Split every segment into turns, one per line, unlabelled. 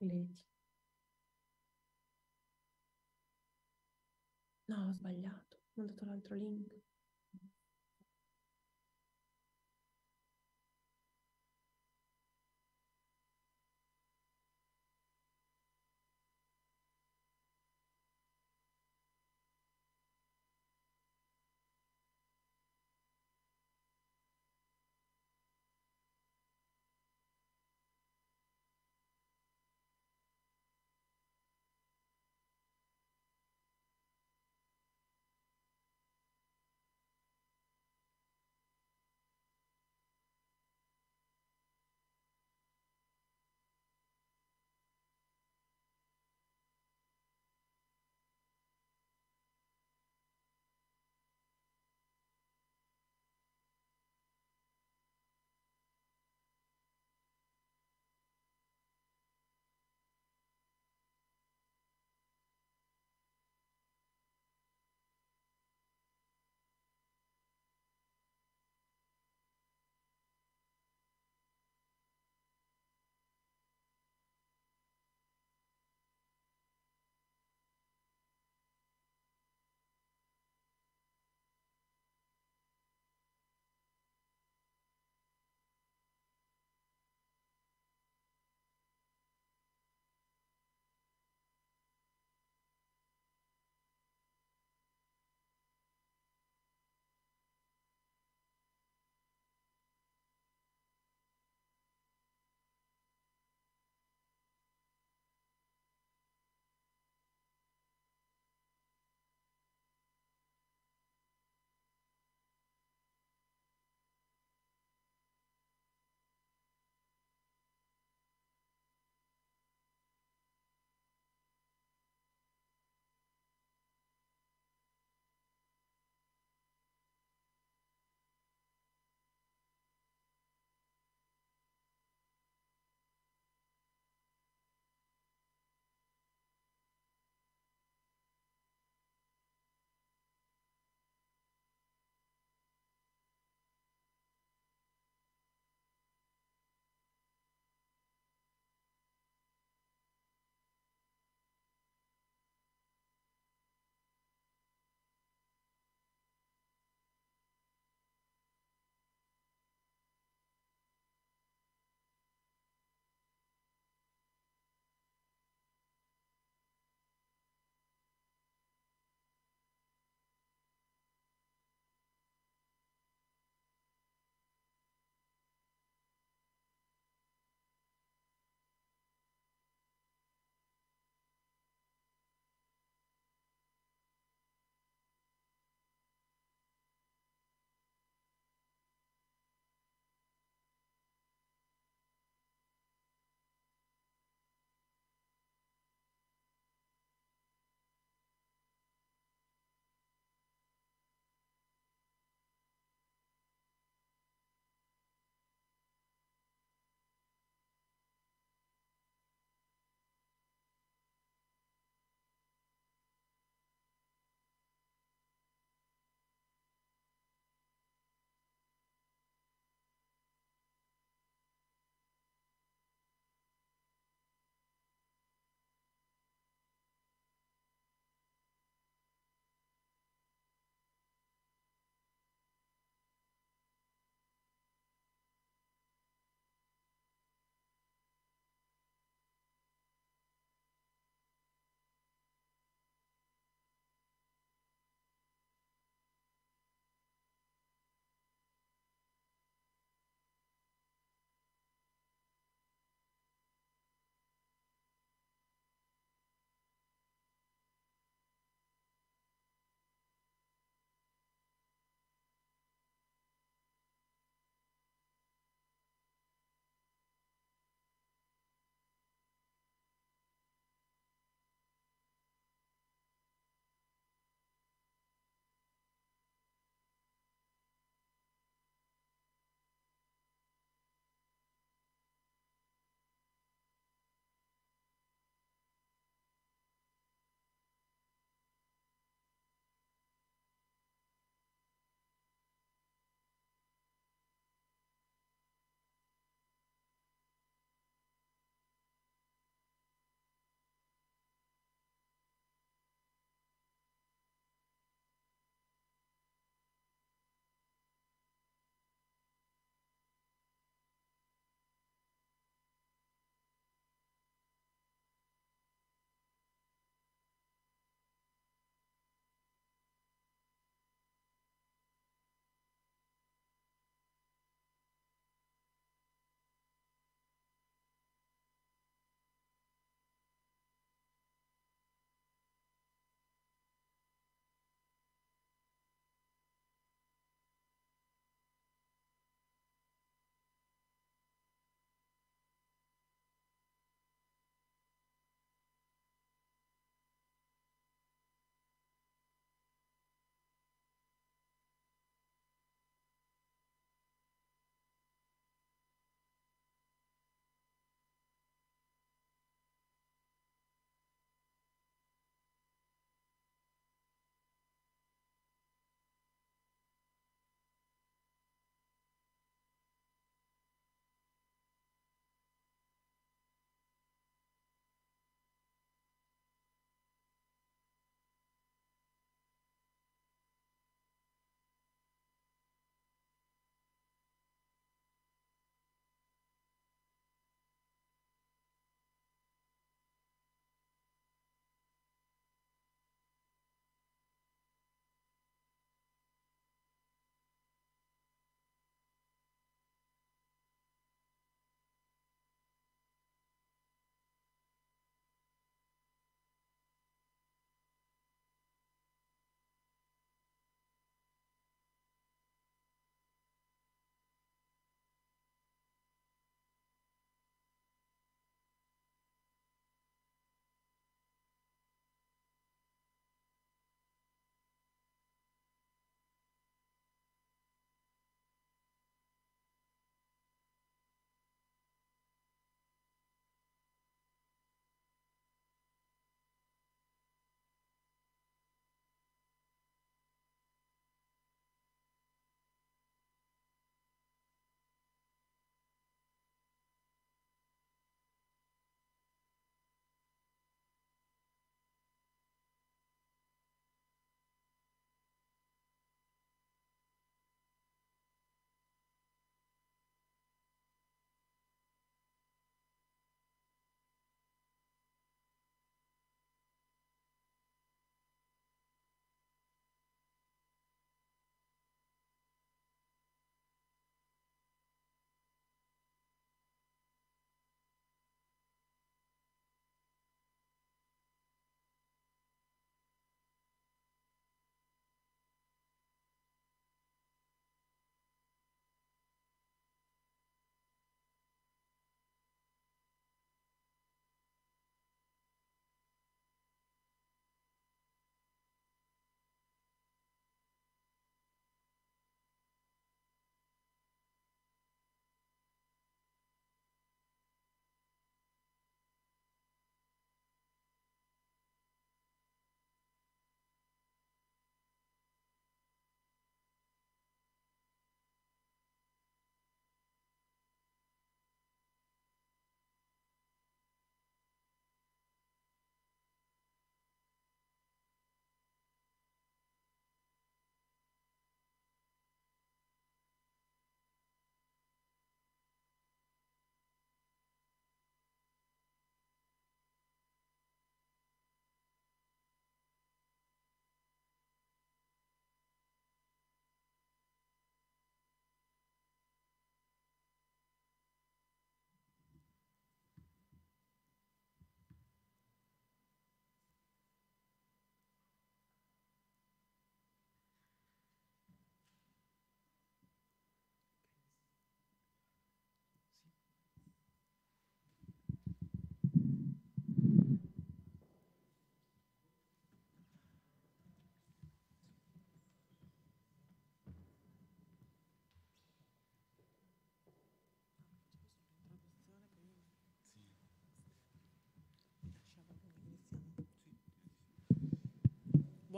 Leti. No, ho sbagliato. Ho dato l'altro link.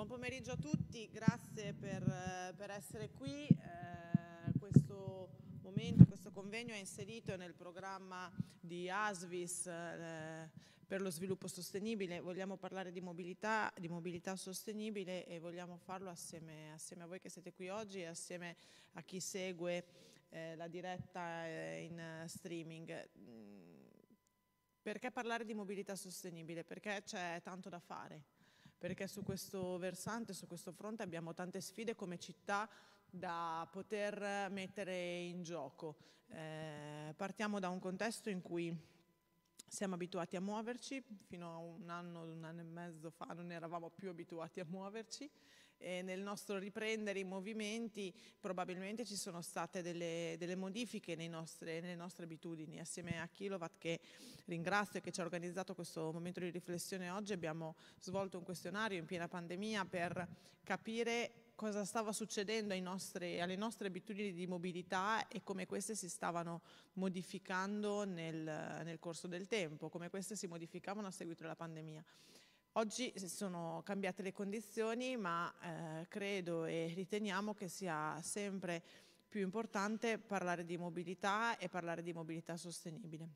Buon pomeriggio a tutti, grazie per, per essere qui. Eh, questo momento, questo convegno è inserito nel programma di ASVIS eh, per lo sviluppo sostenibile. Vogliamo parlare di mobilità, di mobilità sostenibile e vogliamo farlo assieme, assieme, a voi che siete qui oggi e assieme a chi segue eh, la diretta eh, in streaming. Perché parlare di mobilità sostenibile? Perché c'è tanto da fare perché su questo versante, su questo fronte abbiamo tante sfide come città da poter mettere in gioco. Eh, partiamo da un contesto in cui siamo abituati a muoverci, fino a un anno, un anno e mezzo fa non eravamo più abituati a muoverci, e nel nostro riprendere i movimenti probabilmente ci sono state delle, delle modifiche nostre, nelle nostre abitudini. Assieme a Kilowatt che ringrazio e che ci ha organizzato questo momento di riflessione oggi abbiamo svolto un questionario in piena pandemia per capire cosa stava succedendo nostri, alle nostre abitudini di mobilità e come queste si stavano modificando nel, nel corso del tempo, come queste si modificavano a seguito della pandemia. Oggi sono cambiate le condizioni, ma eh, credo e riteniamo che sia sempre più importante parlare di mobilità e parlare di mobilità sostenibile.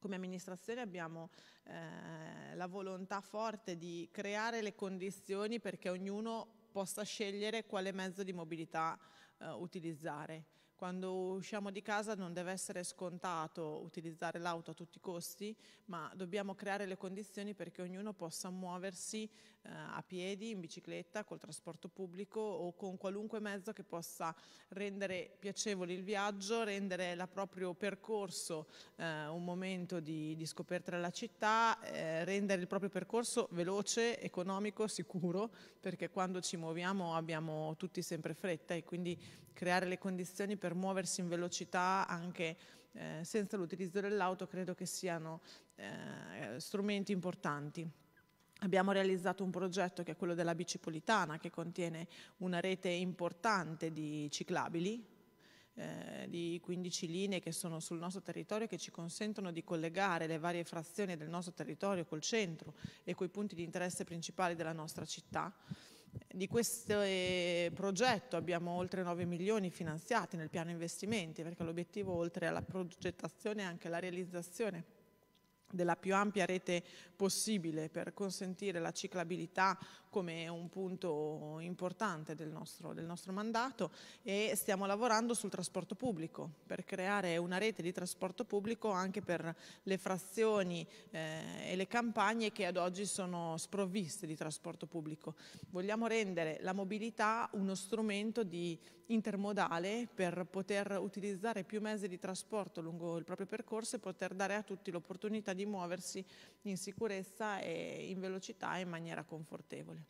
Come amministrazione abbiamo eh, la volontà forte di creare le condizioni perché ognuno possa scegliere quale mezzo di mobilità eh, utilizzare. Quando usciamo di casa non deve essere scontato utilizzare l'auto a tutti i costi, ma dobbiamo creare le condizioni perché ognuno possa muoversi eh, a piedi, in bicicletta, col trasporto pubblico o con qualunque mezzo che possa rendere piacevole il viaggio, rendere il proprio percorso eh, un momento di, di, scoperta della città, eh, rendere il proprio percorso veloce, economico, sicuro, perché quando ci muoviamo abbiamo tutti sempre fretta e quindi creare le condizioni per muoversi in velocità anche eh, senza l'utilizzo dell'auto credo che siano eh, strumenti importanti. Abbiamo realizzato un progetto che è quello della bicipolitana che contiene una rete importante di ciclabili, eh, di 15 linee che sono sul nostro territorio che ci consentono di collegare le varie frazioni del nostro territorio col centro e coi punti di interesse principali della nostra città. Di questo eh, progetto abbiamo oltre 9 milioni finanziati nel piano investimenti perché l'obiettivo oltre alla progettazione è anche la realizzazione della più ampia rete possibile per consentire la ciclabilità come un punto importante del nostro, del nostro, mandato e stiamo lavorando sul trasporto pubblico per creare una rete di trasporto pubblico anche per le frazioni eh, e le campagne che ad oggi sono sprovviste di trasporto pubblico. Vogliamo rendere la mobilità uno strumento di intermodale per poter utilizzare più mezzi di trasporto lungo il proprio percorso e poter dare a tutti l'opportunità di muoversi in sicurezza e in velocità e in maniera confortevole.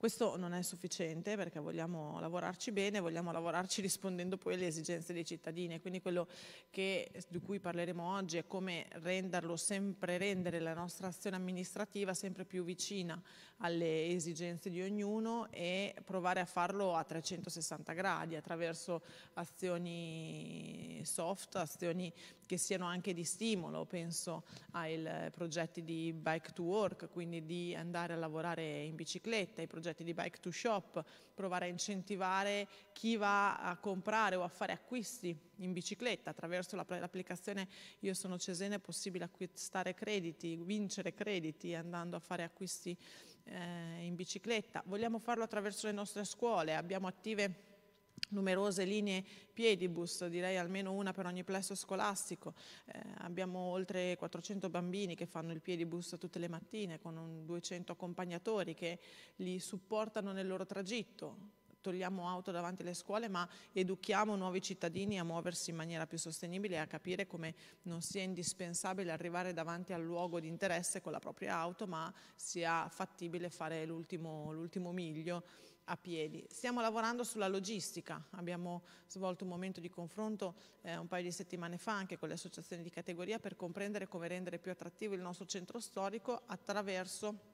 Questo non è sufficiente perché vogliamo lavorarci bene, vogliamo lavorarci rispondendo poi alle esigenze dei cittadini. Quindi quello che, di cui parleremo oggi è come renderlo sempre, rendere la nostra azione amministrativa sempre più vicina alle esigenze di ognuno e provare a farlo a 360 gradi attraverso azioni soft, azioni che siano anche di stimolo, penso ai progetti di bike to work, quindi di andare a lavorare in bicicletta, ai progetti di bike to shop, provare a incentivare chi va a comprare o a fare acquisti in bicicletta attraverso l'applicazione Io sono Cesena è possibile acquistare crediti, vincere crediti andando a fare acquisti eh, in bicicletta. Vogliamo farlo attraverso le nostre scuole, abbiamo attive numerose linee piedibus, direi almeno una per ogni plesso scolastico. Eh, abbiamo oltre 400 bambini che fanno il piedibus tutte le mattine con 200 accompagnatori che li supportano nel loro tragitto togliamo auto davanti alle scuole, ma educhiamo nuovi cittadini a muoversi in maniera più sostenibile e a capire come non sia indispensabile arrivare davanti al luogo di interesse con la propria auto, ma sia fattibile fare l'ultimo, l'ultimo miglio a piedi. Stiamo lavorando sulla logistica, abbiamo svolto un momento di confronto eh, un paio di settimane fa anche con le associazioni di categoria per comprendere come rendere più attrattivo il nostro centro storico attraverso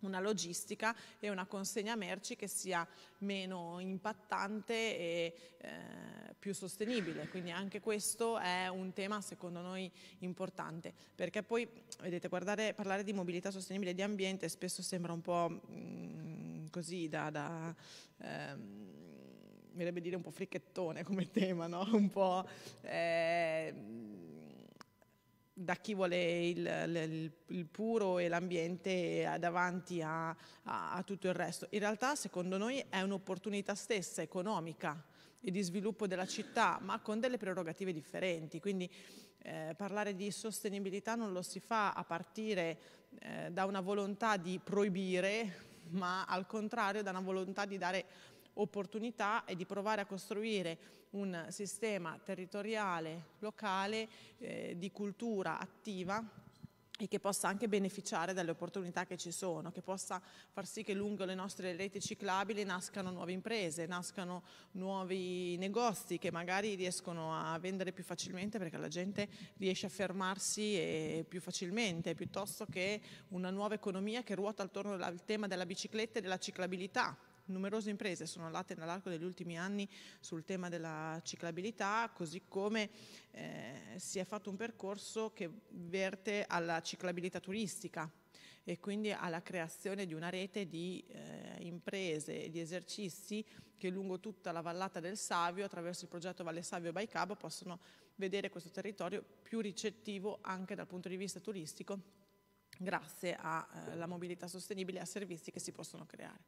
una logistica e una consegna merci che sia meno impattante e eh, più sostenibile. Quindi anche questo è un tema secondo noi importante, perché poi vedete guardare, parlare di mobilità sostenibile e di ambiente spesso sembra un po' mh, mm, così da, da ehm, mi dire un po' fricchettone come tema, no? un po' eh, da chi vuole il, il, il puro e l'ambiente davanti a, a, a tutto il resto. In realtà secondo noi è un'opportunità stessa economica e di sviluppo della città, ma con delle prerogative differenti. Quindi eh, parlare di sostenibilità non lo si fa a partire eh, da una volontà di proibire, ma al contrario da una volontà di dare opportunità e di provare a costruire un sistema territoriale, locale, eh, di cultura attiva e che possa anche beneficiare dalle opportunità che ci sono, che possa far sì che lungo le nostre reti ciclabili nascano nuove imprese, nascano nuovi negozi che magari riescono a vendere più facilmente perché la gente riesce a fermarsi più facilmente, piuttosto che una nuova economia che ruota attorno al tema della bicicletta e della ciclabilità numerose imprese sono nate nell'arco degli ultimi anni sul tema della ciclabilità, così come eh, si è fatto un percorso che verte alla ciclabilità turistica e quindi alla creazione di una rete di eh, imprese e di esercizi che lungo tutta la vallata del Savio, attraverso il progetto Valle Savio by Cabo, possono vedere questo territorio più ricettivo anche dal punto di vista turistico, grazie alla eh, mobilità sostenibile e a servizi che si possono creare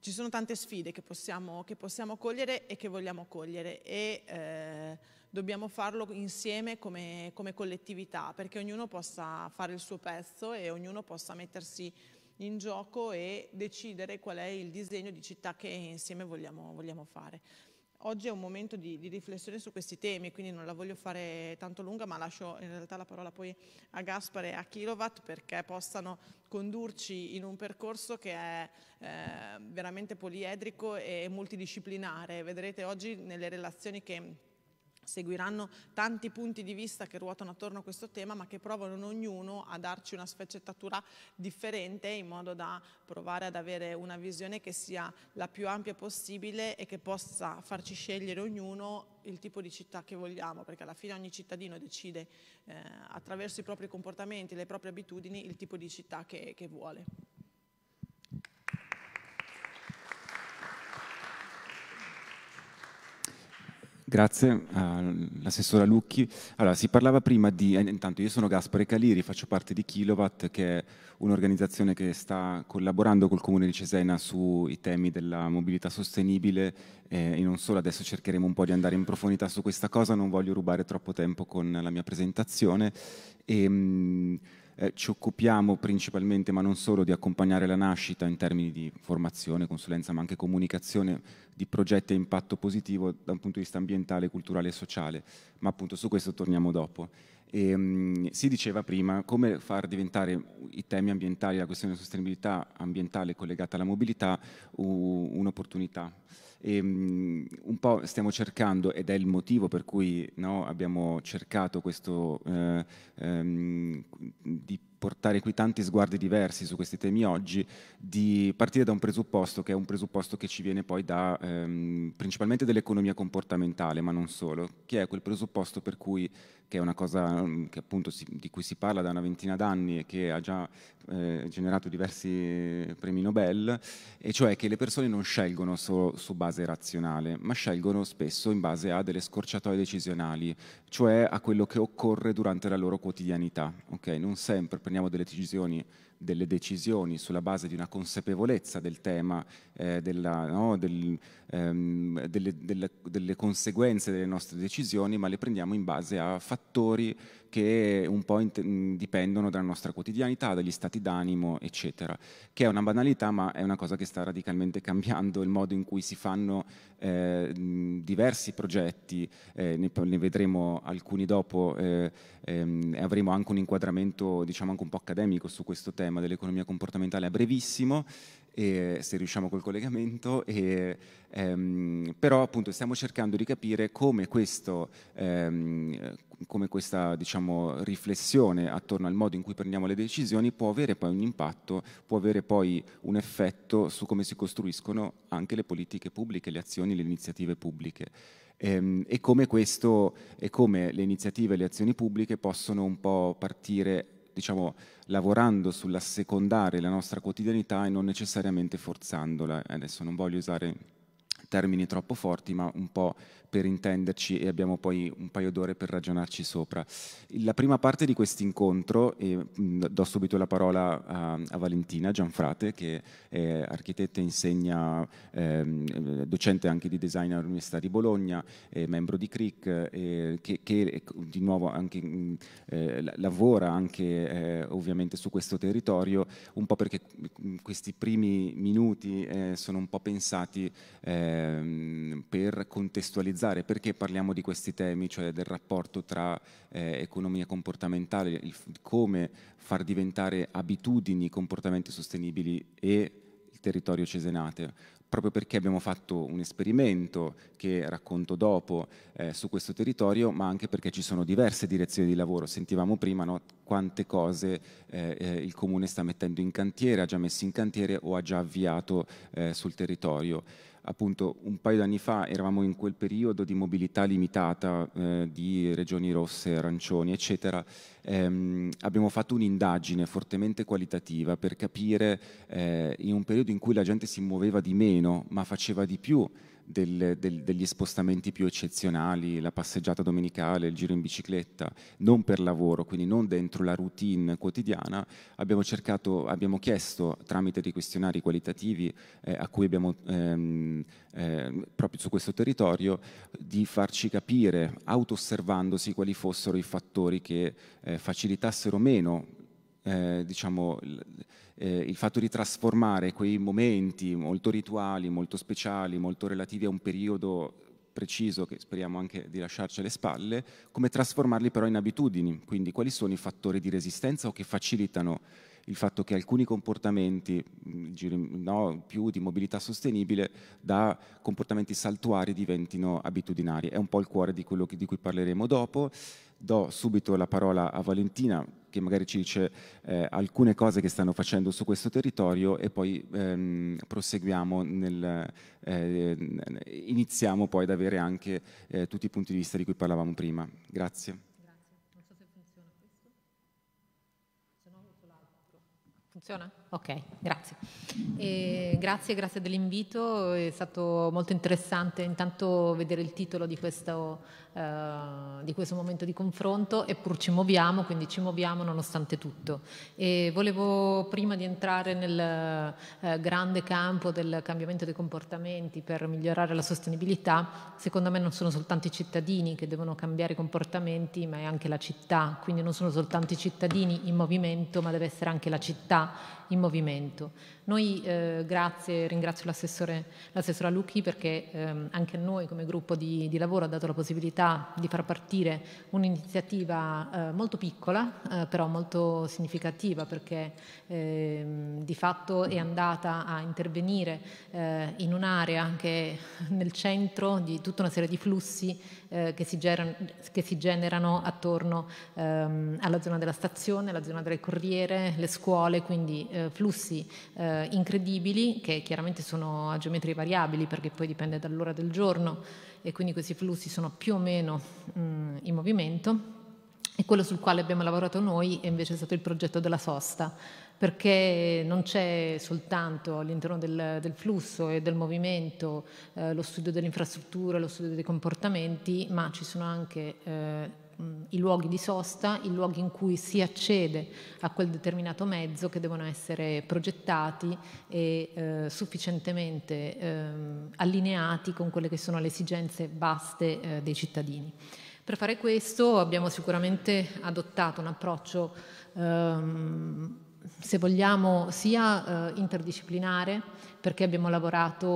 ci sono tante sfide che possiamo, che possiamo, cogliere e che vogliamo cogliere e eh, dobbiamo farlo insieme come, come, collettività perché ognuno possa fare il suo pezzo e ognuno possa mettersi in gioco e decidere qual è il disegno di città che insieme vogliamo, vogliamo fare. Oggi è un momento di, di, riflessione su questi temi, quindi non la voglio fare tanto lunga, ma lascio in realtà la parola poi a Gaspare e a Kilowatt perché possano condurci in un percorso che è eh, veramente poliedrico e multidisciplinare. Vedrete oggi nelle relazioni che seguiranno tanti punti di vista che ruotano attorno a questo tema ma che provano ognuno a darci una sfaccettatura differente in modo da provare ad avere una visione che sia la più ampia possibile e che possa farci scegliere ognuno il tipo di città che vogliamo perché alla fine ogni cittadino decide eh, attraverso i propri comportamenti, le proprie abitudini il tipo di città che, che vuole.
Grazie all'assessora Lucchi. Allora, si parlava prima di, eh, intanto io sono Gaspare Caliri, faccio parte di Kilowatt, che è un'organizzazione che sta collaborando col Comune di Cesena sui temi della mobilità sostenibile eh, e non solo, adesso cercheremo un po' di andare in profondità su questa cosa, non voglio rubare troppo tempo con la mia presentazione. E, mh, eh, ci occupiamo principalmente, ma non solo, di accompagnare la nascita in termini di formazione, consulenza, ma anche comunicazione di progetti a impatto positivo da un punto di vista ambientale, culturale e sociale. Ma appunto su questo torniamo dopo. E, um, si diceva prima come far diventare i temi ambientali, la questione della sostenibilità ambientale collegata alla mobilità, un'opportunità. Um, un po' stiamo cercando, ed è il motivo per cui no, abbiamo cercato questo, eh, um, di portare qui tanti sguardi diversi su questi temi oggi, di partire da un presupposto che è un presupposto che ci viene poi da ehm, principalmente dell'economia comportamentale, ma non solo, che è quel presupposto per cui che è una cosa mm, che appunto si, di cui si parla da una ventina d'anni e che ha già eh, generato diversi premi Nobel, e cioè che le persone non scelgono solo su base razionale, ma scelgono spesso in base a delle scorciatoie decisionali, cioè a quello che occorre durante la loro quotidianità. Okay? Non sempre prendiamo delle decisioni delle decisioni sulla base di una consapevolezza del tema, eh, della, no, del, ehm, delle, delle, delle, conseguenze delle nostre decisioni, ma le prendiamo in base a fattori che un po' dipendono dalla nostra quotidianità, dagli stati d'animo, eccetera, che è una banalità ma è una cosa che sta radicalmente cambiando il modo in cui si fanno eh, diversi progetti, eh, ne, ne, vedremo alcuni dopo eh, ehm, avremo anche un inquadramento diciamo anche un po' accademico su questo tema dell'economia comportamentale a brevissimo, e, se riusciamo col collegamento, e, ehm, però appunto stiamo cercando di capire come, questo, ehm, come questa diciamo, riflessione attorno al modo in cui prendiamo le decisioni può avere poi un impatto, può avere poi un effetto su come si costruiscono anche le politiche pubbliche, le azioni, le iniziative pubbliche. Ehm, e, come questo, e come le iniziative e le azioni pubbliche possono un po' partire diciamo, lavorando sull'assecondare la nostra quotidianità e non necessariamente forzandola. Adesso non voglio usare termini troppo forti, ma un po' per intenderci e abbiamo poi un paio d'ore per ragionarci sopra. La prima parte di questo incontro, e do subito la parola a, a, Valentina Gianfrate, che è architetta e insegna, eh, docente anche di design all'Università di Bologna, membro di CRIC, eh, che, che, di nuovo anche, eh, lavora anche eh, ovviamente su questo territorio, un po' perché questi primi minuti eh, sono un po' pensati ehm, per contestualizzare analizzare perché parliamo di questi temi, cioè del rapporto tra eh, economia comportamentale, il, come far diventare abitudini comportamenti sostenibili e il territorio cesenate proprio perché abbiamo fatto un esperimento che racconto dopo eh, su questo territorio, ma anche perché ci sono diverse direzioni di lavoro. Sentivamo prima no, quante cose eh, eh, il Comune sta mettendo in cantiere, ha già messo in cantiere o ha già avviato eh, sul territorio appunto un paio d'anni fa eravamo in quel periodo di mobilità limitata eh, di regioni rosse, arancioni, eccetera, ehm, abbiamo fatto un'indagine fortemente qualitativa per capire eh, in un periodo in cui la gente si muoveva di meno ma faceva di più del, del, degli spostamenti più eccezionali, la passeggiata domenicale, il giro in bicicletta, non per lavoro, quindi non dentro la routine quotidiana, abbiamo, cercato, abbiamo chiesto tramite dei questionari qualitativi eh, a cui abbiamo ehm, eh, proprio su questo territorio di farci capire, auto-osservandosi, quali fossero i fattori che eh, facilitassero meno eh, diciamo, eh, il fatto di trasformare quei momenti molto rituali, molto speciali, molto relativi a un periodo preciso che speriamo anche di lasciarci alle spalle, come trasformarli però in abitudini, quindi quali sono i fattori di resistenza o che facilitano il fatto che alcuni comportamenti no, più di mobilità sostenibile da comportamenti saltuari diventino abitudinari. È un po' il cuore di quello di cui parleremo dopo do subito la parola a Valentina che magari ci dice eh, alcune cose che stanno facendo su questo territorio e poi ehm, proseguiamo nel, eh, iniziamo poi ad avere anche eh, tutti i punti di vista di cui parlavamo prima. Grazie.
Funziona? Ok, grazie. E grazie, grazie dell'invito, è stato molto interessante intanto vedere il titolo di questo, uh, di questo momento di confronto, eppur ci muoviamo, quindi ci muoviamo nonostante tutto. E volevo prima di entrare nel uh, grande campo del cambiamento dei comportamenti per migliorare la sostenibilità, secondo me non sono soltanto i cittadini che devono cambiare i comportamenti, ma è anche la città, quindi non sono soltanto i cittadini in movimento, ma deve essere anche la città in movimento. Noi eh, grazie, ringrazio l'assessora Lucchi perché ehm, anche a noi come gruppo di, di, lavoro ha dato la possibilità di far partire un'iniziativa eh, molto piccola eh, però molto significativa perché ehm, di fatto è andata a intervenire eh, in un'area che è nel centro di tutta una serie di flussi eh, che, si gerano, che, si generano attorno ehm, alla zona della stazione, alla zona delle corriere, le scuole, quindi eh, flussi eh, incredibili che chiaramente sono a geometrie variabili perché poi dipende dall'ora del giorno e quindi questi flussi sono più o meno mh, in movimento. E quello sul quale abbiamo lavorato noi è invece stato il progetto della sosta, perché non c'è soltanto all'interno del, del, flusso e del movimento eh, lo studio delle infrastrutture, lo studio dei comportamenti, ma ci sono anche eh, i luoghi di sosta, i luoghi in cui si accede a quel determinato mezzo che devono essere progettati e eh, sufficientemente eh, allineati con quelle che sono le esigenze vaste eh, dei cittadini. Per fare questo abbiamo sicuramente adottato un approccio, ehm, se vogliamo, sia eh, interdisciplinare, perché abbiamo lavorato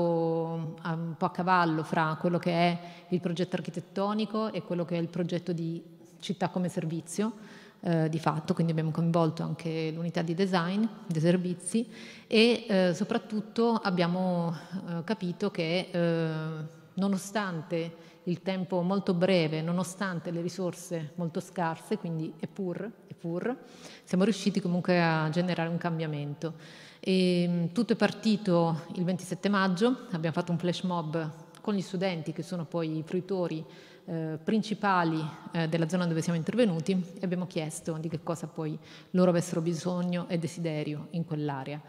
un po' a cavallo fra quello che è il progetto architettonico e quello che è il progetto di città come servizio eh, di fatto, quindi abbiamo coinvolto anche l'unità di design dei servizi e eh, soprattutto abbiamo eh, capito che eh, nonostante il tempo molto breve, nonostante le risorse molto scarse, quindi eppur, eppur siamo riusciti comunque a generare un cambiamento. E, mm, tutto è partito il 27 maggio, abbiamo fatto un flash mob con gli studenti che sono poi i fruitori eh, principali eh, della zona dove siamo intervenuti e abbiamo chiesto di che cosa poi loro avessero bisogno e desiderio in quell'area.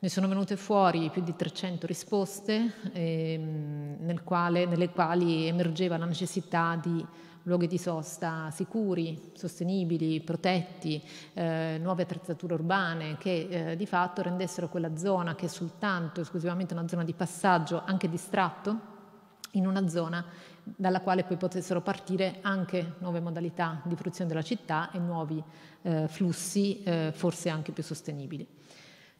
Ne sono venute fuori più di 300 risposte ehm, nel quale, nelle quali emergeva la necessità di luoghi di sosta sicuri, sostenibili, protetti, eh, nuove attrezzature urbane che eh, di fatto rendessero quella zona che è soltanto esclusivamente una zona di passaggio, anche distratto, in una zona dalla quale poi potessero partire anche nuove modalità di fruizione della città e nuovi eh, flussi, eh, forse anche più sostenibili.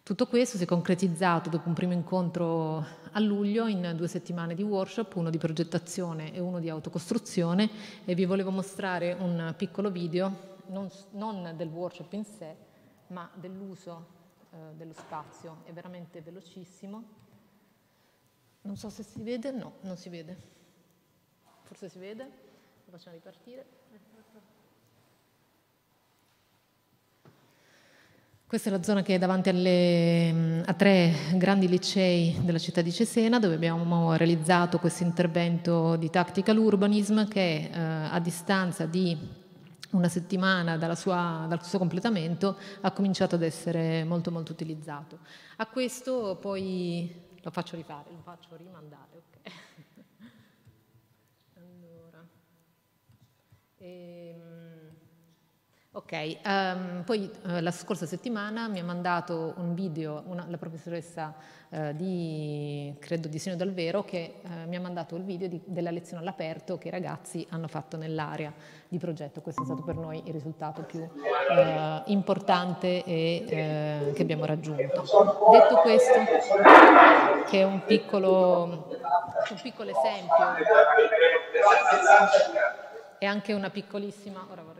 Tutto questo si è concretizzato dopo un primo incontro a luglio in due settimane di workshop, uno di progettazione e uno di autocostruzione e vi volevo mostrare un piccolo video, non, non del workshop in sé, ma dell'uso eh, dello spazio. È veramente velocissimo. Non so se si vede, no, non si vede. Forse si vede, lo facciamo ripartire. Questa è la zona che è davanti alle, a tre grandi licei della città di Cesena, dove abbiamo realizzato questo intervento di tactical urbanism che eh, a distanza di una settimana sua, dal suo completamento ha cominciato ad essere molto molto utilizzato. A questo poi lo faccio rifare, lo faccio rimandare. Okay. allora. Ehm, Ok, um, poi uh, la scorsa settimana mi ha mandato un video una, la professoressa uh, di, credo, di Sino dal Vero, che uh, mi ha mandato il video di, della lezione all'aperto che i ragazzi hanno fatto nell'area di progetto. Questo è stato per noi il risultato più importante e, che abbiamo raggiunto. Detto questo, che è un piccolo, un piccolo esempio, è anche una piccolissima... Ora.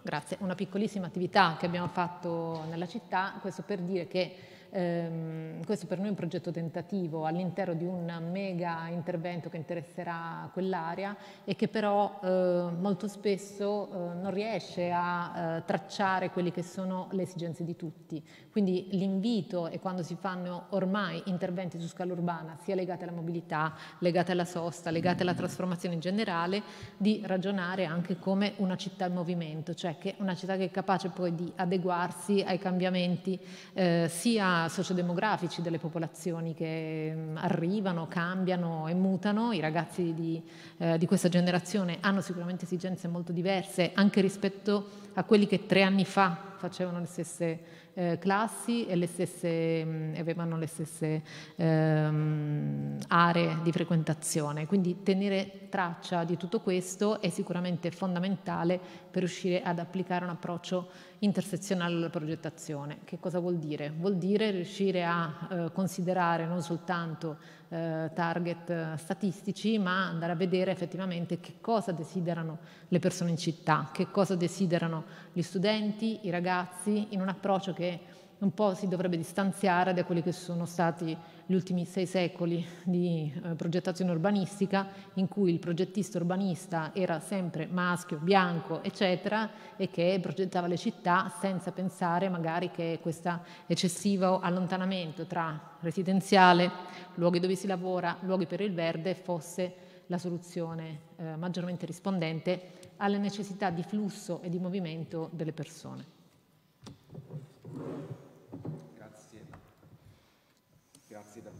Grazie. Una piccolissima attività che abbiamo fatto nella città, questo per dire che ehm, questo per noi è un progetto tentativo all'interno di un mega intervento che interesserà quell'area e che però eh, molto spesso eh, non riesce a eh, tracciare quelle che sono le esigenze di tutti. Quindi l'invito è quando si fanno ormai interventi su scala urbana, sia legati alla mobilità, legati alla sosta, legati alla trasformazione in generale, di ragionare anche come una città in movimento, cioè che una città che è capace poi di adeguarsi ai cambiamenti eh, sia sociodemografici delle popolazioni che mh, arrivano, cambiano e mutano. I ragazzi di, eh, di questa generazione hanno sicuramente esigenze molto diverse anche rispetto a quelli che tre anni fa facevano le stesse eh, classi e le stesse, mh, avevano le stesse ehm, aree di frequentazione. Quindi tenere traccia di tutto questo è sicuramente fondamentale per riuscire ad applicare un approccio intersezionale alla progettazione. Che cosa vuol dire? Vuol dire riuscire a eh, considerare non soltanto eh, target eh, statistici, ma andare a vedere effettivamente che cosa desiderano le persone in città, che cosa desiderano gli studenti, i ragazzi, in un approccio che un po' si dovrebbe distanziare da quelli che sono stati gli ultimi sei secoli di eh, progettazione urbanistica, in cui il progettista urbanista era sempre maschio, bianco, eccetera, e che progettava le città senza pensare magari che questo eccessivo allontanamento tra residenziale, luoghi dove si lavora, luoghi per il verde fosse la soluzione eh, maggiormente rispondente alle necessità di flusso e di movimento delle persone.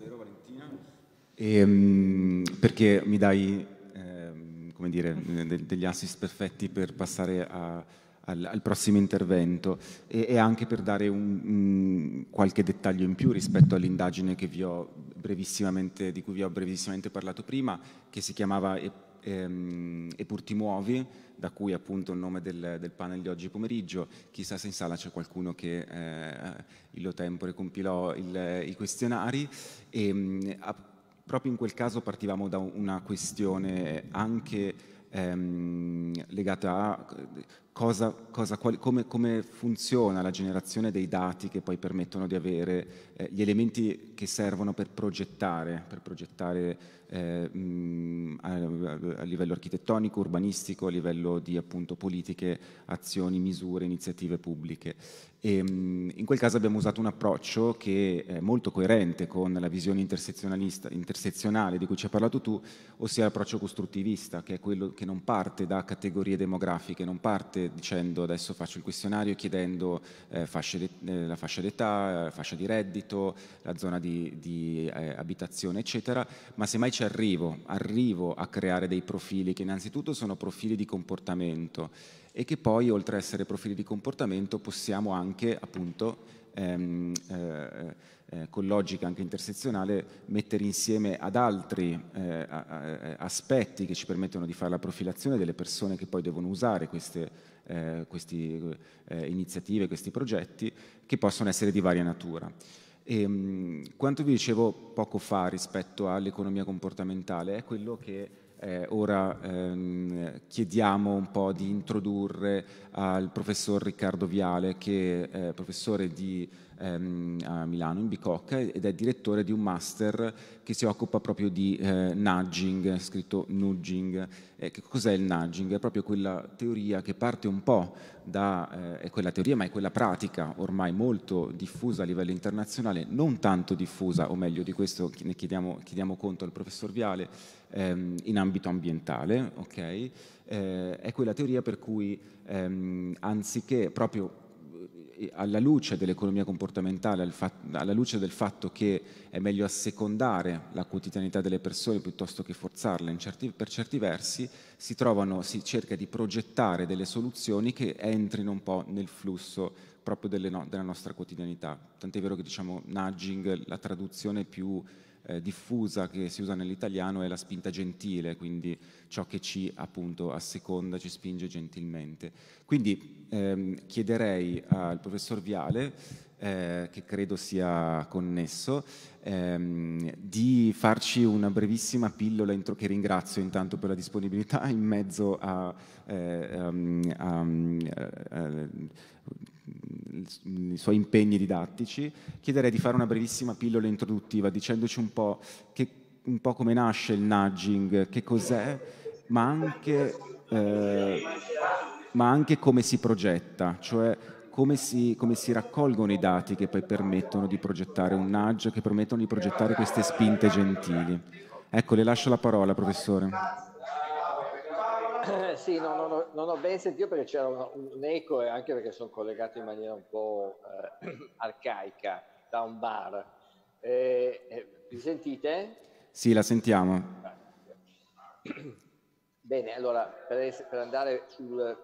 davvero Valentina, e, um, perché mi dai eh, come dire, de- degli assist perfetti per passare a, al, al, prossimo intervento e, e, anche per dare un, un, qualche dettaglio in più rispetto all'indagine di cui vi ho brevissimamente parlato prima, che si chiamava E, ehm, e ti muovi, da cui appunto il nome del, del, panel di oggi pomeriggio. Chissà se in sala c'è qualcuno che eh, illo tempore compilò il, i questionari. E, mh, a, proprio in quel caso partivamo da una questione anche ehm, legata a cosa, cosa, quali, come, come, funziona la generazione dei dati che poi permettono di avere eh, gli elementi che servono per progettare, per progettare eh, mh, a, a, livello architettonico, urbanistico, a livello di appunto, politiche, azioni, misure, iniziative pubbliche. E, mh, in quel caso abbiamo usato un approccio che è molto coerente con la visione intersezionale di cui ci hai parlato tu, ossia l'approccio costruttivista, che è quello che non parte da categorie demografiche, non parte dicendo adesso faccio il questionario chiedendo eh, fasce eh, la fascia d'età, fascia di reddito, la zona di, di eh, abitazione, eccetera, ma semmai c'è arrivo, arrivo a creare dei profili che innanzitutto sono profili di comportamento e che poi oltre ad essere profili di comportamento possiamo anche appunto ehm, eh, eh, con logica anche intersezionale mettere insieme ad altri eh, aspetti che ci permettono di fare la profilazione delle persone che poi devono usare queste eh, queste eh, iniziative, questi progetti che possono essere di varia natura. E, mh, quanto vi dicevo poco fa rispetto all'economia comportamentale è quello che eh, ora ehm, chiediamo un po' di introdurre al professor Riccardo Viale, che è professore di ehm, a Milano, in Bicocca, ed è direttore di un master che si occupa proprio di eh, nudging, scritto nudging. Eh, che cos'è il nudging? È proprio quella teoria che parte un po' da, eh, è quella teoria, ma è quella pratica ormai molto diffusa a livello internazionale, non tanto diffusa, o meglio di questo ne chiediamo, chiediamo conto al professor Viale, ehm, in ambito ambientale, ok? Eh, è quella teoria per cui ehm, anziché proprio alla luce dell'economia comportamentale, alla luce del fatto che è meglio assecondare la quotidianità delle persone piuttosto che forzarla certi, per certi versi, si, trovano, si cerca di progettare delle soluzioni che entrino un po' nel flusso proprio no, della nostra quotidianità. Tant'è vero che diciamo nudging, la traduzione più eh, diffusa che si usa nell'italiano è la spinta gentile, quindi ciò che ci appunto asseconda, ci spinge gentilmente. Quindi ehm, chiederei al professor Viale, eh, che credo sia connesso, ehm, di farci una brevissima pillola, intro, che ringrazio intanto per la disponibilità, in mezzo a, eh, um, um, uh, i suoi impegni didattici, chiederei di fare una brevissima pillola introduttiva dicendoci un po', che, un po come nasce il nudging, che cos'è, ma anche, eh, ma anche come si progetta, cioè come si, come si, raccolgono i dati che poi permettono di progettare un nudge, che permettono di progettare queste spinte gentili. Ecco, le lascio la parola, professore.
sì, no, no, no, non ho ben sentito perché c'era un, un, eco e anche perché sono collegato in maniera un po' eh, arcaica da un bar. Eh, eh, mi sentite?
Sì, la sentiamo.
Bene, allora per, per andare sul,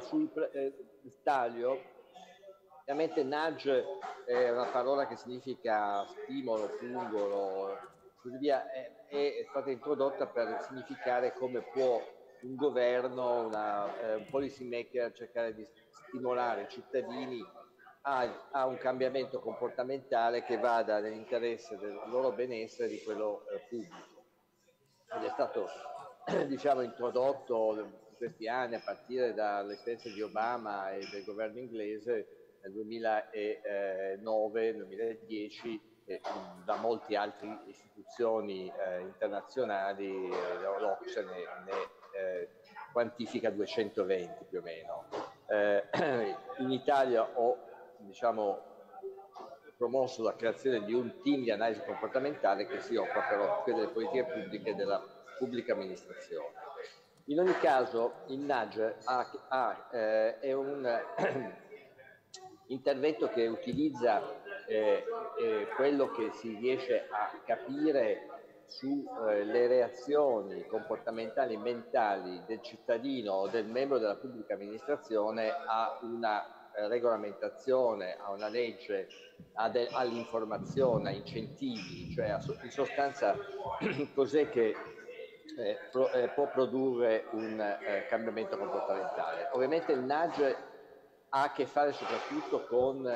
sul eh, staglio, ovviamente nudge è una parola che significa stimolo, pungolo, così via. È, è stata introdotta per significare come può un governo, una, eh, un policy maker cercare di stimolare i cittadini a, a, un cambiamento comportamentale che vada nell'interesse del loro benessere e di quello eh, pubblico. Ed è stato diciamo, introdotto in questi anni a partire esperienza di Obama e del governo inglese nel 2009-2010 eh, da molte altre istituzioni eh, internazionali, eh, l'Ocse ne, ne eh, quantifica 220 più o meno. Eh, in Italia ho diciamo, promosso la creazione di un team di analisi comportamentale che si occupa però delle politiche pubbliche e della pubblica amministrazione. In ogni caso il NAGE ha, ha, eh, è un intervento che utilizza eh, eh, quello che si riesce a capire sulle eh, reazioni comportamentali e mentali del cittadino o del membro della pubblica amministrazione a una eh, regolamentazione, a una legge, all'informazione, a incentivi, cioè a, in sostanza cos'è che eh, pro, eh, può produrre un eh, cambiamento comportamentale. Ovviamente il NAGE ha a che fare soprattutto con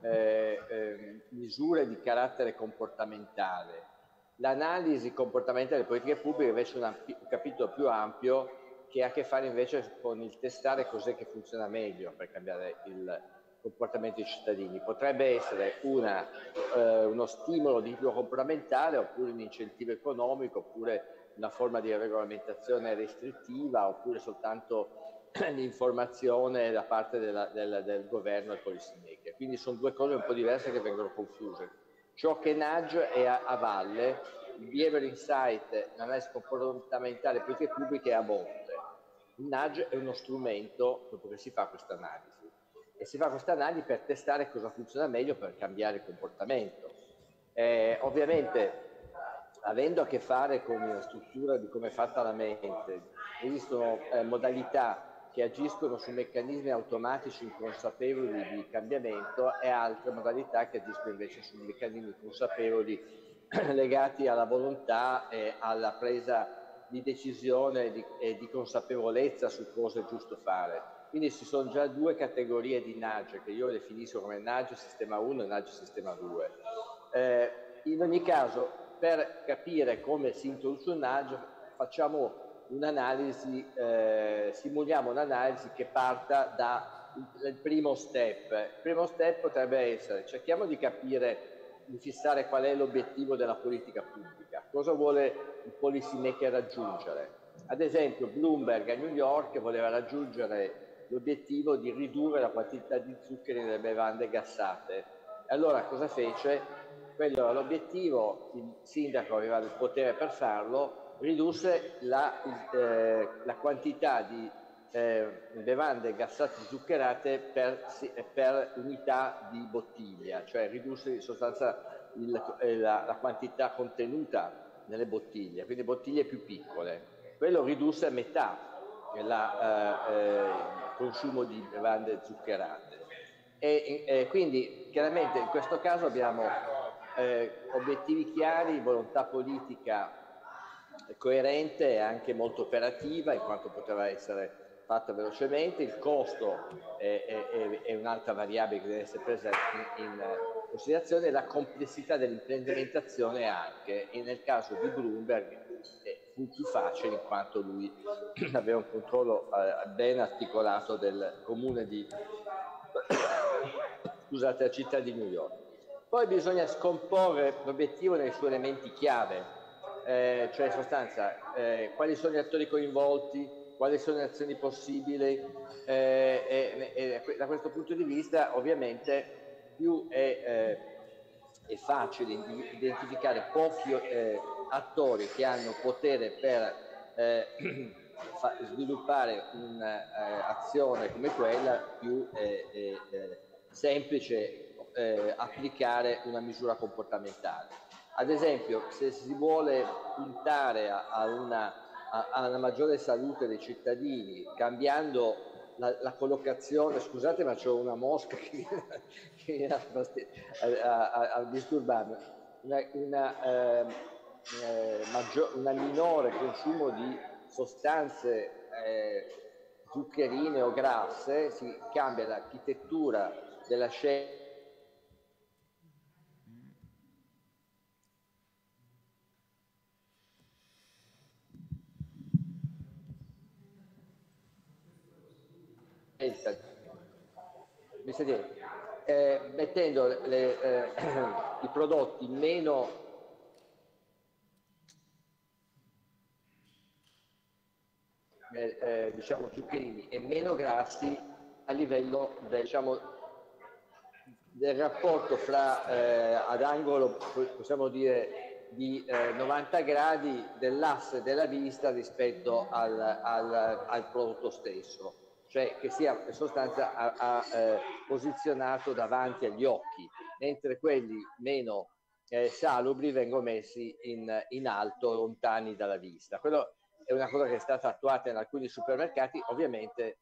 eh, eh, misure di carattere comportamentale. L'analisi comportamentale delle politiche pubbliche invece è un, un capitolo più ampio che ha a che fare invece con il testare cos'è che funziona meglio per cambiare il comportamento dei cittadini. Potrebbe essere una, eh, uno stimolo di tipo comportamentale oppure un incentivo economico oppure una forma di regolamentazione restrittiva oppure soltanto l'informazione da parte della, del, del governo e policy maker. Quindi sono due cose un po' diverse che vengono confuse. Ciò che nudge è a, a valle, il behavior insight, l'analisi comportamentale politiche pubbliche è a monte. Il nudge è uno strumento dopo che si fa questa analisi e si fa questa analisi per testare cosa funziona meglio per cambiare il comportamento. Eh, ovviamente avendo a che fare con la struttura di come è fatta la mente, esistono eh, modalità che agiscono su meccanismi automatici inconsapevoli di cambiamento e altre modalità che agiscono invece su meccanismi consapevoli legati alla volontà e alla presa di decisione e di consapevolezza su cosa è giusto fare. Quindi ci sono già due categorie di nudge che io definisco come nudge sistema 1 e nudge sistema 2. Eh, in ogni caso, per capire come si introduce un nudge, facciamo un'analisi, eh, simuliamo un'analisi che parta dal primo step. Il primo step potrebbe essere, cerchiamo di capire, di fissare qual è l'obiettivo della politica pubblica, cosa vuole il policy maker raggiungere. Ad esempio Bloomberg a New York voleva raggiungere l'obiettivo di ridurre la quantità di zuccheri nelle bevande gassate. Allora cosa fece? Quello era l'obiettivo, il sindaco aveva il potere per farlo, ridusse la, eh, la quantità di eh, bevande gassate zuccherate per, per, unità di bottiglia, cioè ridusse in sostanza il, eh, la, la, quantità contenuta nelle bottiglie, quindi bottiglie più piccole. Quello ridusse a metà il eh, eh, consumo di bevande zuccherate. E, quindi chiaramente in questo caso abbiamo eh, obiettivi chiari, volontà politica coerente e anche molto operativa in quanto poteva essere fatta velocemente, il costo è, è, è un'altra variabile che deve essere presa in, in considerazione, la complessità dell'implementazione anche. E nel caso di Bloomberg fu più facile in quanto lui aveva un controllo eh, ben articolato del comune di scusate, la città di New York. Poi bisogna scomporre l'obiettivo nei suoi elementi chiave, eh, cioè in sostanza eh, quali sono gli attori coinvolti, quali sono le azioni possibili eh, e, e, da questo punto di vista ovviamente più è, eh, è facile identificare pochi eh, attori che hanno potere per sviluppare un'azione come quella, più è semplice applicare una misura comportamentale. Ad esempio, se si vuole puntare a, a, una, a, a una, maggiore salute dei cittadini, cambiando la, la collocazione, scusate ma c'è una mosca che viene, che viene a, disturbarmi, una, una, eh, eh, maggior, una, minore consumo di sostanze eh, zuccherine o grasse, si cambia l'architettura della scelta mi sentite? Eh, mettendo le, eh, i prodotti meno eh, eh, diciamo zuccherini e meno grassi a livello del, diciamo, del rapporto fra eh, ad angolo possiamo dire di 90 eh, gradi dell'asse della vista rispetto al, al, al prodotto stesso cioè che sia in sostanza a, a, eh, posizionato davanti agli occhi, mentre quelli meno eh, salubri vengono messi in, in, alto, lontani dalla vista. Quello è una cosa che è stata attuata in alcuni supermercati, ovviamente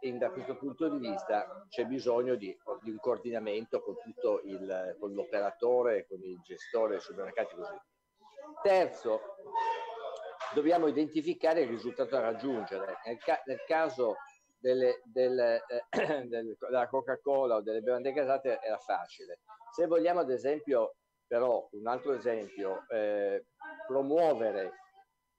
in, da questo punto di vista c'è bisogno di, di un coordinamento con, tutto il, con l'operatore, con il gestore dei supermercati così. Terzo, dobbiamo identificare il risultato da raggiungere. Nel, ca nel caso delle, delle, eh, della Coca-Cola o delle bevande gasate era facile. Se vogliamo ad esempio, però, un altro esempio, eh, promuovere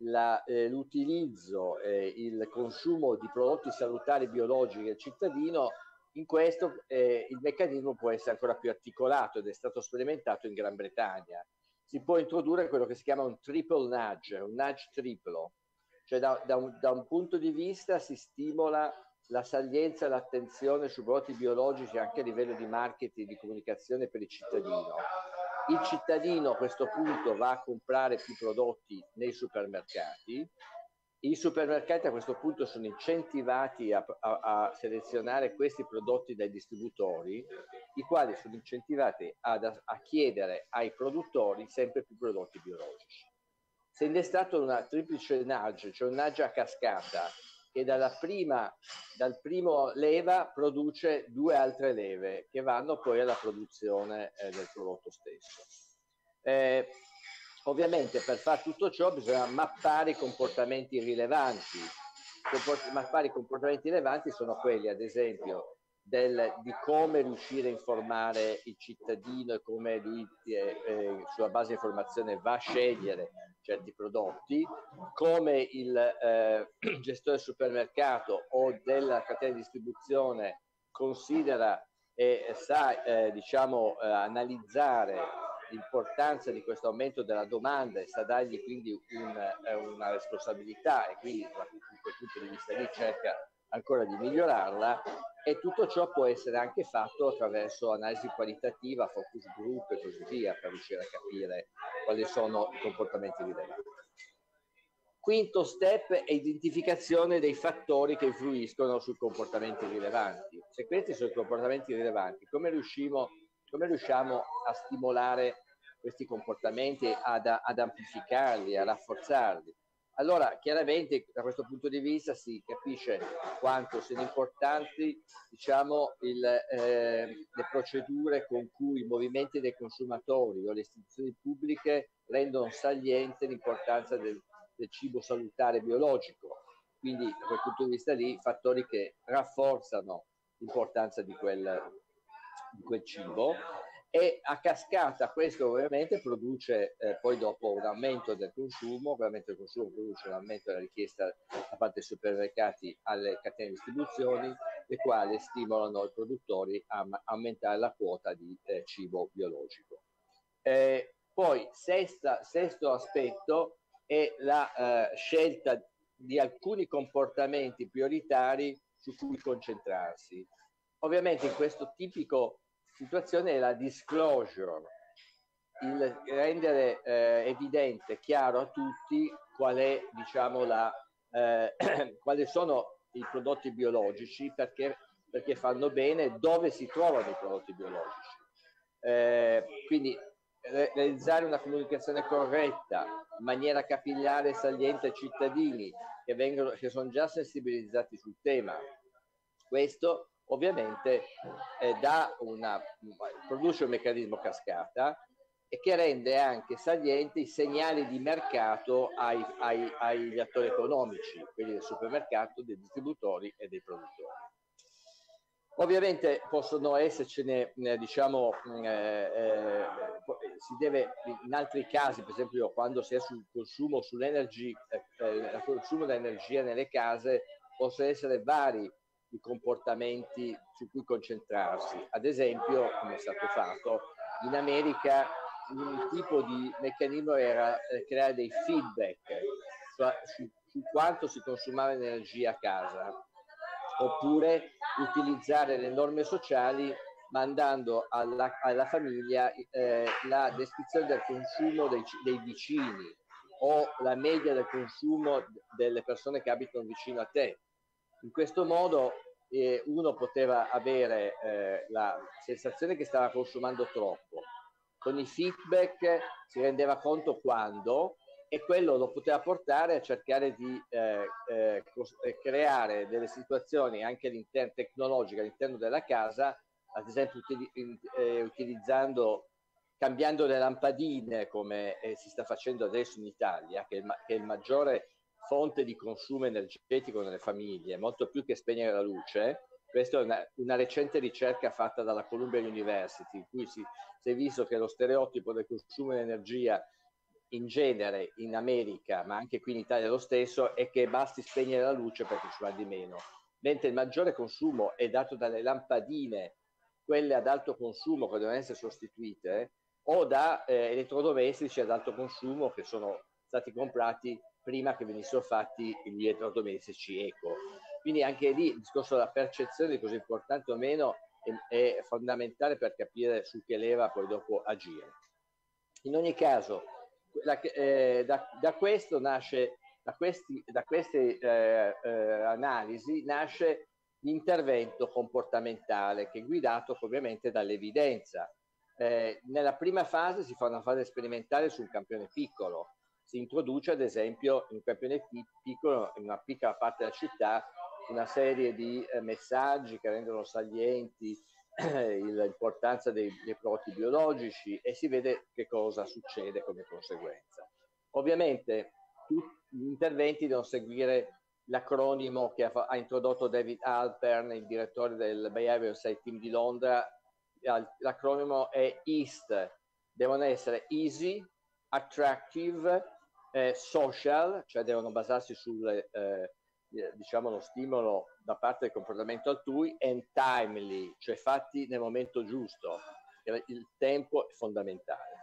la, eh, l'utilizzo e il consumo di prodotti salutari biologici del cittadino, in questo eh, il meccanismo può essere ancora più articolato ed è stato sperimentato in Gran Bretagna. Si può introdurre quello che si chiama un triple nudge, un nudge triplo, cioè da, da, un, da un punto di vista si stimola la salienza e l'attenzione sui prodotti biologici anche a livello di marketing, di comunicazione per il cittadino. Il cittadino a questo punto va a comprare più prodotti nei supermercati, i supermercati a questo punto sono incentivati a, a, a, selezionare questi prodotti dai distributori, i quali sono incentivati ad, a chiedere ai produttori sempre più prodotti biologici. Si è innestato una triplice nudge, cioè un nudge a cascata, che dalla prima, dal primo leva produce due altre leve che vanno poi alla produzione eh, del prodotto stesso. Eh, ovviamente per fare tutto ciò bisogna mappare i comportamenti rilevanti. Comport- mappare i comportamenti rilevanti sono quelli, ad esempio, del, di come riuscire a informare il cittadino e come lui eh, eh, sulla base di informazione va a scegliere certi prodotti, come il eh, gestore del supermercato o della catena di distribuzione considera e sa eh, diciamo, eh, analizzare l'importanza di questo aumento della domanda e sa dargli quindi un, eh, una responsabilità e quindi da quel punto di vista lì cerca ancora di migliorarla e tutto ciò può essere anche fatto attraverso analisi qualitativa, focus group e così via per riuscire a capire quali sono i comportamenti rilevanti. Quinto step è identificazione dei fattori che influiscono sui comportamenti rilevanti. Se questi sono i comportamenti rilevanti, come come riusciamo a stimolare questi comportamenti, ad, ad amplificarli, a rafforzarli? Allora, chiaramente da questo punto di vista si capisce quanto siano importanti diciamo, il, eh, le procedure con cui i movimenti dei consumatori o le istituzioni pubbliche rendono saliente l'importanza del, del cibo salutare biologico. Quindi da quel punto di vista lì fattori che rafforzano l'importanza di quel, di quel cibo e a cascata questo ovviamente produce eh, poi dopo un aumento del consumo, l'aumento del consumo produce un aumento della richiesta da parte dei supermercati alle catene di distribuzione, le quali stimolano i produttori a aumentare la quota di eh, cibo biologico. Eh, poi sesta, sesto aspetto è la eh, scelta di alcuni comportamenti prioritari su cui concentrarsi. Ovviamente in questo tipico situazione è la disclosure, il rendere eh, evidente, chiaro a tutti qual è, diciamo, la, eh, quali sono i prodotti biologici, perché, perché fanno bene, dove si trovano i prodotti biologici. Eh, quindi re- realizzare una comunicazione corretta, in maniera capillare e saliente ai cittadini che, vengono, che sono già sensibilizzati sul tema. Questo ovviamente eh, una, produce un meccanismo cascata e che rende anche salienti i segnali di mercato ai, ai, agli attori economici, quelli del supermercato, dei distributori e dei produttori. Ovviamente possono essercene, eh, diciamo, eh, eh, si deve in altri casi, per esempio quando si è sul consumo, sull'energia, eh, il consumo di energia nelle case, possono essere vari i comportamenti su cui concentrarsi. Ad esempio, come è stato fatto, in America un tipo di meccanismo era eh, creare dei feedback cioè su, su quanto si consumava energia a casa, oppure utilizzare le norme sociali mandando alla, alla famiglia eh, la descrizione del consumo dei, dei, vicini o la media del consumo delle persone che abitano vicino a te. In questo modo eh, uno poteva avere eh, la sensazione che stava consumando troppo. Con i feedback si rendeva conto quando e quello lo poteva portare a cercare di eh, eh, eh creare delle situazioni anche all'interno tecnologiche all'interno della casa, ad esempio eh, utilizzando cambiando le lampadine come si sta facendo adesso in Italia, che è il, ma- che è il maggiore fonte di consumo energetico nelle famiglie, molto più che spegnere la luce. Questa è una, una recente ricerca fatta dalla Columbia University, in cui si, si, è visto che lo stereotipo del consumo di energia in genere in America, ma anche qui in Italia lo stesso, è che basti spegnere la luce perché ci va di meno, mentre il maggiore consumo è dato dalle lampadine, quelle ad alto consumo che devono essere sostituite, o da eh, elettrodomestici ad alto consumo che sono stati comprati prima che venissero fatti gli elettrodomestici eco. Quindi anche lì il discorso della percezione di cosa è importante o meno è, è fondamentale per capire su che leva poi dopo agire. In ogni caso, la, eh, da, da, questo nasce, da, questi, da queste eh, eh, analisi nasce l'intervento comportamentale che è guidato ovviamente dall'evidenza. Eh, nella prima fase si fa una fase sperimentale su un campione piccolo, si introduce ad esempio in un campione piccolo, in una piccola parte della città, una serie di eh, messaggi che rendono salienti l'importanza dei, dei prodotti biologici e si vede che cosa succede come conseguenza. Ovviamente tutti gli interventi devono seguire l'acronimo che ha, ha, introdotto David Alpern, il direttore del Behavior Site Team di Londra. L'acronimo è EAST, devono essere easy, attractive, eh, social, cioè devono basarsi sulle eh, eh, diciamo, lo stimolo da parte del comportamento altrui and timely, cioè fatti nel momento giusto. Il tempo è fondamentale.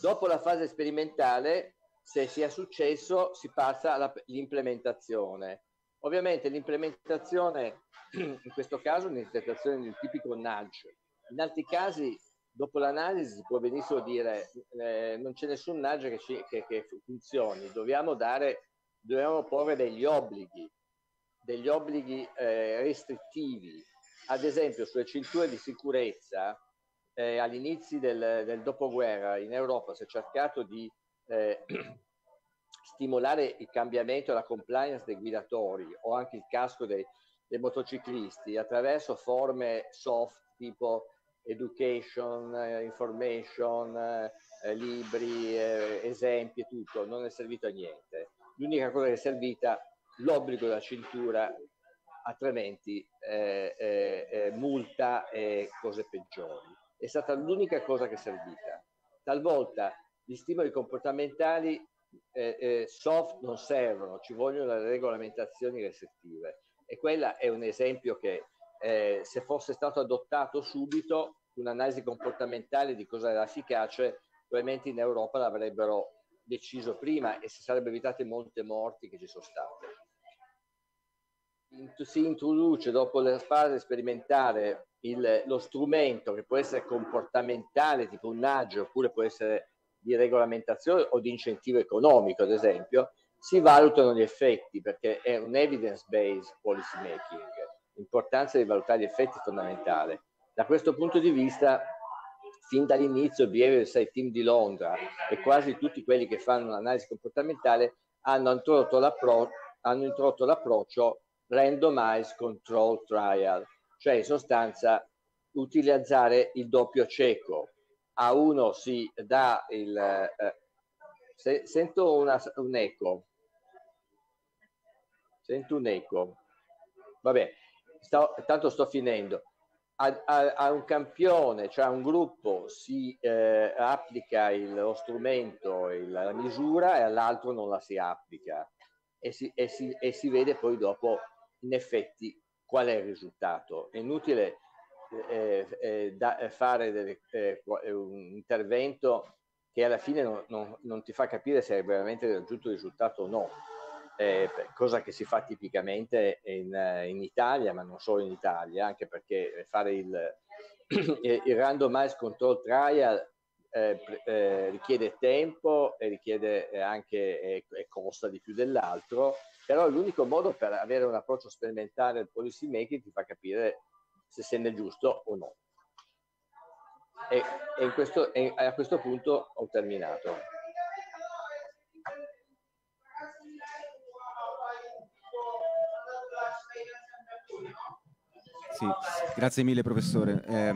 Dopo la fase sperimentale, se sia successo, si passa all'implementazione. Ovviamente l'implementazione, in questo caso, è un'implementazione di un tipico nudge. In altri casi, dopo l'analisi, si può benissimo dire eh, non c'è nessun nudge che, ci, che, che funzioni, dobbiamo dare dobbiamo porre degli obblighi, degli obblighi eh, restrittivi. Ad esempio, sulle cinture di sicurezza, eh, all'inizio del, del, dopoguerra in Europa si è cercato di eh, stimolare il cambiamento e la compliance dei guidatori o anche il casco dei, dei motociclisti attraverso forme soft tipo education, eh, information, eh, libri, eh, esempi e tutto, non è servito a niente l'unica cosa che è servita l'obbligo della cintura, altrimenti eh, eh, multa e cose peggiori. È stata l'unica cosa che è servita. Talvolta gli stimoli comportamentali soft non servono, ci vogliono le regolamentazioni restrittive. E quella è un esempio che eh, se fosse stato adottato subito, un'analisi comportamentale di cosa era efficace, probabilmente in Europa l'avrebbero deciso prima e si sarebbe evitate molte morti che ci sono state. Si introduce dopo la fase sperimentale il, lo strumento che può essere comportamentale, tipo un nudge, oppure può essere di regolamentazione o di incentivo economico, ad esempio, si valutano gli effetti perché è un evidence-based policy making. L'importanza di valutare gli effetti è fondamentale. Da questo punto di vista fin dall'inizio Behavioral Science Team di Londra e quasi tutti quelli che fanno un'analisi comportamentale hanno introdotto, l'appro- hanno introdotto l'approccio randomized control trial, cioè in sostanza utilizzare il doppio cieco. A uno si dà il... Eh, se, sento una, un eco. Sento un eco. Vabbè, sto, tanto sto finendo a, a, a, un campione, cioè a un gruppo, si eh, applica il, lo strumento, il, la misura e all'altro non la si applica e si, e, si, e si, vede poi dopo in effetti qual è il risultato. È inutile eh, eh, da, fare delle, eh, un intervento che alla fine non, non, non ti fa capire se hai veramente raggiunto il risultato o no eh, cosa che si fa tipicamente in, in, Italia, ma non solo in Italia, anche perché fare il, il randomized control trial eh, eh, richiede tempo e richiede anche e, costa di più dell'altro, però è l'unico modo per avere un approccio sperimentale al policy making ti fa capire se sei nel giusto o no. E, e, questo, e a questo punto ho terminato.
Sì, grazie mille professore. Eh,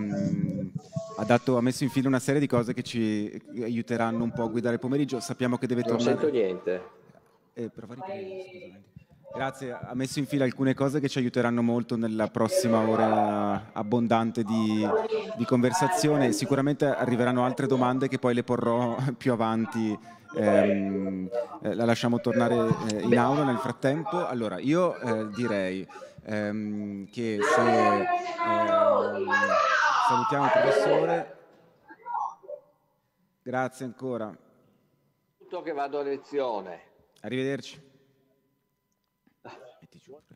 ha, dato, ha, messo in fila una serie di cose che ci aiuteranno un po' a guidare il pomeriggio. Sappiamo che deve tornare...
Non sento niente.
Eh, prova a riprendere, Grazie, ha messo in fila alcune cose che ci aiuteranno molto nella prossima ora abbondante di, di conversazione. Sicuramente arriveranno altre domande che poi le porrò più avanti. Ehm, eh, la lasciamo tornare eh, in aula nel frattempo. Allora, io eh, direi ehm, che se ehm, salutiamo il professore. Grazie ancora.
Tutto che vado a lezione.
Arrivederci.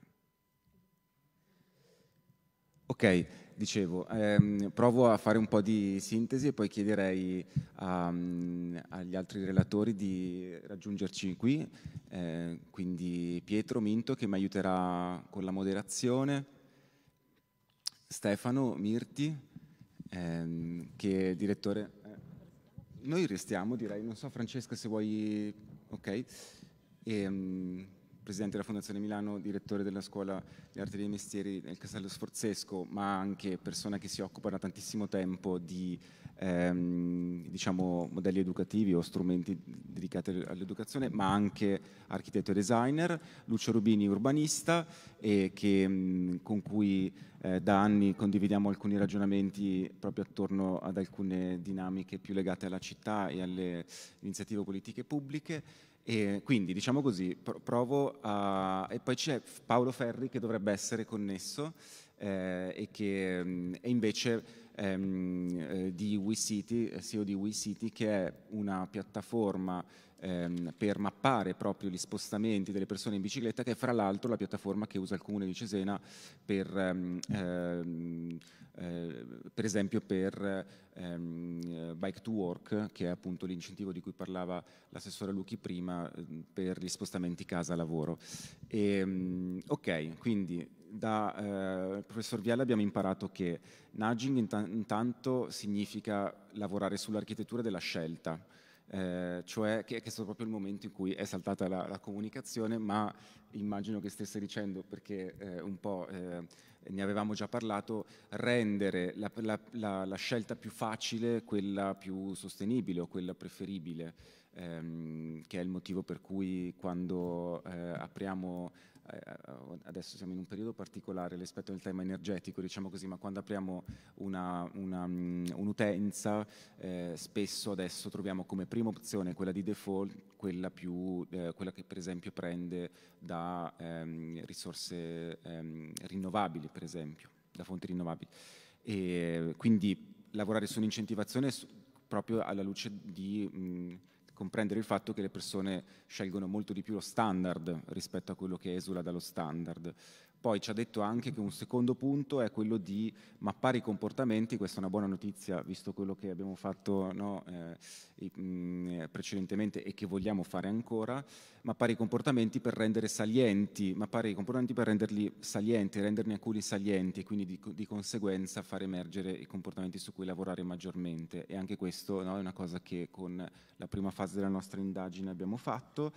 Ok, dicevo, ehm, provo a fare un po' di sintesi e poi chiederei a, um, agli altri relatori di raggiungerci qui, eh, quindi Pietro Minto che mi aiuterà con la moderazione, Stefano Mirti ehm, che è direttore... Eh, noi restiamo direi, non so Francesca se vuoi... Ok. E, um, presidente della Fondazione Milano, direttore della Scuola di Arte dei Mestieri del Castello Sforzesco, ma anche persona che si occupa da tantissimo tempo di ehm, diciamo, modelli educativi o strumenti dedicati all'educazione, ma anche architetto e designer, Lucio Rubini urbanista e che, mh, con cui eh, da anni condividiamo alcuni ragionamenti proprio attorno ad alcune dinamiche più legate alla città e alle iniziative politiche pubbliche. E quindi, diciamo così, provo a... E poi c'è Paolo Ferri che dovrebbe essere connesso eh, e che è invece ehm, eh, di WeCity, CEO di WeCity, che è una piattaforma ehm, per mappare proprio gli spostamenti delle persone in bicicletta, che è fra l'altro la piattaforma che usa il Comune di Cesena per... Ehm, ehm eh, per esempio per ehm, Bike to Work, che è appunto l'incentivo di cui parlava l'assessore Lucchi prima ehm, per gli spostamenti casa-lavoro. Ehm, ok, quindi da eh, professor Viale abbiamo imparato che nudging int intanto significa lavorare sull'architettura della scelta, eh, cioè che, che, è stato proprio il momento in cui è saltata la, la comunicazione, ma immagino che stesse dicendo, perché eh, un po' eh, ne avevamo già parlato, rendere la, la, la, scelta più facile quella più sostenibile o quella preferibile, ehm, che è il motivo per cui quando eh, apriamo adesso siamo in un periodo particolare rispetto al tema energetico, diciamo così, ma quando apriamo mm, un'utenza, eh, spesso adesso troviamo come prima opzione quella di default, quella, più, eh, quella che per esempio prende da ehm, risorse ehm, rinnovabili, per esempio, da fonti rinnovabili. E quindi lavorare su un'incentivazione proprio alla luce di... Mh, mm, comprendere il fatto che le persone scelgono molto di più lo standard rispetto a quello che esula dallo standard. Poi ci ha detto anche che un secondo punto è quello di mappare i comportamenti, questa è una buona notizia visto quello che abbiamo fatto no, eh, precedentemente e che vogliamo fare ancora, mappare i comportamenti per rendere salienti, mappare i comportamenti per renderli salienti, renderne alcuni salienti e quindi di, di, conseguenza far emergere i comportamenti su cui lavorare maggiormente. E anche questo no, è una cosa che con la prima fase della nostra indagine abbiamo fatto.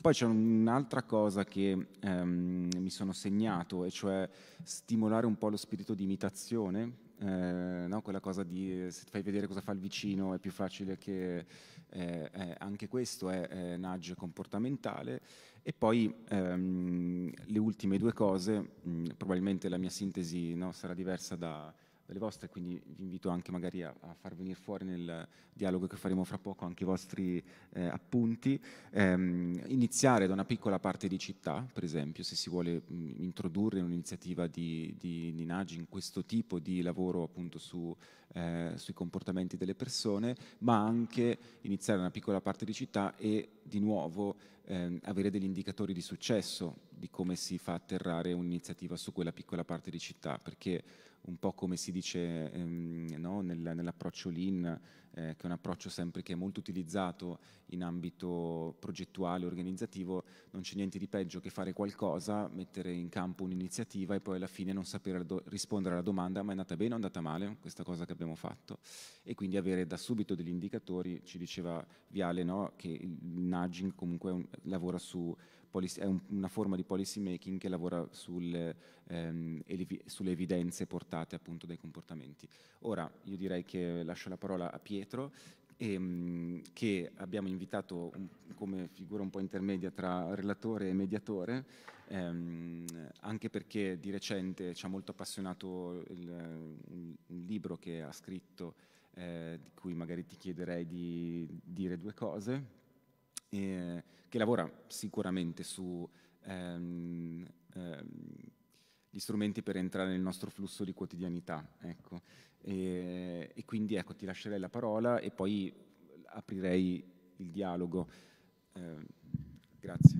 Poi c'è un'altra cosa che ehm, mi sono segnato e cioè stimolare un po' lo spirito di imitazione eh, no? quella cosa di se fai vedere cosa fa il vicino è più facile che eh, eh, anche questo è, è nudge comportamentale e poi ehm, le ultime due cose, mh, probabilmente la mia sintesi no, sarà diversa da, dalle vostre, quindi vi invito anche magari a, a, far venire fuori nel dialogo che faremo fra poco anche i vostri eh, appunti. Ehm, iniziare da una piccola parte di città, per esempio, se si vuole mh, introdurre un'iniziativa di, di, di nudging, questo tipo di lavoro appunto su, eh, sui comportamenti delle persone, ma anche iniziare da una piccola parte di città e di nuovo eh, avere degli indicatori di successo di come si fa atterrare un'iniziativa su quella piccola parte di città, perché un po' come si dice ehm, no? Nel, nell'approccio Lean, eh, che è un approccio sempre che è molto utilizzato in ambito progettuale, organizzativo, non c'è niente di peggio che fare qualcosa, mettere in campo un'iniziativa e poi alla fine non sapere rispondere alla domanda ma è andata bene o è andata male questa cosa che abbiamo fatto e quindi avere da subito degli indicatori, ci diceva Viale no? che il nudging comunque un, lavora su policy, è un, una forma di policy making che lavora sulle, ehm, sulle, evidenze portate appunto dai comportamenti. Ora io direi che lascio la parola a Pietro ehm, che abbiamo invitato come figura un po' intermedia tra relatore e mediatore, ehm, anche perché di recente ci ha molto appassionato il, un, un, libro che ha scritto, eh, di cui magari ti chiederei di dire due cose, eh, che lavora sicuramente su ehm, ehm, gli strumenti per entrare nel nostro flusso di quotidianità. Ecco. E, e, quindi ecco, ti lascerei la parola e poi aprirei il dialogo. Eh, grazie.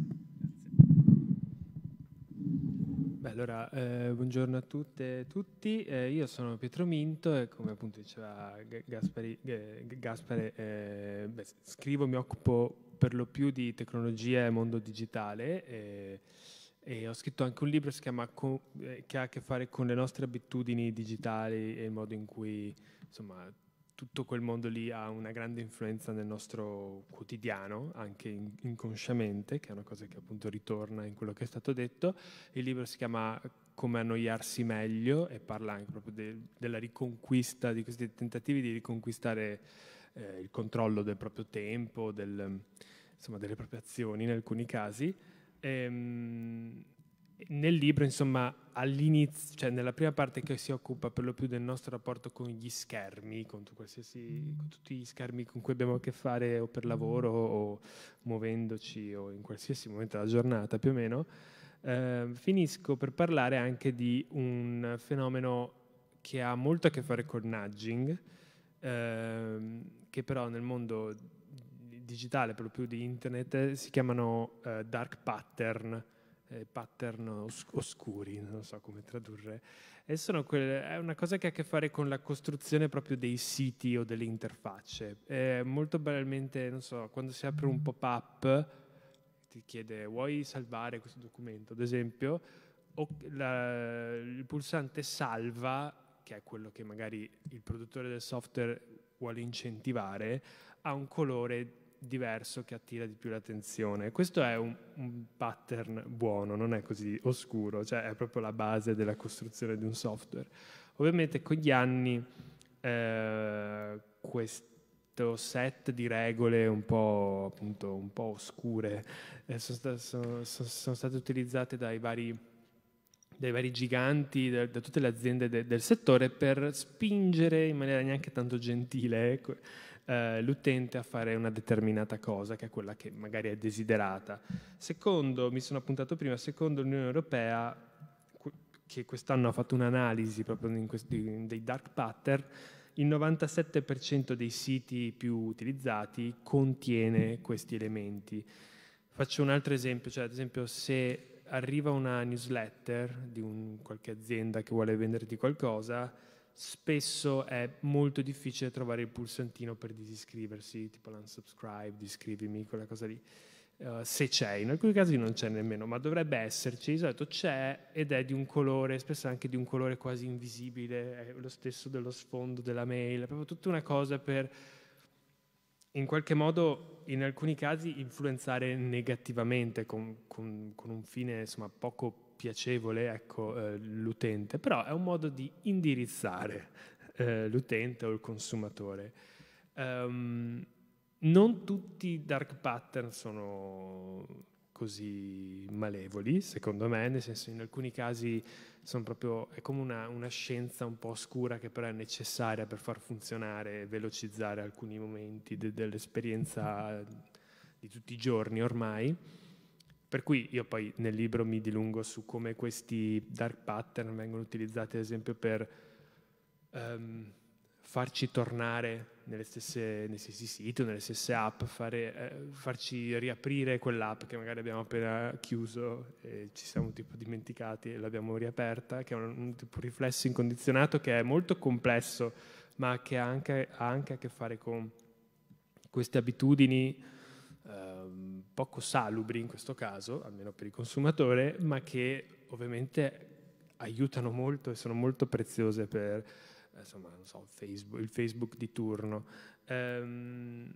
Beh, allora, eh, buongiorno a tutte e tutti. Eh, io sono Pietro Minto e come appunto diceva Gaspari, Gaspare, eh, beh, scrivo, mi occupo per lo più di tecnologia e mondo digitale e, e ho scritto anche un libro che, chiama, eh, che ha a che fare con le nostre abitudini digitali e il modo in cui insomma, tutto quel mondo lì ha una grande influenza nel nostro quotidiano, anche inconsciamente, che è una cosa che appunto ritorna in quello che è stato detto. Il libro si chiama Come annoiarsi meglio e parla anche proprio de, della riconquista, di questi tentativi di riconquistare eh, il controllo del proprio tempo, del, insomma, delle proprie azioni in alcuni casi. Ehm, nel libro, insomma, all'inizio, cioè nella prima parte che si occupa per lo più del nostro rapporto con gli schermi, con, con tutti gli schermi con cui abbiamo a che fare o per lavoro o muovendoci o in qualsiasi momento della giornata più o meno, eh, finisco per parlare anche di un fenomeno che ha molto a che fare col nudging, eh, che però nel mondo digitale, lo più di internet, si chiamano eh, dark pattern eh, pattern os- oscuri, non so come tradurre. E quelle, è una cosa che ha a che fare con la costruzione proprio dei siti o delle interfacce. Eh, molto banalmente, non so, quando si apre un pop-up ti chiede vuoi salvare questo documento, ad esempio, o la, il pulsante salva, che è quello che magari il produttore del software vuole incentivare, ha un colore diverso che attira di più l'attenzione. Questo è un, un, pattern buono, non è così oscuro, cioè è proprio la base della costruzione di un software. Ovviamente con gli anni eh, questo set di regole un po', appunto, un po oscure eh, sono, sono, sono, state utilizzate dai vari, dai vari giganti, da, da, tutte le aziende de, del settore per spingere in maniera neanche tanto gentile ecco, eh, l'utente a fare una determinata cosa, che è quella che magari è desiderata. Secondo, mi sono appuntato prima, secondo l'Unione Europea, che quest'anno ha fatto un'analisi proprio questi, dei dark pattern, il 97% dei siti più utilizzati contiene questi elementi. Faccio un altro esempio, cioè ad esempio se arriva una newsletter di un, qualche azienda che vuole venderti qualcosa, spesso è molto difficile trovare il pulsantino per disiscriversi, tipo l'unsubscribe, disiscrivimi, quella cosa lì. Uh, se c'è, in alcuni casi non c'è nemmeno, ma dovrebbe esserci, di solito c'è ed è di un colore, spesso anche di un colore quasi invisibile, è lo stesso dello sfondo della mail, è proprio tutta una cosa per in qualche modo in alcuni casi influenzare negativamente con, con, con un fine insomma, poco piacevole ecco, eh, l'utente, però è un modo di indirizzare eh, l'utente o il consumatore. Um, non tutti i dark pattern sono così malevoli, secondo me, nel senso in alcuni casi proprio, è come una, una, scienza un po' oscura che però è necessaria per far funzionare e velocizzare alcuni momenti de, dell'esperienza di tutti i giorni ormai. Per cui io poi nel libro mi dilungo su come questi dark pattern vengono utilizzati ad esempio per um, farci tornare stesse, nei stessi siti nelle stesse app, fare, eh, farci riaprire quell'app che magari abbiamo appena chiuso e ci siamo tipo dimenticati e l'abbiamo riaperta, che è un, un tipo riflesso incondizionato che è molto complesso ma che ha anche, ha anche a che fare con queste abitudini Ehm, poco salubri in questo caso, almeno per il consumatore, ma che ovviamente aiutano molto e sono molto preziose per eh, insomma, so, Facebook, il Facebook di turno. Um,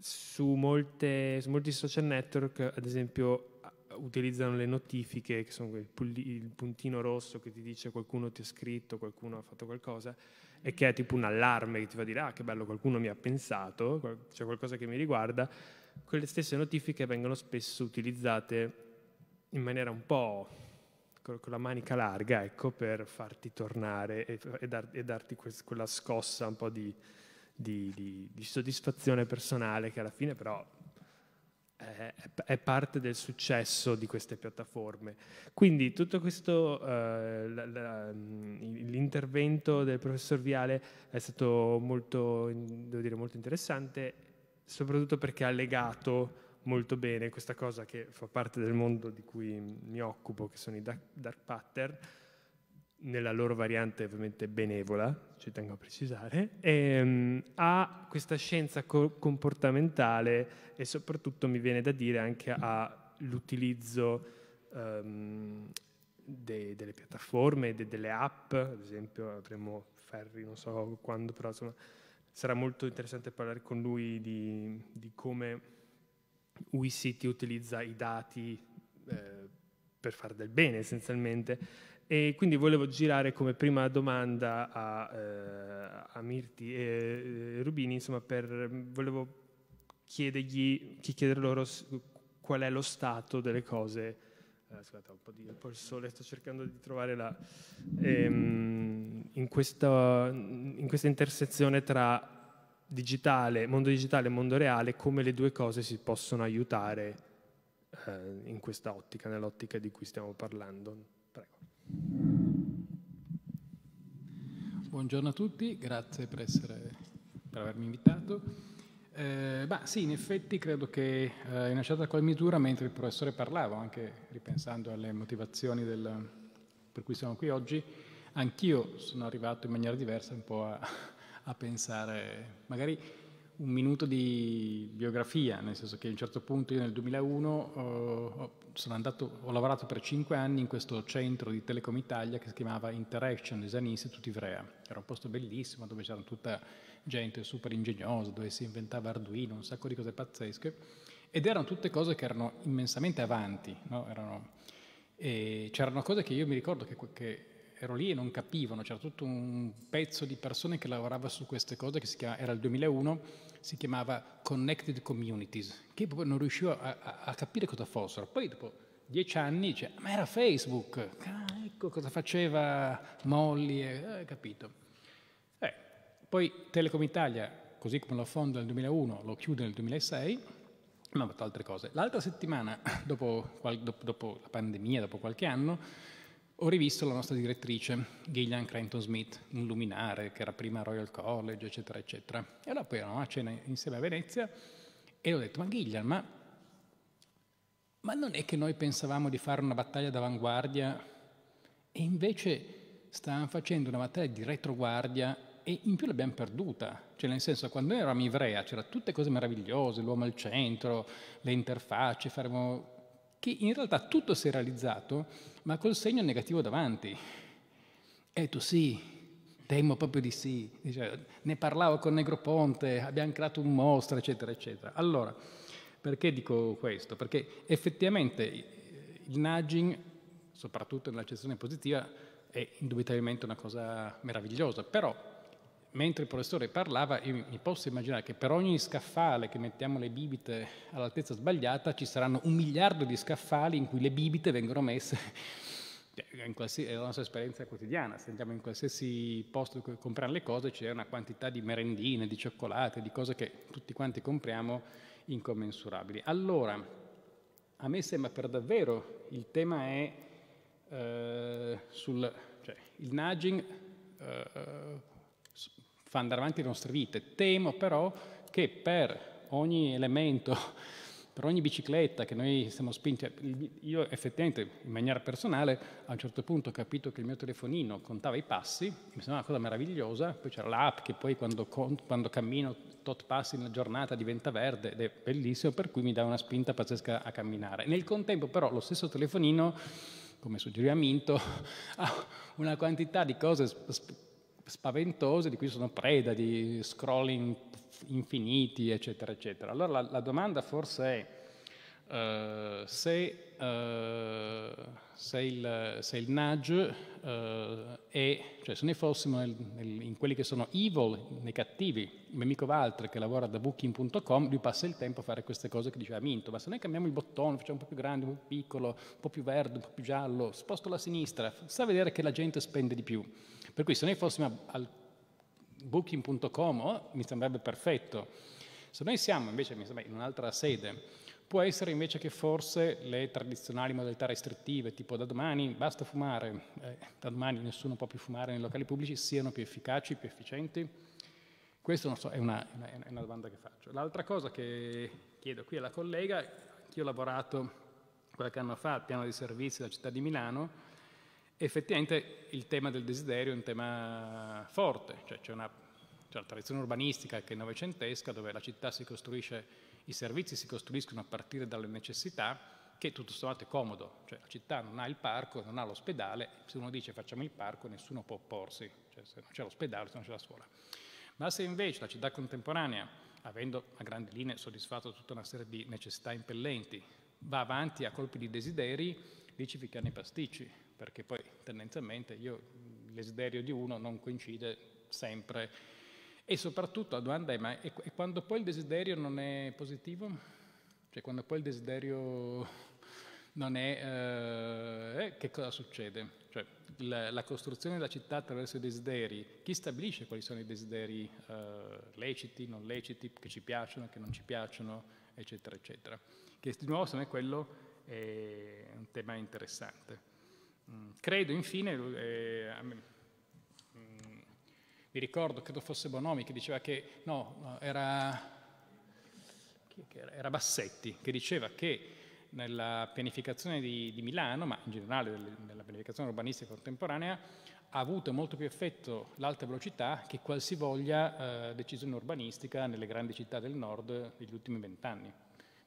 su, molte, su, molti social network, ad esempio, utilizzano le notifiche, che sono il, puntino rosso che ti dice qualcuno ti ha scritto, qualcuno ha fatto qualcosa, e che è tipo un allarme che ti fa dire ah che bello qualcuno mi ha pensato, c'è qualcosa che mi riguarda, quelle stesse notifiche vengono spesso utilizzate in maniera un po' con la manica larga, ecco, per farti tornare e, e, dar, e darti quella scossa un po' di, di, di, di, soddisfazione personale che alla fine però è, è, parte del successo di queste piattaforme. Quindi tutto questo, eh, la, la, l'intervento del professor Viale è stato molto, devo dire, molto interessante, soprattutto perché ha legato molto bene questa cosa che fa parte del mondo di cui mi occupo, che sono i dark, dark pattern, nella loro variante ovviamente benevola, ci tengo a precisare, e, um, ha questa scienza co- comportamentale e soprattutto mi viene da dire anche all'utilizzo um, de- delle piattaforme, de- delle app, ad esempio avremo Ferri, non so quando, però insomma sarà molto interessante parlare con lui di, di come WeCity utilizza i dati eh, per fare del bene essenzialmente e quindi volevo girare come prima domanda a, eh, a Mirti e eh, Rubini, insomma, per, volevo chiedergli, chiedere loro qual è lo stato delle cose. Eh, scusate, un po' di un po' il sole, sto cercando di trovare la, ehm, in, questa, in questa intersezione tra digitale, mondo digitale e mondo reale, come le due cose si possono aiutare eh, in questa ottica, nell'ottica di cui stiamo parlando. Prego.
Buongiorno a tutti, grazie per, essere, per avermi invitato. Eh, bah, sì, in effetti credo che eh, in una certa qual misura, mentre il professore parlava, anche ripensando alle motivazioni del, per cui siamo qui oggi, anch'io sono arrivato in maniera diversa un po' a, a pensare, magari un minuto di biografia, nel senso che a un certo punto io nel 2001 uh, sono andato, ho lavorato per cinque anni in questo centro di Telecom Italia che si chiamava Interaction Design Institute Ivrea. Era un posto bellissimo dove c'era tutta gente super ingegnosa, dove si inventava Arduino, un sacco di cose pazzesche ed erano tutte cose che erano immensamente avanti. No? Erano, c'erano cose che io mi ricordo che, che ero lì e non capivano, c'era tutto un pezzo di persone che lavorava su queste cose, che chiama, era il 2001, si chiamava Connected Communities, che non riuscivo a, a, a capire cosa fossero. Poi dopo dieci anni dice, ma era Facebook, ah, ecco cosa faceva Molly, eh, capito. Eh, poi Telecom Italia, così come lo fonda nel 2001, lo chiude nel 2006, ma ha fatto altre cose. L'altra settimana, dopo, dopo, dopo la pandemia, dopo qualche anno, ho rivisto la nostra direttrice, Gillian Cranton Smith, un luminare che era prima Royal College, eccetera, eccetera. E allora poi eravamo a cena insieme a Venezia e ho detto, ma Gillian, ma, ma non è che noi pensavamo di fare una battaglia d'avanguardia e invece stavamo facendo una battaglia di retroguardia e in più l'abbiamo perduta. Cioè, nel senso, quando noi eravamo Ivrea c'erano tutte cose meravigliose, l'uomo al centro, le interfacce, faremo che in realtà tutto si è realizzato, ma col segno negativo davanti. E tu sì, temo proprio di sì. Dice, ne parlavo con Negroponte, abbiamo creato un mostro, eccetera, eccetera. Allora, perché dico questo? Perché effettivamente il nudging, soprattutto nell'accezione positiva, è indubitabilmente una cosa meravigliosa, però mentre il professore parlava, io mi posso immaginare che per ogni scaffale che mettiamo le bibite all'altezza sbagliata ci saranno un miliardo di scaffali in cui le bibite vengono messe. In è la nostra esperienza quotidiana, se andiamo in qualsiasi posto dove comprare le cose c'è una quantità di merendine, di cioccolate, di cose che tutti quanti compriamo incommensurabili. Allora, a me sembra per davvero il tema è eh, sul cioè, il nudging. Eh, fa andare avanti le nostre vite. Temo però che per ogni elemento, per ogni bicicletta che noi siamo spinti, io effettivamente in maniera personale a un certo punto ho capito che il mio telefonino contava i passi, mi sembrava una cosa meravigliosa, poi c'era l'app che poi quando, quando cammino tot passi nella giornata diventa verde ed è bellissimo, per cui mi dà una spinta pazzesca a camminare. Nel contempo però lo stesso telefonino, come suggeriva Minto, ha una quantità di cose spaventose di cui sono preda, di scrolling infiniti, eccetera, eccetera. Allora la, la domanda forse è uh, se, uh, se, il, se, il, nudge uh, E cioè, se noi fossimo nel, nel, in quelli che sono evil, nei cattivi, il mio amico Walter che lavora da booking.com, lui passa il tempo a fare queste cose che diceva Minto, ma se noi cambiamo il bottone, facciamo un po' più grande, un po' più piccolo, un po' più verde, un po' più giallo, sposto alla sinistra, sta a vedere che la gente spende di più. Per cui se noi fossimo al booking.com oh, mi sembrerebbe perfetto. Se noi siamo invece in un'altra sede, Può essere invece che forse le tradizionali modalità restrittive, tipo da domani basta fumare, eh, da domani nessuno può più fumare nei locali pubblici, siano più efficaci, più efficienti? Questa so, è, è, una, domanda che faccio. L'altra cosa che chiedo qui alla collega, che ho lavorato qualche anno fa al piano di servizi della città di Milano, effettivamente il tema del desiderio è un tema forte, cioè c'è una, c'è una tradizione urbanistica che è novecentesca dove la città si costruisce i servizi si costruiscono a partire dalle necessità, che tutto sommato è comodo, cioè la città non ha il parco, non ha l'ospedale, se uno dice facciamo il parco nessuno può opporsi, cioè se non c'è l'ospedale, se non c'è la scuola. Ma se invece la città contemporanea, avendo a grandi linee soddisfatto tutta una serie di necessità impellenti, va avanti a colpi di desideri, lì ci ficchiano i pasticci, perché poi tendenzialmente io, il desiderio di uno non coincide sempre e soprattutto la domanda è, ma e, e quando poi il desiderio non è positivo? Cioè quando poi il desiderio non è, eh, eh, che cosa succede? Cioè, la, la, costruzione della città attraverso i desideri, chi stabilisce quali sono i desideri eh, leciti, non leciti, che ci piacciono, che non ci piacciono, eccetera, eccetera. Che di nuovo, secondo me, quello è un tema interessante. Mm, credo, infine, eh, mi ricordo, credo fosse Bonomi, che diceva che, no, era, era Bassetti, che diceva che nella pianificazione di, di Milano, ma in generale nella pianificazione urbanistica contemporanea, ha avuto molto più effetto l'alta velocità che qualsivoglia eh, decisione urbanistica nelle grandi città del nord negli ultimi vent'anni.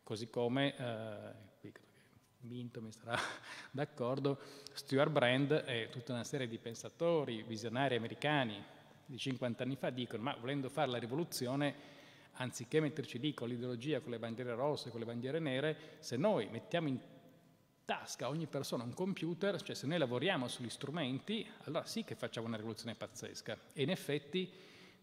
Così come, eh, Minto mi sarà d'accordo, Stuart Brand e tutta una serie di pensatori, visionari americani, di 50 anni fa dicono ma volendo fare la rivoluzione anziché metterci lì con l'ideologia, con le bandiere rosse, con le bandiere nere, se noi mettiamo in tasca a ogni persona un computer, cioè se noi lavoriamo sugli strumenti, allora sì che facciamo una rivoluzione pazzesca. E in effetti,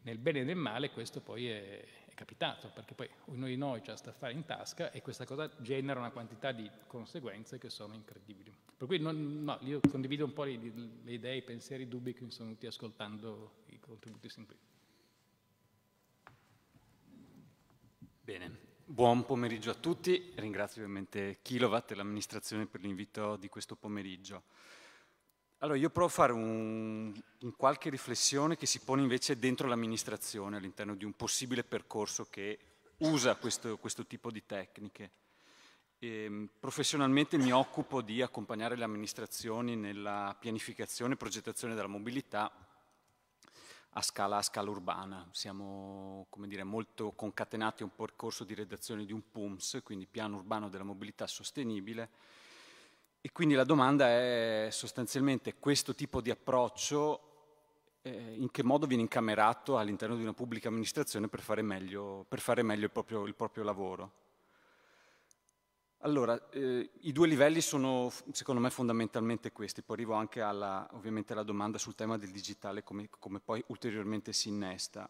nel bene e nel male, questo poi è capitato, perché poi ognuno di noi ha sta fare in tasca e questa cosa genera una quantità di conseguenze che sono incredibili. Per cui non, no, io condivido un po' le, le idee, i pensieri, i dubbi che mi sono venuti ascoltando contributi sin qui.
Bene, buon pomeriggio a tutti, ringrazio ovviamente Kilowatt e l'amministrazione per l'invito di questo pomeriggio. Allora, io provo a fare un, un qualche riflessione che si pone invece dentro l'amministrazione, all'interno di un possibile percorso che usa questo, questo tipo di tecniche. E, ehm, professionalmente mi occupo di accompagnare le amministrazioni nella pianificazione e progettazione della mobilità a scala, a scala urbana. Siamo dire, molto concatenati a un percorso di redazione di un PUMS, quindi Piano Urbano della Mobilità Sostenibile, e quindi la domanda è sostanzialmente questo tipo di approccio eh, in che modo viene incamerato all'interno di una pubblica amministrazione per fare meglio, per fare meglio il, proprio, il proprio lavoro. Allora, eh, i due livelli sono secondo me fondamentalmente questi, poi arrivo anche alla, ovviamente alla domanda sul tema del digitale, come, come poi ulteriormente si innesta.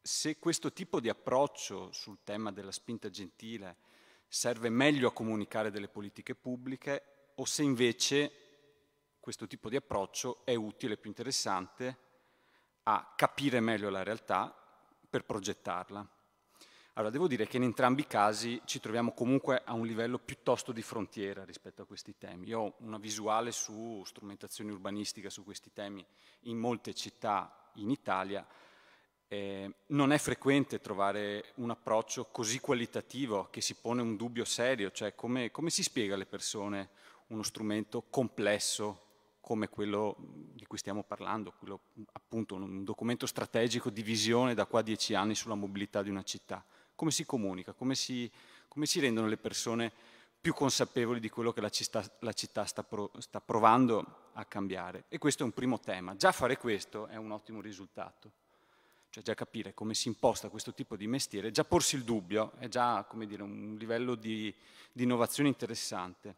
Se questo tipo di approccio sul tema della spinta gentile serve meglio a comunicare delle politiche pubbliche o se invece questo tipo di approccio è utile, più interessante a capire meglio la realtà per progettarla. Allora, devo dire che in entrambi i casi ci troviamo comunque a un livello piuttosto di frontiera rispetto a questi temi. Io ho una visuale su strumentazione urbanistica su questi temi in molte città in Italia. Eh, non è frequente trovare un approccio così qualitativo che si pone un dubbio serio, cioè come, come si spiega alle persone uno strumento complesso come quello di cui stiamo parlando, quello appunto un documento strategico di visione da qua a dieci anni sulla mobilità di una città come si comunica, come si, come si rendono le persone più consapevoli di quello che la città, la città sta, pro, sta, provando a cambiare. E questo è un primo tema. Già fare questo è un ottimo risultato. Cioè già capire come si imposta questo tipo di mestiere, già porsi il dubbio, è già dire, un livello di, di innovazione interessante.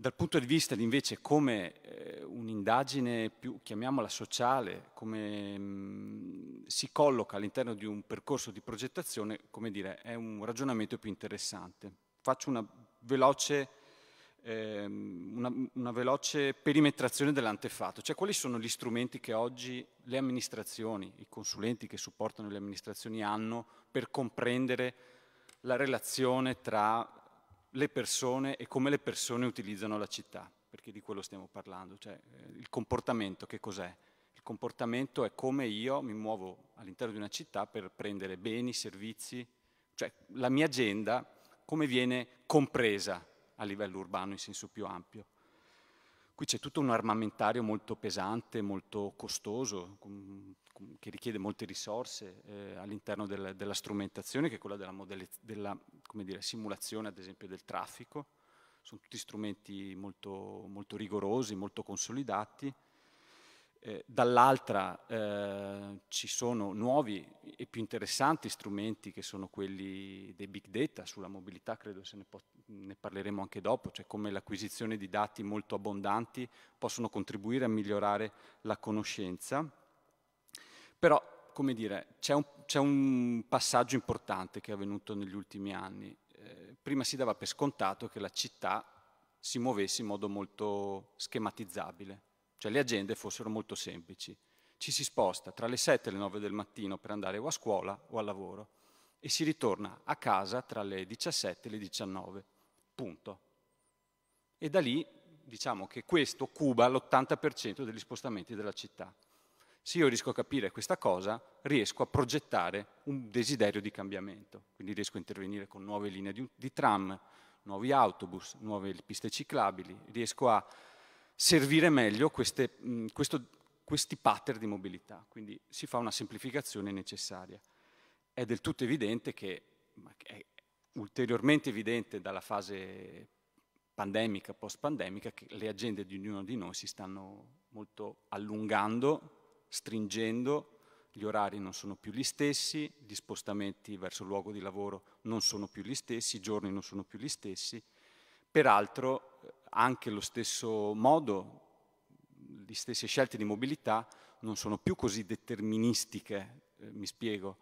dal punto di vista di invece come eh, un'indagine più, chiamiamola sociale, come mh, mm, si colloca all'interno di un percorso di progettazione, come dire, è un ragionamento più interessante. Faccio una veloce, eh, una, una veloce perimetrazione dell'antefatto, cioè quali sono gli strumenti che oggi le amministrazioni, i consulenti che supportano le amministrazioni hanno per comprendere la relazione tra le persone e come le persone utilizzano la città, perché di quello stiamo parlando, cioè eh, il comportamento che cos'è? Il comportamento è come io mi muovo all'interno di una città per prendere beni, servizi, cioè la mia agenda come viene compresa a livello urbano in senso più ampio. Qui c'è tutto un armamentario molto pesante, molto costoso, che richiede molte risorse eh, all'interno del, della strumentazione, che è quella della, della dire, simulazione, ad esempio, del traffico. Sono tutti strumenti molto, molto rigorosi, molto consolidati. Eh, dall'altra eh, ci sono nuovi e più interessanti strumenti che sono quelli dei big data sulla mobilità, credo se ne, ne parleremo anche dopo, cioè come l'acquisizione di dati molto abbondanti possono contribuire a migliorare la conoscenza. Però, come dire, c'è un, un passaggio importante che è avvenuto negli ultimi anni. Eh, prima si dava per scontato che la città si muovesse in modo molto schematizzabile, cioè le agende fossero molto semplici. Ci si sposta tra le 7 e le 9 del mattino per andare o a scuola o al lavoro e si ritorna a casa tra le 17 e le 19. Punto. E da lì diciamo che questo cuba l'80% degli spostamenti della città. Se io riesco a capire questa cosa, riesco a progettare un desiderio di cambiamento. Quindi riesco a intervenire con nuove linee di, di tram, nuovi autobus, nuove piste ciclabili, riesco a servire meglio queste, mh, questo, questi pattern di mobilità. Quindi si fa una semplificazione necessaria. È del tutto evidente che, è ulteriormente evidente dalla fase pandemica, post-pandemica, che le agende di ognuno di noi si stanno molto allungando stringendo, gli orari non sono più gli stessi, gli spostamenti verso il luogo di lavoro non sono più gli stessi, i giorni non sono più gli stessi. Peraltro anche lo stesso modo, le stesse scelte di mobilità non sono più così deterministiche, eh, mi spiego,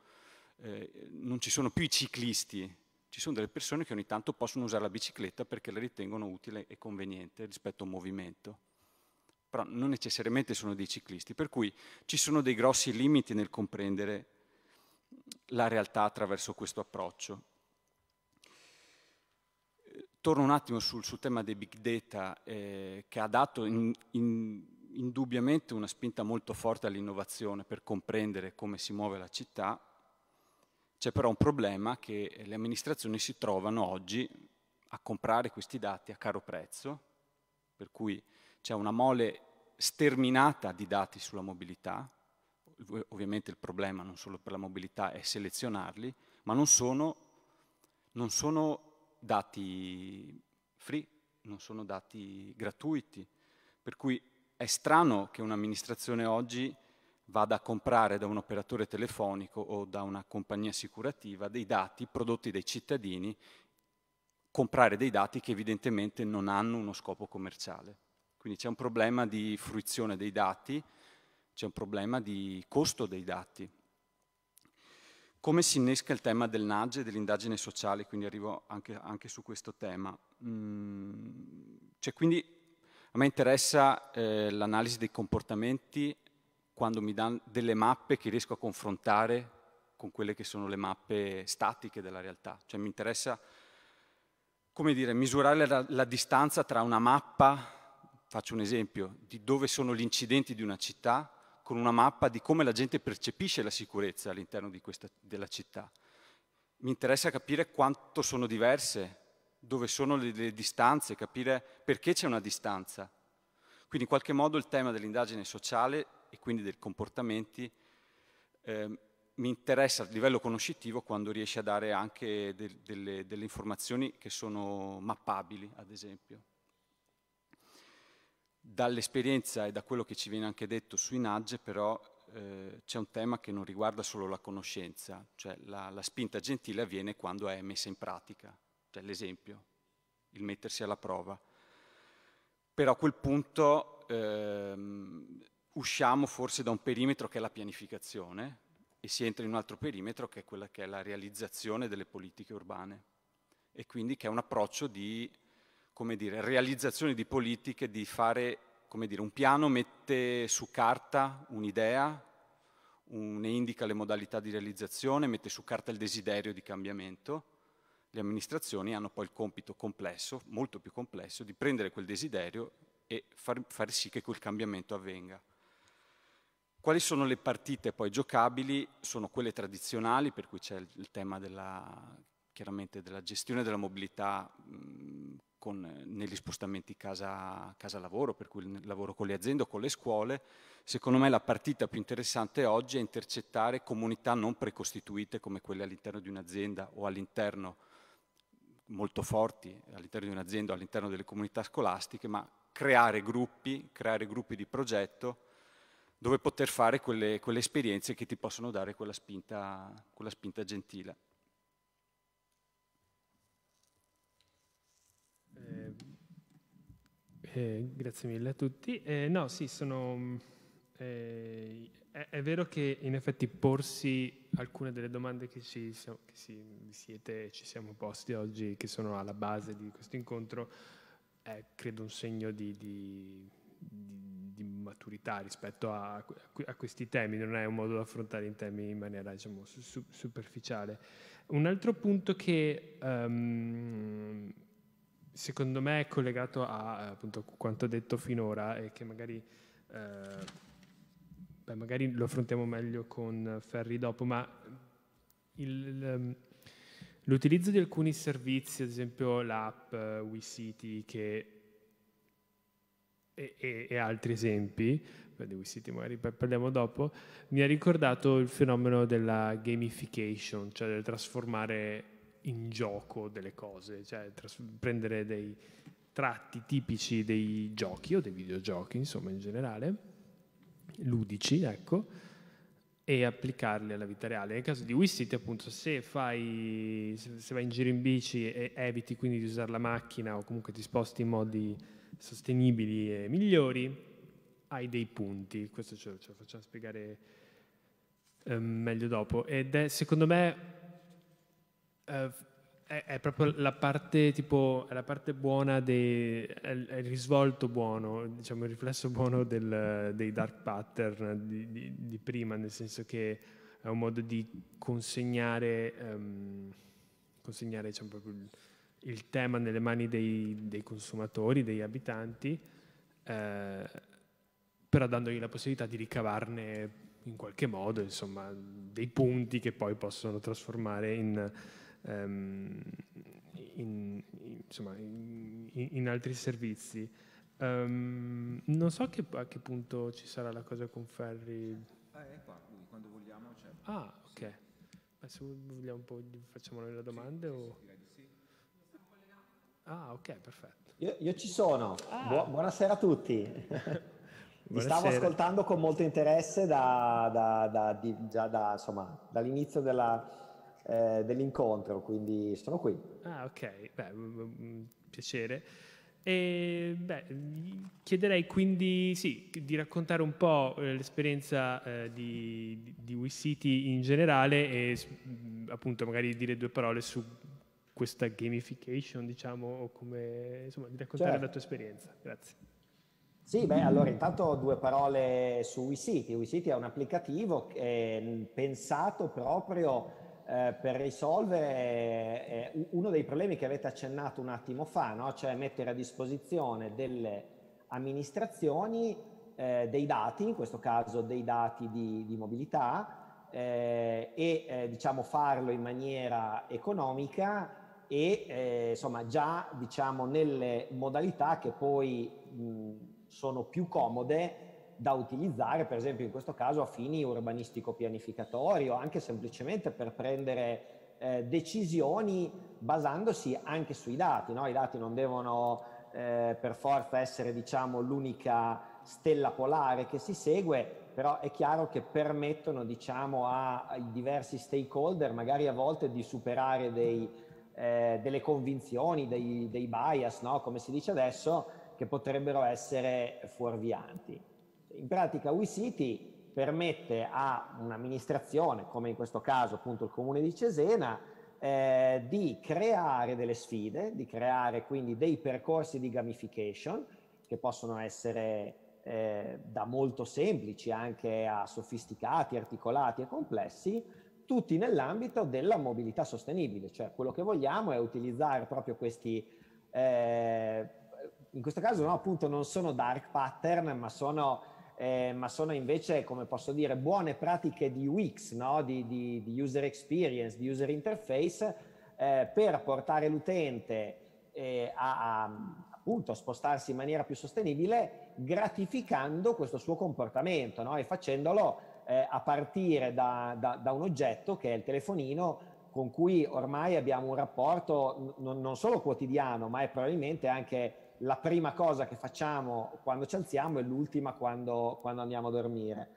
eh, non ci sono più i ciclisti, ci sono delle persone che ogni tanto possono usare la bicicletta perché la ritengono utile e conveniente rispetto a un movimento però non necessariamente sono dei ciclisti, per cui ci sono dei grossi limiti nel comprendere la realtà attraverso questo approccio. Torno un attimo sul, sul tema dei big data eh, che ha dato in, in, indubbiamente una spinta molto forte all'innovazione per comprendere come si muove la città. C'è però un problema che le amministrazioni si trovano oggi a comprare questi dati a caro prezzo, per cui c'è una mole sterminata di dati sulla mobilità, ovviamente il problema non solo per la mobilità è selezionarli, ma non sono, non sono dati free, non sono dati gratuiti, per cui è strano che un'amministrazione oggi vada a comprare da un operatore telefonico o da una compagnia assicurativa dei dati prodotti dai cittadini, comprare dei dati che evidentemente non hanno uno scopo commerciale. Quindi c'è un problema di fruizione dei dati, c'è un problema di costo dei dati. Come si innesca il tema del nudge e dell'indagine sociale, quindi arrivo anche, anche su questo tema. Mm, cioè quindi a me interessa eh, l'analisi dei comportamenti quando mi danno delle mappe che riesco a confrontare con quelle che sono le mappe statiche della realtà. Cioè mi interessa, come dire, misurare la, la distanza tra una mappa faccio un esempio, di dove sono gli incidenti di una città con una mappa di come la gente percepisce la sicurezza all'interno della città. Mi interessa capire quanto sono diverse, dove sono le, le distanze, capire perché c'è una distanza. Quindi in qualche modo il tema dell'indagine sociale e quindi dei comportamenti eh, mi interessa a livello conoscitivo quando riesce a dare anche de, delle, delle informazioni che sono mappabili, ad esempio. Dall'esperienza e da quello che ci viene anche detto sui nudge, però, eh, c'è un tema che non riguarda solo la conoscenza, cioè la, la spinta gentile avviene quando è messa in pratica, cioè l'esempio, il mettersi alla prova. però a quel punto ehm, usciamo forse da un perimetro che è la pianificazione e si entra in un altro perimetro che è quella che è la realizzazione delle politiche urbane e quindi che è un approccio di come dire, realizzazione di politiche, di fare come dire, un piano mette su carta un'idea, un, ne indica le modalità di realizzazione, mette su carta il desiderio di cambiamento. Le amministrazioni hanno poi il compito complesso, molto più complesso, di prendere quel desiderio e far, far sì che quel cambiamento avvenga. Quali sono le partite poi giocabili? Sono quelle tradizionali, per cui c'è il, il tema della, chiaramente della gestione della mobilità mh, con, negli spostamenti casa-lavoro, per cui il lavoro con le aziende o con le scuole. Secondo me la partita più interessante oggi è intercettare comunità non precostituite come quelle all'interno di un'azienda o all'interno molto forti all'interno di un'azienda all'interno delle comunità scolastiche, ma creare gruppi, creare gruppi di progetto dove poter fare quelle, quelle esperienze che ti possono dare quella spinta, quella spinta gentile.
Eh, grazie mille a tutti. Eh, no, sì, sono, eh, è, è, vero che in effetti porsi alcune delle domande che, ci, che si, siete, ci siamo posti oggi, che sono alla base di questo incontro, è credo un segno di, di, di, di maturità rispetto a, a, questi temi, non è un modo di affrontare i temi in maniera diciamo, su, superficiale. Un altro punto che um, secondo me è collegato a appunto, quanto detto finora e che magari, eh, beh, magari lo affrontiamo meglio con Ferri dopo, ma il, ehm, l'utilizzo di alcuni servizi, ad esempio l'app uh, WeCity che, e, e, e, altri esempi, di WeCity magari parliamo dopo, mi ha ricordato il fenomeno della gamification, cioè del trasformare in gioco delle cose, cioè tras- prendere dei tratti tipici dei giochi o dei videogiochi, insomma in generale, ludici, ecco, e applicarli alla vita reale. Nel caso di WeCity, appunto, se, fai, se vai in giro in bici e eviti quindi di usare la macchina o comunque ti sposti in modi sostenibili e migliori, hai dei punti. Questo ce lo, ce lo facciamo spiegare eh, meglio dopo. Ed è, secondo me, Uh, è, è, proprio la parte, tipo, la parte buona, dei, è, il risvolto buono, diciamo il riflesso buono del, dei dark pattern di, di, di, prima, nel senso che è un modo di consegnare, um, consegnare diciamo, il, il, tema nelle mani dei, dei consumatori, degli abitanti, eh, però dandogli la possibilità di ricavarne in qualche modo insomma, dei punti che poi possono trasformare in um, in, insomma, in, in, altri servizi. Um, non so che, a che punto ci sarà la cosa con Ferri.
Ah, è qua, lui, quando vogliamo c'è.
Ah, ok. Ma se vogliamo un po' facciamo noi le domande sì, o... Sì. Ah, ok, perfetto.
Io, io ci sono. Ah. Bu- buonasera a tutti. Vi stavo ascoltando con molto interesse da, da, da, di, già da, insomma, dall'inizio della, eh, dell'incontro, quindi sono qui.
Ah, ok, beh, piacere. E, beh, chiederei quindi sì, di raccontare un po' eh, l'esperienza eh, di, di WeCity in generale e appunto magari dire due parole su questa gamification, diciamo, o come, insomma, di raccontare certo. la tua esperienza. Grazie.
Sì, beh, allora intanto due parole su WeCity. WeCity è un applicativo pensato proprio eh, per risolvere eh, uno dei problemi che avete accennato un attimo fa, no? cioè mettere a disposizione delle amministrazioni eh, dei dati, in questo caso dei dati di, di mobilità, eh, e eh, diciamo farlo in maniera economica e insomma già diciamo nelle modalità che poi mh, sono più comode da utilizzare, per esempio in questo caso a fini urbanistico-pianificatori o anche semplicemente per prendere eh, decisioni basandosi anche sui dati. No? I dati non devono eh, per forza essere diciamo, l'unica stella polare che si segue, però è chiaro che permettono diciamo, ai diversi stakeholder magari a volte di superare dei, eh, delle convinzioni, dei, dei bias, no? come si dice adesso, che potrebbero essere fuorvianti. In pratica WeCity permette a un'amministrazione, come in questo caso appunto il comune di Cesena, eh, di creare delle sfide, di creare quindi dei percorsi di gamification che possono essere eh, da molto semplici anche a sofisticati, articolati e complessi, tutti nell'ambito della mobilità sostenibile, cioè quello che vogliamo è utilizzare proprio questi, eh, in questo caso no, appunto non sono dark pattern, ma sono eh, ma sono invece, come posso dire, buone pratiche di UX, no? di, di, di, user experience, di user interface, eh, per portare l'utente eh, a, a, appunto spostarsi in maniera più sostenibile, gratificando questo suo comportamento no? e facendolo eh, a partire da, da, da un oggetto che è il telefonino con cui ormai abbiamo un rapporto non solo quotidiano, ma è probabilmente anche la prima cosa che facciamo quando ci alziamo e l'ultima quando, quando andiamo a dormire.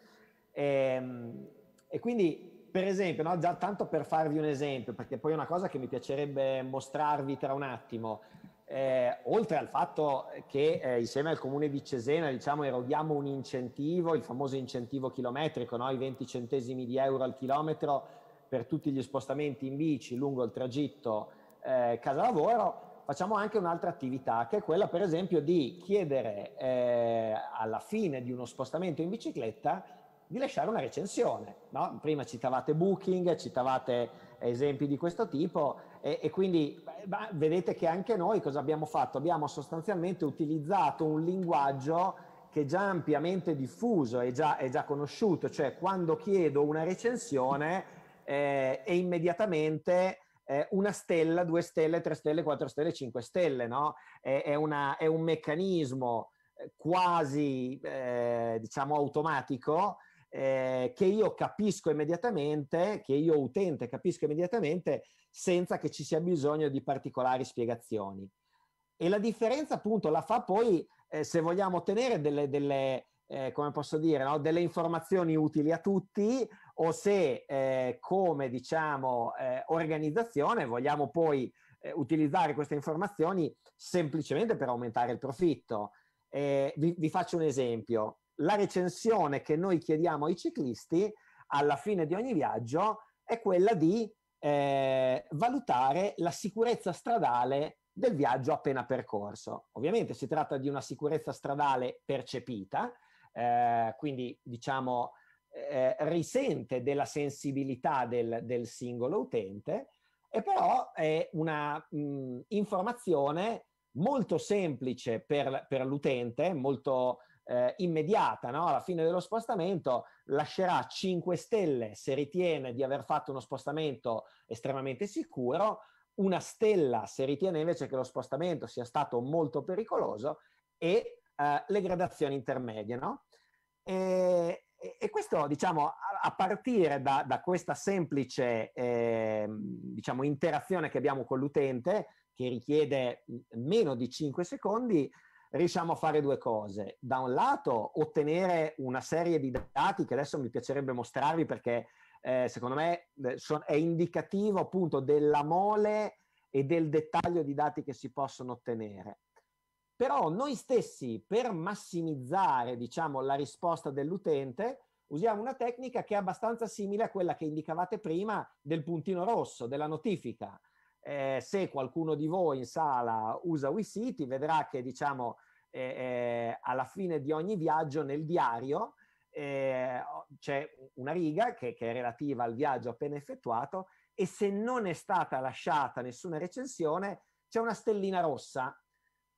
E, ehm, e quindi, per esempio, no, già tanto per farvi un esempio, perché poi è una cosa che mi piacerebbe mostrarvi tra un attimo, eh, oltre al fatto che eh, insieme al comune di Cesena diciamo, eroghiamo un incentivo, il famoso incentivo chilometrico, no? i 20 centesimi di euro al chilometro per tutti gli spostamenti in bici lungo il tragitto eh, casa-lavoro, facciamo anche un'altra attività che è quella per esempio di chiedere eh, alla fine di uno spostamento in bicicletta di lasciare una recensione. No? Prima citavate Booking, citavate esempi di questo tipo e, e quindi beh, vedete che anche noi cosa abbiamo fatto? Abbiamo sostanzialmente utilizzato un linguaggio che è già ampiamente diffuso e già, è già conosciuto, cioè quando chiedo una recensione eh, e immediatamente eh, una stella, due stelle, tre stelle, quattro stelle, cinque stelle, no? È, è, una, è un meccanismo eh, quasi, eh, diciamo, automatico eh, che io capisco immediatamente, che io utente capisco immediatamente senza che ci sia bisogno di particolari spiegazioni. E la differenza appunto la fa poi, eh, se vogliamo ottenere delle, delle eh, come posso dire, no? delle informazioni utili a tutti o se eh, come diciamo eh, organizzazione vogliamo poi eh, utilizzare queste informazioni semplicemente per aumentare il profitto. Eh, vi, vi, faccio un esempio. La recensione che noi chiediamo ai ciclisti alla fine di ogni viaggio è quella di eh, valutare la sicurezza stradale del viaggio appena percorso. Ovviamente si tratta di una sicurezza stradale percepita, eh, quindi diciamo eh, risente della sensibilità del, del, singolo utente, e però è una mh, informazione molto semplice per, per l'utente, molto eh, immediata, no? alla fine dello spostamento lascerà 5 stelle se ritiene di aver fatto uno spostamento estremamente sicuro, una stella se ritiene invece che lo spostamento sia stato molto pericoloso e eh, le gradazioni intermedie. No? E, e questo, diciamo, a partire da, da questa semplice eh, diciamo, interazione che abbiamo con l'utente, che richiede meno di 5 secondi, riusciamo a fare due cose. Da un lato, ottenere una serie di dati che adesso mi piacerebbe mostrarvi perché eh, secondo me eh, è indicativo appunto della mole e del dettaglio di dati che si possono ottenere. Però noi stessi, per massimizzare, diciamo, la risposta dell'utente, usiamo una tecnica che è abbastanza simile a quella che indicavate prima del puntino rosso, della notifica. Eh, se qualcuno di voi in sala usa WeCity, vedrà che, diciamo, eh, eh, alla fine di ogni viaggio nel diario eh, c'è una riga che, che è relativa al viaggio appena effettuato e se non è stata lasciata nessuna recensione, c'è una stellina rossa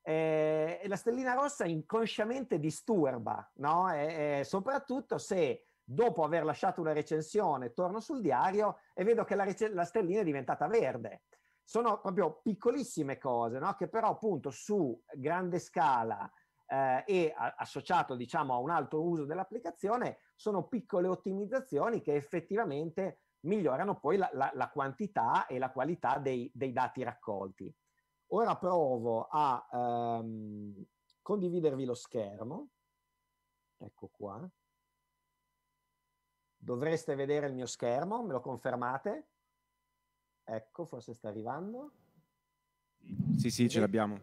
eh, la stellina rossa inconsciamente disturba, no? E, e soprattutto se dopo aver lasciato una recensione torno sul diario e vedo che la, la stellina è diventata verde. Sono proprio piccolissime cose, no? Che però appunto su grande scala eh, e a, associato diciamo a un alto uso dell'applicazione sono piccole ottimizzazioni che effettivamente migliorano poi la, la, la quantità e la qualità dei, dei dati raccolti. Ora provo a um, condividervi lo schermo. Ecco qua. Dovreste vedere il mio schermo, me lo confermate? Ecco, forse sta arrivando.
Sì, sì, ce l'abbiamo.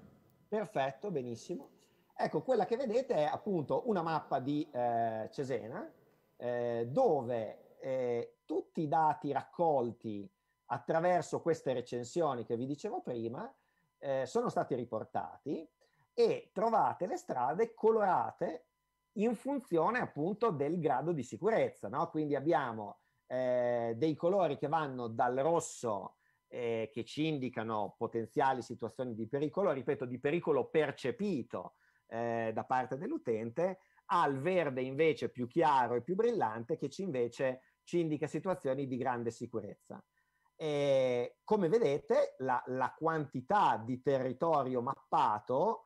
Perfetto, benissimo. Ecco, quella che vedete è appunto una mappa di eh, Cesena, eh, dove eh, tutti i dati raccolti attraverso queste recensioni che vi dicevo prima eh, sono stati riportati e trovate le strade colorate in funzione appunto del grado di sicurezza. No? Quindi abbiamo eh, dei colori che vanno dal rosso eh, che ci indicano potenziali situazioni di pericolo, ripeto, di pericolo percepito eh, da parte dell'utente, al verde invece più chiaro e più brillante che ci invece ci indica situazioni di grande sicurezza. E come vedete, la, la quantità di territorio mappato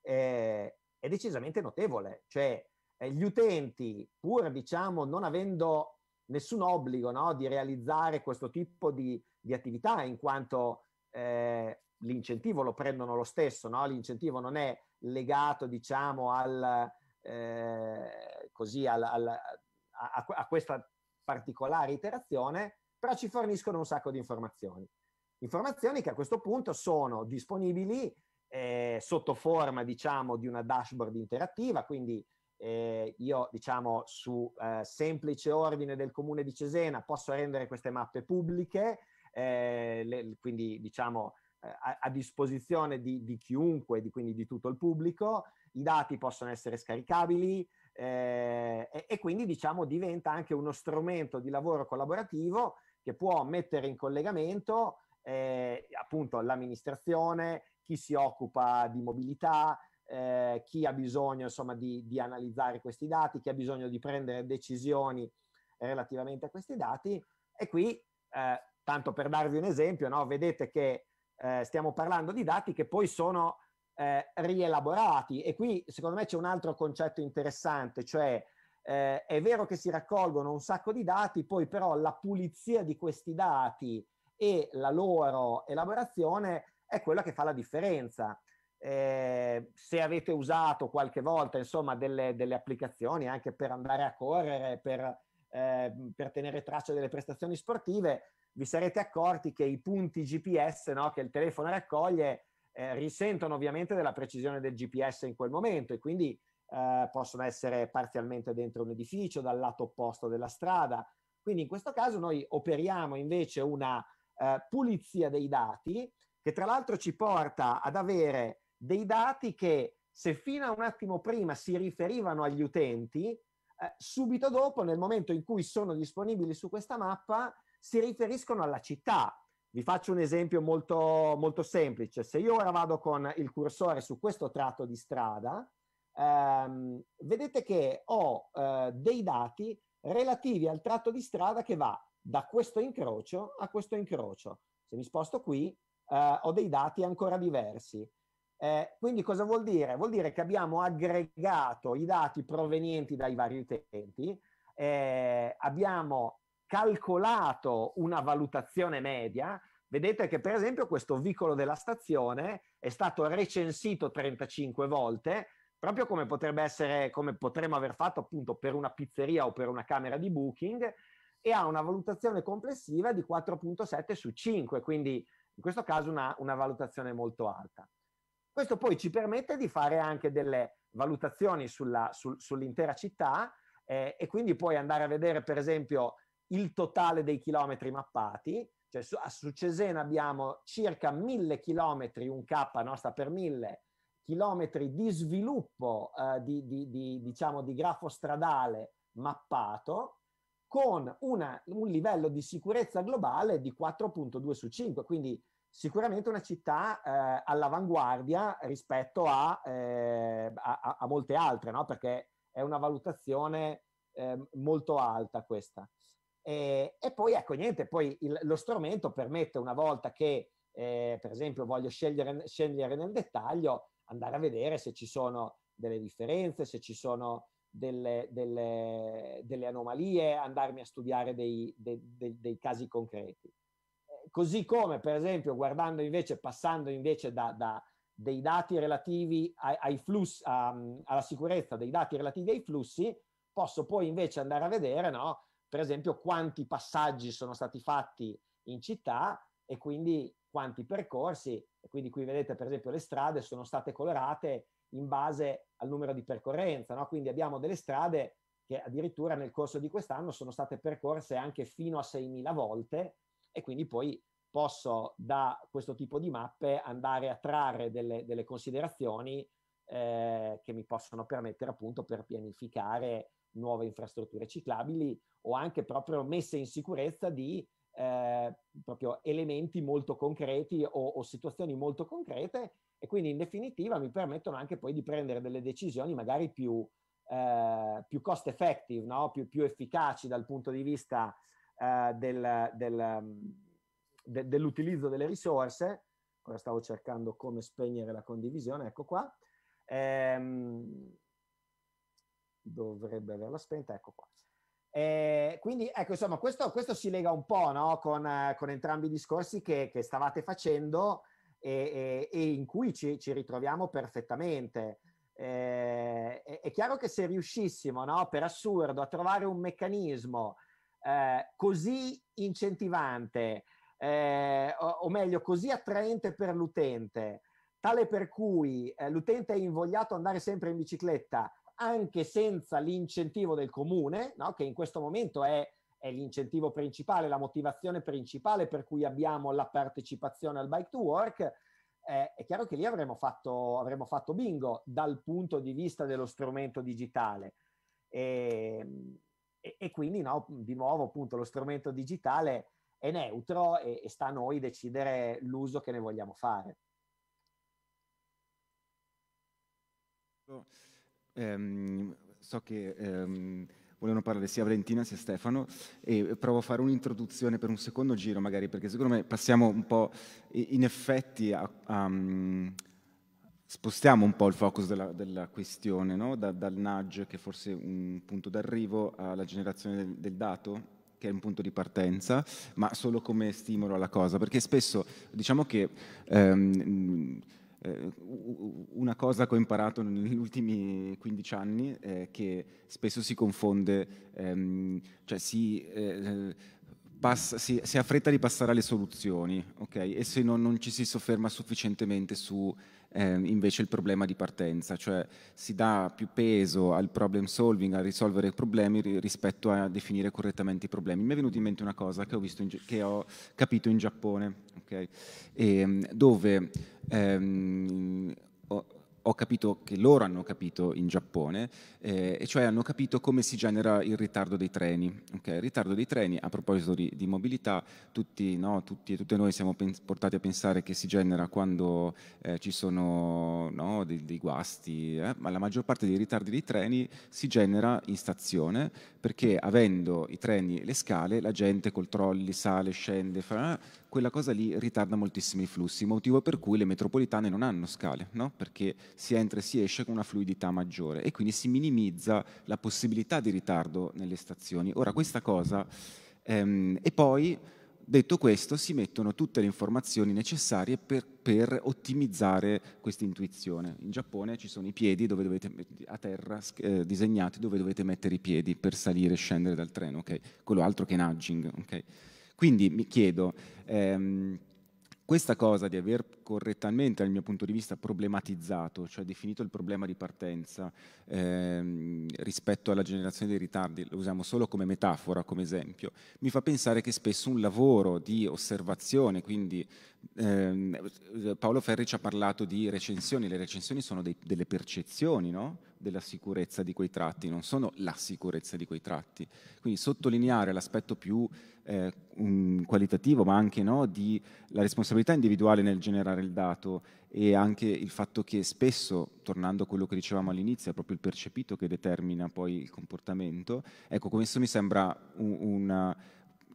eh, è decisamente notevole, cioè eh, gli utenti, pur diciamo non avendo nessun obbligo no, di realizzare questo tipo di, di attività, in quanto eh, l'incentivo lo prendono lo stesso, no? l'incentivo non è legato diciamo al, eh, così, al, al, a, a, questa particolare iterazione, però ci forniscono un sacco di informazioni. Informazioni che a questo punto sono disponibili eh, sotto forma, diciamo, di una dashboard interattiva, quindi eh, io, diciamo, su eh, semplice ordine del comune di Cesena posso rendere queste mappe pubbliche, eh, le, quindi, diciamo, eh, a, a, disposizione di, di chiunque, di, quindi di tutto il pubblico, i dati possono essere scaricabili, eh, e, e, quindi diciamo diventa anche uno strumento di lavoro collaborativo che può mettere in collegamento eh, appunto l'amministrazione, chi si occupa di mobilità, eh, chi ha bisogno insomma di, di, analizzare questi dati, chi ha bisogno di prendere decisioni relativamente a questi dati. E qui eh, tanto per darvi un esempio, no, vedete che eh, stiamo parlando di dati che poi sono eh, rielaborati. E qui secondo me c'è un altro concetto interessante, cioè eh, è vero che si raccolgono un sacco di dati, poi però la pulizia di questi dati e la loro elaborazione è quella che fa la differenza. Eh, se avete usato qualche volta insomma delle, delle, applicazioni anche per andare a correre, per, eh, per, tenere traccia delle prestazioni sportive, vi sarete accorti che i punti GPS no, che il telefono raccoglie eh, risentono ovviamente della precisione del GPS in quel momento e quindi eh, possono essere parzialmente dentro un edificio, dal lato opposto della strada. Quindi in questo caso noi operiamo invece una eh, pulizia dei dati che tra l'altro ci porta ad avere dei dati che se fino a un attimo prima si riferivano agli utenti, eh, subito dopo, nel momento in cui sono disponibili su questa mappa, si riferiscono alla città, vi faccio un esempio molto, molto semplice. Se io ora vado con il cursore su questo tratto di strada, ehm, vedete che ho eh, dei dati relativi al tratto di strada che va da questo incrocio a questo incrocio. Se mi sposto qui, eh, ho dei dati ancora diversi. Eh, quindi cosa vuol dire? Vuol dire che abbiamo aggregato i dati provenienti dai vari utenti, eh, abbiamo calcolato una valutazione media, vedete che per esempio questo vicolo della stazione è stato recensito 35 volte, proprio come potrebbe essere, come potremmo aver fatto appunto per una pizzeria o per una camera di booking, e ha una valutazione complessiva di 4.7 su 5, quindi in questo caso una, una valutazione molto alta. Questo poi ci permette di fare anche delle valutazioni sulla, sul, sull'intera città eh, e quindi poi andare a vedere per esempio il totale dei chilometri mappati, cioè su, su Cesena abbiamo circa 1000 chilometri, un K no, sta per 1000 chilometri di sviluppo eh, di, di, di, diciamo, di grafo stradale mappato con una, un livello di sicurezza globale di 4.2 su 5, quindi sicuramente una città eh, all'avanguardia rispetto a, eh, a, a molte altre, no? perché è una valutazione eh, molto alta questa. E, e, poi ecco niente, poi il, lo strumento permette una volta che eh, per esempio voglio scegliere, scegliere nel dettaglio, andare a vedere se ci sono delle differenze, se ci sono delle, delle, delle anomalie, andarmi a studiare dei, dei, dei, dei, casi concreti. Così come per esempio guardando invece, passando invece da, da dei dati relativi ai, ai flussi, a, alla sicurezza dei dati relativi ai flussi, posso poi invece andare a vedere no, per esempio quanti passaggi sono stati fatti in città e quindi quanti percorsi, e quindi qui vedete per esempio le strade sono state colorate in base al numero di percorrenza, no? quindi abbiamo delle strade che addirittura nel corso di quest'anno sono state percorse anche fino a 6.000 volte e quindi poi posso da questo tipo di mappe andare a trarre delle, delle considerazioni eh, che mi possono permettere appunto per pianificare nuove infrastrutture ciclabili o anche proprio messe in sicurezza di eh, proprio elementi molto concreti o, o, situazioni molto concrete e quindi in definitiva mi permettono anche poi di prendere delle decisioni magari più, eh, più cost effective, no? più, più, efficaci dal punto di vista eh, del, del, de, dell'utilizzo delle risorse. Ora stavo cercando come spegnere la condivisione, ecco qua. Ehm, dovrebbe averla spenta, ecco qua. Eh, quindi ecco, insomma, questo, questo, si lega un po' no? con, eh, con, entrambi i discorsi che, che stavate facendo e, e, e in cui ci, ci ritroviamo perfettamente. Eh, è, è, chiaro che se riuscissimo, no? per assurdo, a trovare un meccanismo eh, così incentivante, eh, o, o, meglio, così attraente per l'utente, tale per cui eh, l'utente è invogliato ad andare sempre in bicicletta, anche senza l'incentivo del comune, no? che in questo momento è, è, l'incentivo principale, la motivazione principale per cui abbiamo la partecipazione al bike to work, eh, è chiaro che lì avremmo fatto, avremmo fatto bingo dal punto di vista dello strumento digitale. E, e, e quindi, no, di nuovo, appunto, lo strumento digitale è neutro e, e sta a noi decidere l'uso che ne vogliamo fare.
Ehm, so che ehm, volevano parlare sia Valentina sia Stefano e provo a fare un'introduzione per un secondo giro magari perché secondo me passiamo un po' in effetti a, a um, spostiamo un po' il focus della, della questione no? da, dal nudge che forse è un punto d'arrivo alla generazione del, del dato che è un punto di partenza, ma solo come stimolo alla cosa, perché spesso diciamo che ehm, eh, una cosa che ho imparato negli ultimi 15 anni è che spesso si confonde, ehm, cioè si, eh, passa, si, si, ha di passare alle soluzioni, okay? e se no, non ci si sofferma sufficientemente su eh, invece il problema di partenza, cioè si dà più peso al problem solving, a risolvere problemi rispetto a definire correttamente i problemi. Mi è venuta in mente una cosa che ho, che ho capito in Giappone, okay? e, ehm, dove ehm, ho, ho capito che loro hanno capito in Giappone, eh, e cioè hanno capito come si genera il ritardo dei treni. Okay? Il ritardo dei treni, a proposito di, di mobilità, tutti, no, tutti, e tutte noi siamo portati a pensare che si genera quando eh, ci sono no, dei, dei, guasti, eh? ma la maggior parte dei ritardi dei treni si genera in stazione, perché avendo i treni e le scale, la gente col trolley sale, scende, fa quella cosa lì ritarda moltissimi flussi, motivo per cui le metropolitane non hanno scale, no? perché si entra e si esce con una fluidità maggiore e quindi si minimizza la possibilità di ritardo nelle stazioni. Ora questa cosa, ehm, e poi detto questo si mettono tutte le informazioni necessarie per, per ottimizzare questa intuizione. In Giappone ci sono i piedi dove dovete, a terra eh, disegnati dove dovete mettere i piedi per salire e scendere dal treno, okay? quello altro che nudging. Okay? Quindi mi chiedo, ehm, questa cosa di aver correttamente, dal mio punto di vista, problematizzato, cioè definito il problema di partenza ehm, rispetto alla generazione dei ritardi, lo usiamo solo come metafora, come esempio, mi fa pensare che spesso un lavoro di osservazione, quindi ehm, Paolo Ferri ci ha parlato di recensioni, le recensioni sono dei, delle percezioni no? Della sicurezza di quei tratti, non sono la sicurezza di quei tratti. Quindi sottolineare l'aspetto più eh, qualitativo, ma anche no, di la responsabilità individuale nel generare il dato e anche il fatto che spesso, tornando a quello che dicevamo all'inizio, è proprio il percepito che determina poi il comportamento. Ecco, questo mi sembra un, una,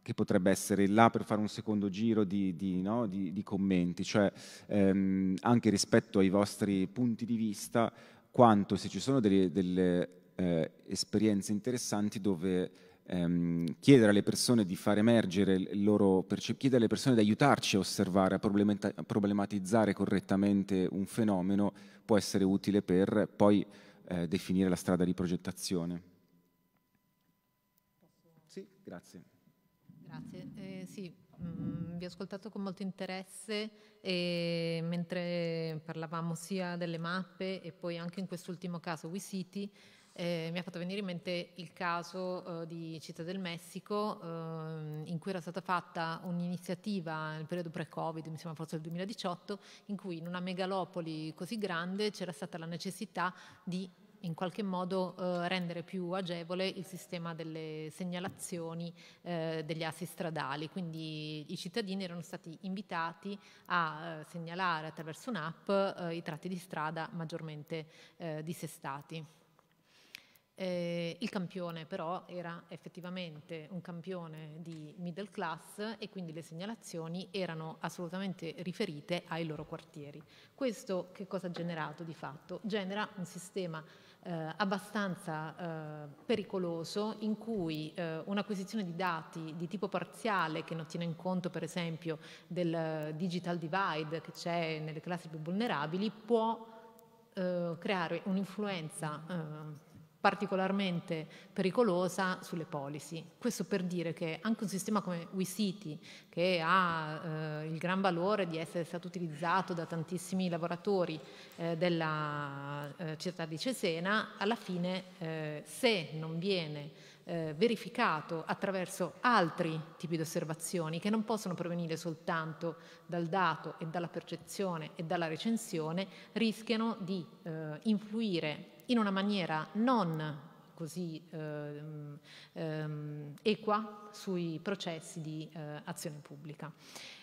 che potrebbe essere là per fare un secondo giro di, di, no, di, di commenti, cioè ehm, anche rispetto ai vostri punti di vista, quanto se ci sono delle, delle eh, esperienze interessanti dove ehm, chiedere alle persone di far emergere il loro chiedere alle persone di aiutarci a osservare, a, problematizzare correttamente un fenomeno può essere utile per poi eh, definire la strada di progettazione. Sì, grazie.
Grazie. Eh, sì, vi ho ascoltato con molto interesse e mentre parlavamo sia delle mappe e poi anche in quest'ultimo caso WeCity, eh, mi ha fatto venire in mente il caso eh, di Città del Messico eh, in cui era stata fatta un'iniziativa nel periodo pre-Covid, mi sembra forse il 2018, in cui in una megalopoli così grande c'era stata la necessità di in qualche modo eh, rendere più agevole il sistema delle segnalazioni eh, degli assi stradali. Quindi i cittadini erano stati invitati a eh, segnalare attraverso un'app eh, i tratti di strada maggiormente eh, dissestati. Eh, il campione però era effettivamente un campione di middle class e quindi le segnalazioni erano assolutamente riferite ai loro quartieri. Questo che cosa ha generato di fatto? Genera un sistema eh, abbastanza eh, pericoloso in cui eh, un'acquisizione di dati di tipo parziale che non tiene in conto per esempio del digital divide che c'è nelle classi più vulnerabili può eh, creare un'influenza eh, particolarmente pericolosa sulle policy. Questo per dire che anche un sistema come WeCity, che ha eh, il gran valore di essere stato utilizzato da tantissimi lavoratori eh, della eh, città di Cesena, alla fine eh, se non viene eh, verificato attraverso altri tipi di osservazioni che non possono provenire soltanto dal dato e dalla percezione e dalla recensione, rischiano di eh, influire in una maniera non così ehm, ehm, equa sui processi di eh, azione pubblica.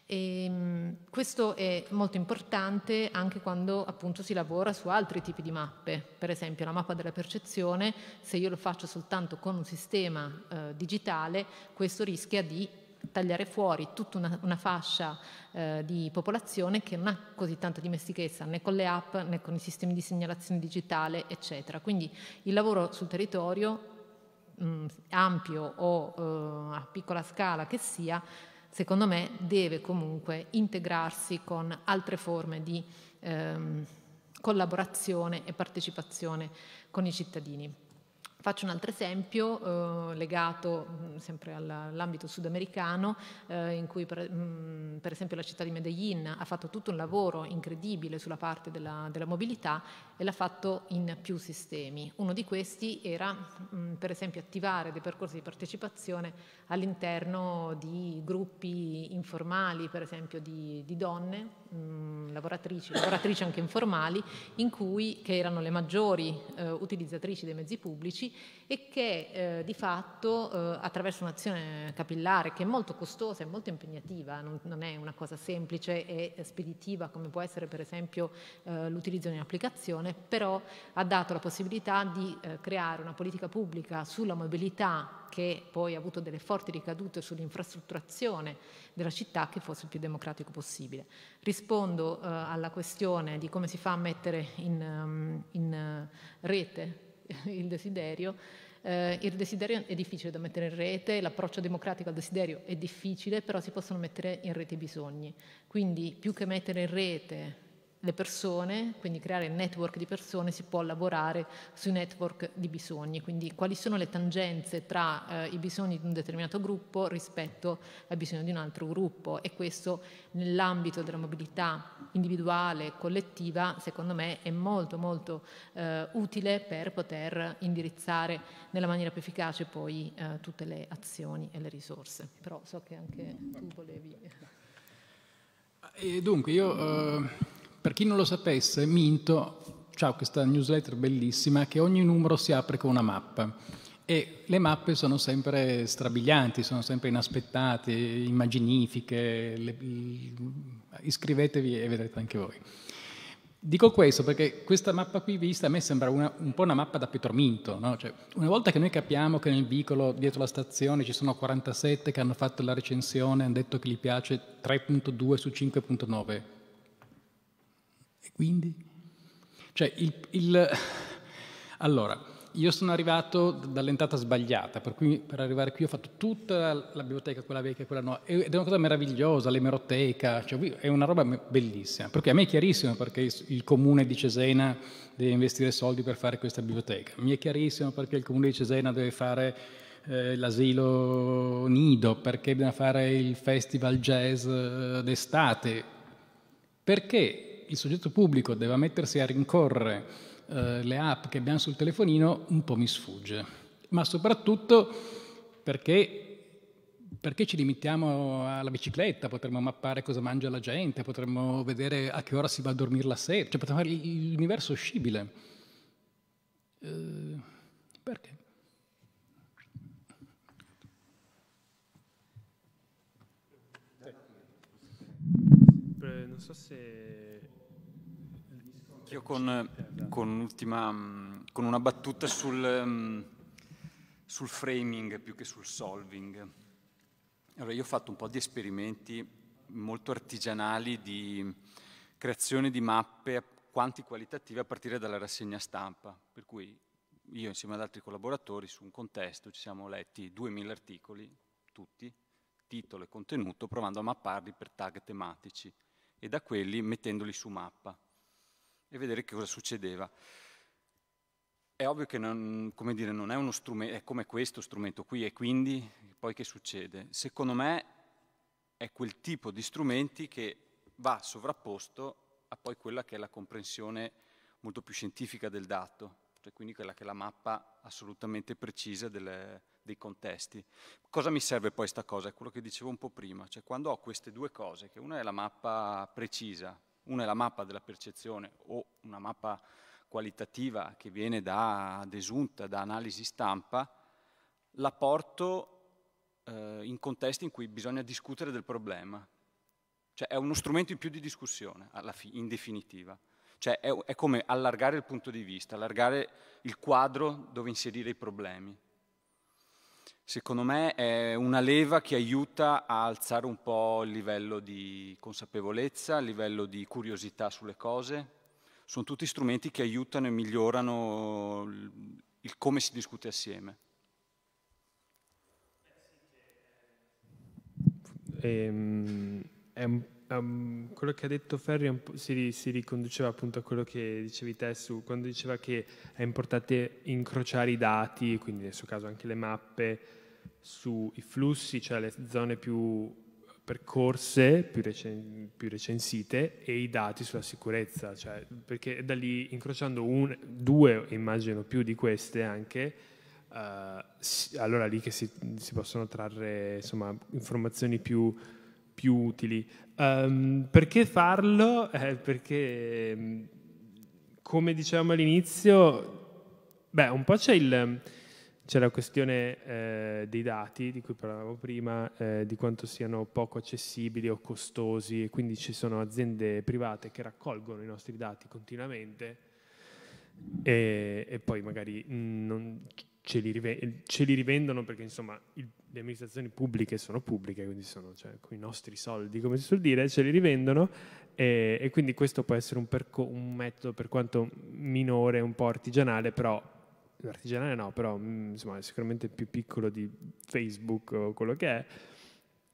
E, ehm, questo è molto importante anche quando appunto si lavora su altri tipi di mappe, per esempio la mappa della percezione, se io lo faccio soltanto con un sistema eh, digitale, questo rischia di tagliare fuori tutta una, una fascia eh, di popolazione che non ha così tanta dimestichezza né con le app né con i sistemi di segnalazione digitale, eccetera. Quindi il lavoro sul territorio, mh, ampio o eh, a piccola scala che sia, secondo me deve comunque integrarsi con altre forme di ehm, collaborazione e partecipazione con i cittadini. Faccio un altro esempio eh, legato mm, sempre all'ambito sudamericano, eh, in cui per, mh, mm, per, esempio la città di Medellin ha fatto tutto un lavoro incredibile sulla parte della, della mobilità e l'ha fatto in più sistemi. Uno di questi era mh, mm, per esempio attivare dei percorsi di partecipazione all'interno di gruppi informali, per esempio di, di donne, lavoratrici, lavoratrici anche informali, in cui, che erano le maggiori eh, utilizzatrici dei mezzi pubblici e che eh, di fatto eh, attraverso un'azione capillare che è molto costosa e molto impegnativa, non, non, è una cosa semplice e speditiva come può essere per esempio eh, l'utilizzo di un'applicazione, però ha dato la possibilità di eh, creare una politica pubblica sulla mobilità che poi ha avuto delle forti ricadute sull'infrastrutturazione della città che fosse il più democratico possibile. Rispondo eh, alla questione di come si fa a mettere in, um, in uh, rete il desiderio. Eh, il desiderio è difficile da mettere in rete, l'approccio democratico al desiderio è difficile, però si possono mettere in rete i bisogni. Quindi più che mettere in rete le persone, quindi creare network di persone, si può lavorare sui network di bisogni, quindi quali sono le tangenze tra eh, i bisogni di un determinato gruppo rispetto ai bisogni di un altro gruppo? E questo nell'ambito della mobilità individuale e collettiva secondo me è molto molto eh, utile per poter indirizzare nella maniera più efficace poi eh, tutte le azioni e le risorse. Però so che anche tu volevi...
E dunque io eh, per chi non lo sapesse, Minto ha questa newsletter bellissima che ogni numero si apre con una mappa e le mappe sono sempre strabilianti, sono sempre inaspettate, immaginifiche, le, iscrivetevi e vedrete anche voi. Dico questo perché questa mappa qui vista a me sembra una, un po' una mappa da Petrominto. No? Cioè, una volta che noi capiamo che nel vicolo dietro la stazione ci sono 47 che hanno fatto la recensione, hanno detto che gli piace 3.2 su 5.9, quindi? Cioè, il, il... Allora, io sono arrivato dall'entrata sbagliata, per cui per arrivare qui ho fatto tutta la biblioteca, quella vecchia e quella nuova, ed è una cosa meravigliosa, l'emeroteca, cioè, è una roba bellissima, perché a me è chiarissimo perché il comune di Cesena deve investire soldi per fare questa biblioteca, mi è chiarissimo perché il comune di Cesena deve fare eh, l'asilo nido, perché bisogna fare il festival jazz eh, d'estate, perché il soggetto pubblico deve mettersi a rincorrere eh, le app che abbiamo sul telefonino, un po' mi sfugge. Ma soprattutto perché perché ci limitiamo alla bicicletta? Potremmo mappare cosa mangia la gente, potremmo vedere a che ora si va a dormire la sera, cioè potremmo fare l'universo scibile. Eh, perché?
Non so se...
Io con, con, un'ultima, con una battuta sul, sul framing più che sul solving. Allora, io ho fatto un po' di esperimenti molto artigianali di creazione di mappe quanti qualitative a partire dalla rassegna stampa, per cui io insieme ad altri collaboratori su un contesto ci siamo letti 2000 articoli, tutti, titolo e contenuto, provando a mapparli per tag tematici e da quelli mettendoli su mappa e vedere che cosa succedeva. È ovvio che non, dire, non è uno strumento, è come questo strumento qui e quindi poi che succede? Secondo me è quel tipo di strumenti che va sovrapposto a poi quella che è la comprensione molto più scientifica del dato, cioè quindi quella che è la mappa assolutamente precisa delle, dei contesti. Cosa mi serve poi questa cosa? È quello che dicevo un po' prima, cioè quando ho queste due cose, che una è la mappa precisa, una è la mappa della percezione o una mappa qualitativa che viene da desunta, da analisi stampa, la porto eh, in contesti in cui bisogna discutere del problema. Cioè è uno strumento in più di discussione, in definitiva. Cioè è, è come allargare il punto di vista, allargare il quadro dove inserire i problemi. Secondo me è una leva che aiuta a alzare un po' il livello di consapevolezza, il livello di curiosità sulle cose, sono tutti strumenti che aiutano e migliorano il, come si discute assieme.
Ehm, un, um, quello che ha detto Ferri si, si, riconduceva appunto a quello che dicevi te su, quando diceva che è importante incrociare i dati, quindi nel suo caso anche le mappe, sui flussi, cioè le zone più percorse più, recen- più, recensite e i dati sulla sicurezza, cioè, perché da lì incrociando un, due, immagino più di queste anche, uh, allora lì che si, si possono trarre insomma, informazioni più, più utili. Um, perché farlo? Eh, perché, come dicevamo all'inizio, beh, un po' c'è il c'è la questione eh, dei dati di cui parlavamo prima, eh, di quanto siano poco accessibili o costosi, e quindi ci sono aziende private che raccolgono i nostri dati continuamente e, e poi magari non ce li, rive- ce li, rivendono perché insomma il, le amministrazioni pubbliche sono pubbliche, quindi sono cioè, con i nostri soldi, come si suol dire, ce li rivendono e, e quindi questo può essere un, perco- un metodo per quanto minore, un po' artigianale, però artigianale no, però mm, insomma, sicuramente più piccolo di Facebook o quello che è,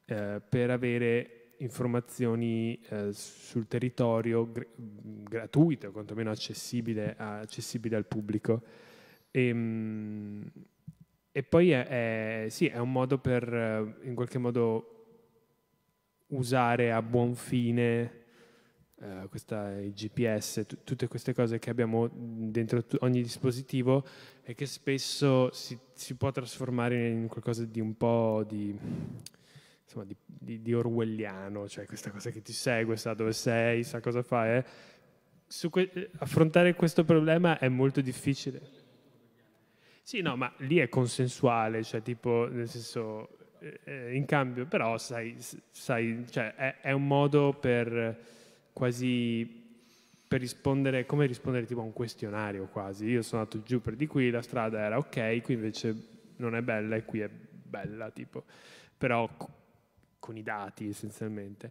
eh, per avere informazioni eh, sul territorio gr- gratuite o quantomeno accessibile, accessibile al pubblico. E, mh, e poi è, è, sì, è, un modo per eh, in qualche modo usare a buon fine Uh, questa, il GPS, t- tutte queste cose che abbiamo dentro t- ogni dispositivo e che spesso si, si, può trasformare in qualcosa di un po' di, insomma, di, di, di, orwelliano, cioè questa cosa che ti segue, sa dove sei, sa cosa fai. Eh. Que- affrontare questo problema è molto difficile. Sì, no, ma lì è consensuale, cioè tipo, nel senso, eh, in cambio, però sai, sai cioè, è, è un modo per quasi per rispondere, come rispondere tipo a un questionario quasi. Io sono andato giù per di qui, la strada era ok, qui invece non è bella e qui è bella, tipo. Però con i dati essenzialmente.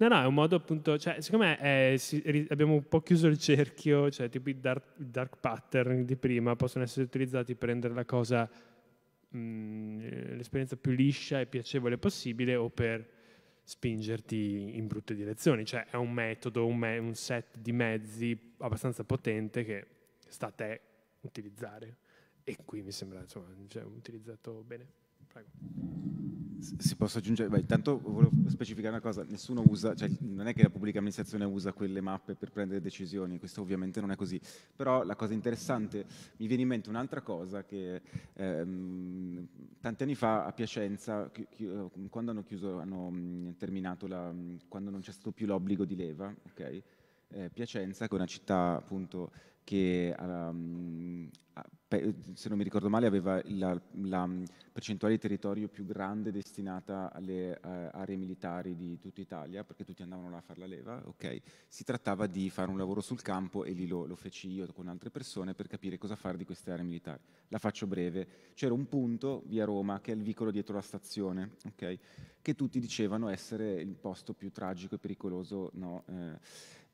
No, no, è un modo appunto, cioè, secondo è, si, abbiamo un po' chiuso il cerchio, cioè tipo i dark, dark pattern di prima possono essere utilizzati per rendere la cosa, mh, l'esperienza più liscia e piacevole possibile o per spingerti in brutte direzioni, cioè è un metodo, un, me- un set di mezzi abbastanza potente che sta a te utilizzare e qui mi sembra insomma, cioè, utilizzato bene. Prego.
Si posso aggiungere? Beh, intanto volevo specificare una cosa, nessuno usa, cioè non è che la pubblica amministrazione usa quelle mappe per prendere decisioni, questo ovviamente non è così, però la cosa interessante, mi viene in mente un'altra cosa che ehm, tanti anni fa a Piacenza, chi, chi, quando hanno chiuso, hanno mh, terminato, la, quando non c'è stato più l'obbligo di leva, ok? Eh, Piacenza, che è una città appunto che um, se non mi ricordo male aveva la, la, percentuale di territorio più grande destinata alle uh, aree militari di tutta Italia, perché tutti andavano là a fare la leva, okay. si trattava di fare un lavoro sul campo e lì lo, lo, feci io con altre persone per capire cosa fare di queste aree militari. La faccio breve, c'era un punto, via Roma, che è il vicolo dietro la stazione, okay, che tutti dicevano essere il posto più tragico e pericoloso no, eh,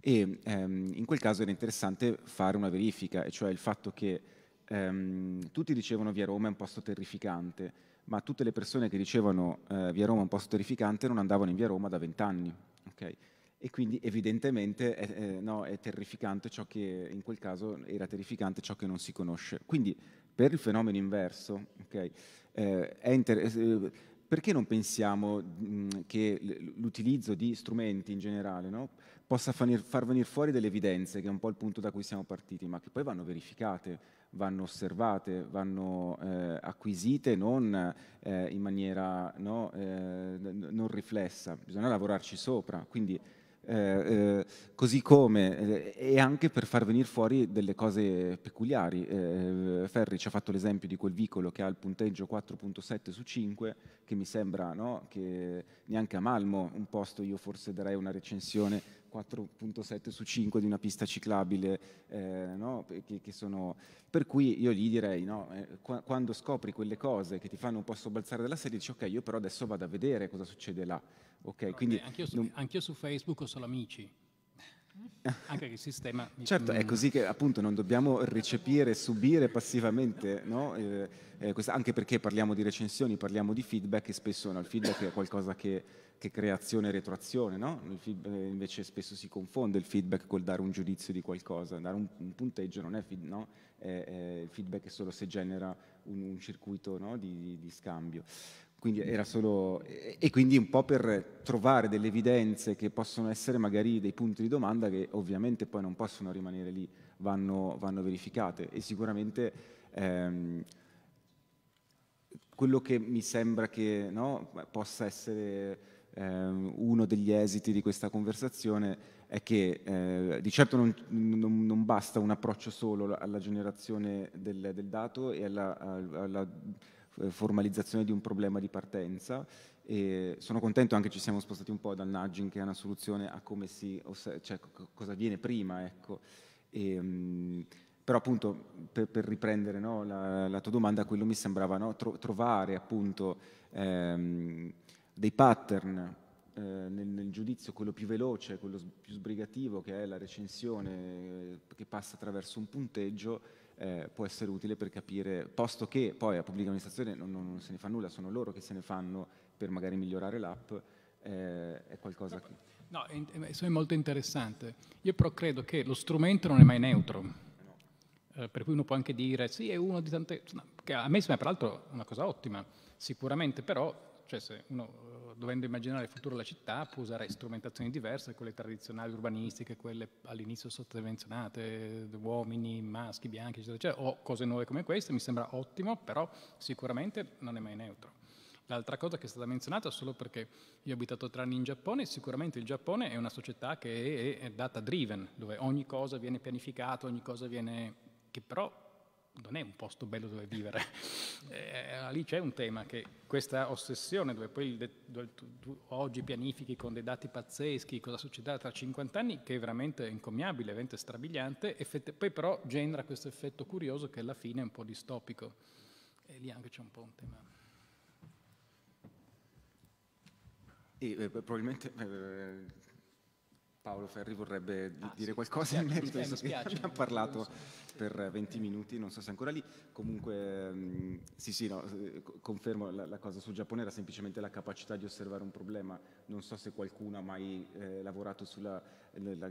e ehm, in quel caso era interessante fare una verifica, e cioè il fatto che ehm, tutti dicevano via Roma è un posto terrificante, ma tutte le persone che dicevano eh, via Roma è un posto terrificante non andavano in via Roma da vent'anni. Okay? E quindi evidentemente è, eh, no, è terrificante ciò che in quel caso era terrificante ciò che non si conosce. Quindi per il fenomeno inverso, okay, eh, interessante eh, perché non pensiamo mh, che l'utilizzo di strumenti in generale no, possa far venire fuori delle evidenze, che è un po' il punto da cui siamo partiti, ma che poi vanno verificate, vanno osservate, vanno eh, acquisite non eh, in maniera no, eh, non riflessa, bisogna lavorarci sopra. Quindi eh, eh, così come, eh, e anche per far venire fuori delle cose peculiari. Eh, Ferri ci ha fatto l'esempio di quel vicolo che ha il punteggio 4.7 su 5, che mi sembra no, che neanche a Malmo un posto io forse darei una recensione 4.7 su 5 di una pista ciclabile, eh, no? che, che sono... per cui io gli direi, no? eh, qu- quando scopri quelle cose che ti fanno un po' sobbalzare dalla serie, dici ok, io però adesso vado a vedere cosa succede là. Okay,
no, quindi, anch'io, su, non... anch'io su Facebook ho solo amici. Anche il sistema.
Certo, è così che appunto non dobbiamo recepire, subire passivamente, no? eh, eh, questa, anche perché parliamo di recensioni, parliamo di feedback e spesso no, il feedback è qualcosa che, che crea azione e retroazione, no? feedback, eh, invece spesso si confonde il feedback col dare un giudizio di qualcosa, dare un, un punteggio non è, feed, no? è, è, il feedback è solo se genera un, un circuito di, di scambio. Quindi era solo, e quindi un po' per trovare delle evidenze che possono essere magari dei punti di domanda che ovviamente poi non possono rimanere lì, vanno, vanno verificate. E sicuramente ehm, quello che mi sembra che no, possa essere ehm, uno degli esiti di questa conversazione è che eh, di certo non, non, non, basta un approccio solo alla generazione del, del dato e alla, alla formalizzazione di un problema di partenza e sono contento anche che ci siamo spostati un po' dal nudging che è una soluzione a come si, cioè cosa viene prima ecco. E, um, però appunto per, per riprendere no, la, la, tua domanda quello mi sembrava no, tro, trovare appunto ehm, dei pattern eh, nel, nel, giudizio quello più veloce, quello più sbrigativo che è la recensione eh, che passa attraverso un punteggio eh, può essere utile per capire, posto che poi la pubblica amministrazione non, non, se ne fa nulla, sono loro che se ne fanno per magari migliorare l'app, eh, è qualcosa che...
No, è, molto interessante. Io però credo che lo strumento non è mai neutro. Eh, per cui uno può anche dire sì, è uno di tante... No, che a me sembra peraltro una cosa ottima, sicuramente però, cioè se uno dovendo immaginare il futuro della città, può usare strumentazioni diverse, quelle tradizionali urbanistiche, quelle all'inizio sottomenzionate, uomini, maschi, bianchi, eccetera, eccetera, o cose nuove come queste, mi sembra ottimo, però sicuramente non è mai neutro. L'altra cosa che è stata menzionata, solo perché io ho abitato tre anni in Giappone, sicuramente il Giappone è una società che è data driven, dove ogni cosa viene pianificata, ogni cosa viene... che però non è un posto bello dove vivere. Eh, lì c'è un tema che questa ossessione dove poi dove tu, tu oggi pianifichi con dei dati pazzeschi cosa succederà tra 50 anni, che è veramente incommiabile, veramente strabiliante, effett- poi però genera questo effetto curioso che alla fine è un po' distopico. E lì anche c'è un po' un tema.
E, eh, probabilmente eh, Paolo Ferri vorrebbe
Ah,
dire
sì,
qualcosa in merito, visto
mi
che abbiamo parlato per 20 minuti, non so se è ancora lì. Comunque, mh, sì, sì, no, eh, co- confermo la, la cosa sul Giappone era semplicemente la capacità di osservare un problema. Non so se qualcuno ha mai eh, lavorato sulla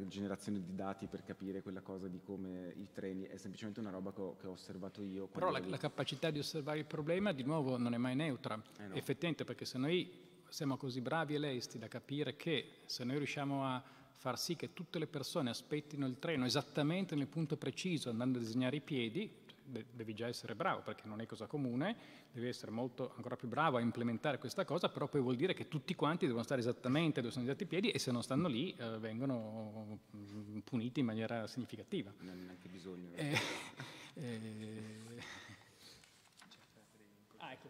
generazione di dati per capire quella cosa di come i treni, è semplicemente una roba che ho, che ho osservato io.
Però la, la capacità di osservare il problema, di nuovo, non è mai neutra.
Eh no.
Effettivamente, perché se noi siamo così bravi e lesti da capire che se noi riusciamo a far sì che tutte le persone aspettino il treno esattamente nel punto preciso, andando a disegnare i piedi, de- devi già essere bravo, perché non è cosa comune, devi essere molto ancora più bravo a implementare questa cosa, però poi vuol dire che tutti quanti devono stare esattamente dove sono disegnati i piedi e se non stanno lì eh, vengono mm, puniti in maniera significativa.
Non ha neanche bisogno.
Eh, eh, ah, ecco.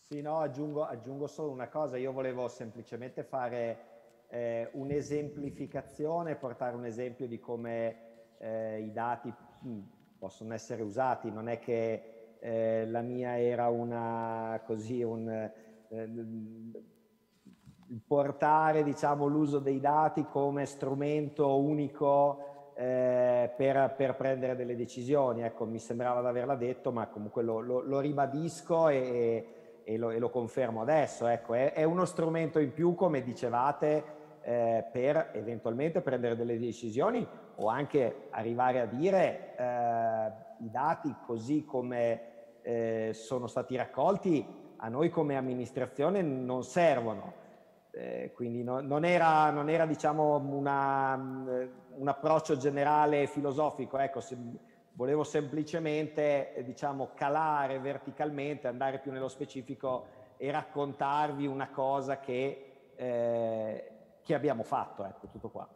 Sì, no, aggiungo, aggiungo solo una cosa, io volevo semplicemente fare eh, un'esemplificazione, portare un esempio di come eh, i dati mh, possono essere usati, non è che eh, la mia era una così un eh, portare diciamo l'uso dei dati come strumento unico eh, per, per prendere delle decisioni. Ecco, mi sembrava di averla detto, ma comunque lo, lo- lo ribadisco e, e lo, e lo confermo adesso. Ecco, è, è uno strumento in più, come dicevate, eh, per eventualmente prendere delle decisioni o anche arrivare a dire eh, i dati così come eh, sono stati raccolti a noi come amministrazione non servono. Eh, quindi no- non era, non era diciamo, una, mh, un approccio generale filosofico, ecco, se- volevo semplicemente diciamo, calare verticalmente, andare più nello specifico e raccontarvi una cosa che, eh, che abbiamo fatto, ecco, tutto qua.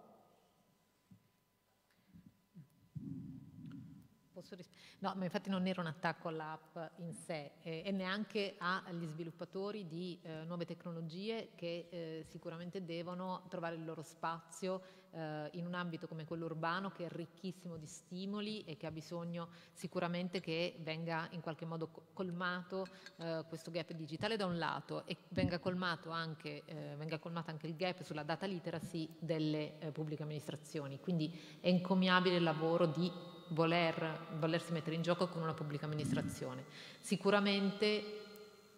Posso ris- no, ma infatti non era un attacco all'app in sé eh, e neanche agli sviluppatori di eh, nuove tecnologie che eh, sicuramente devono trovare il loro spazio eh, in un ambito come quello urbano che è ricchissimo di stimoli e che ha bisogno sicuramente che venga in qualche modo co- colmato eh, questo gap digitale da un lato e venga colmato anche, eh, venga colmato anche il gap sulla data literacy delle pubbliche amministrazioni. Quindi è encomiabile il lavoro di voler, volersi mettere in gioco con una pubblica amministrazione. Sicuramente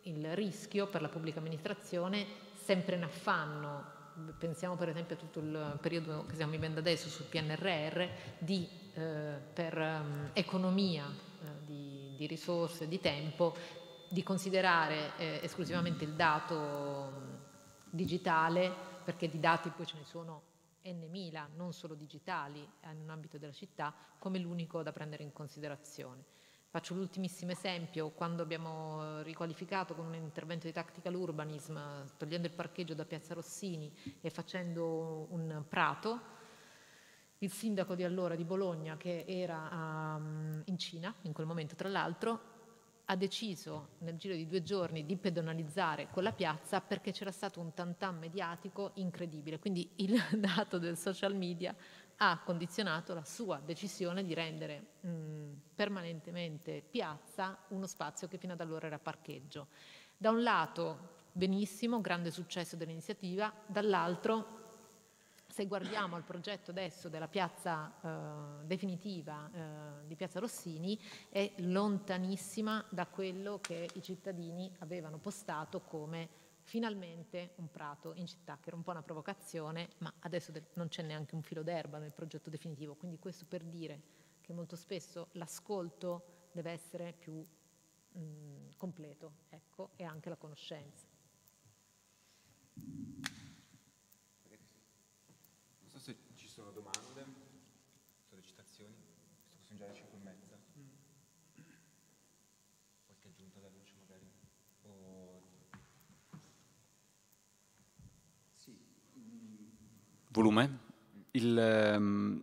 il rischio per la pubblica amministrazione sempre in affanno, pensiamo per esempio a tutto il periodo che stiamo vivendo adesso sul PNRR, di, eh, per ehm, economia eh, di, di risorse, di tempo, di considerare eh, esclusivamente il dato digitale, perché di dati poi ce ne sono N mila, non solo digitali, in un ambito della città, come l'unico da prendere in considerazione. Faccio l'ultimissimo esempio, quando abbiamo eh, riqualificato con un intervento di tactical urbanism, eh, togliendo il parcheggio da Piazza Rossini e facendo un prato, il sindaco di allora di Bologna, che era um, in Cina in quel momento tra l'altro, ha deciso nel giro di due giorni di pedonalizzare quella piazza perché c'era stato un tantam mediatico incredibile. Quindi il dato del social media ha condizionato la sua decisione di rendere mh, permanentemente piazza uno spazio che fino ad allora era parcheggio. Da un lato benissimo, grande successo dell'iniziativa, dall'altro se guardiamo al progetto adesso della piazza eh, definitiva eh, di Piazza Rossini, è lontanissima da quello che i cittadini avevano postato come finalmente un prato in città, che era un po' una provocazione, ma adesso de- non c'è neanche un filo d'erba nel progetto definitivo. Quindi questo per dire che molto spesso l'ascolto deve essere più mh, completo, ecco, e anche la conoscenza.
Non so se ci sono domande, sollecitazioni, visto che sono già le 5 e mezza. Qualche aggiunta da luce magari? O...
Volume. Il, ehm,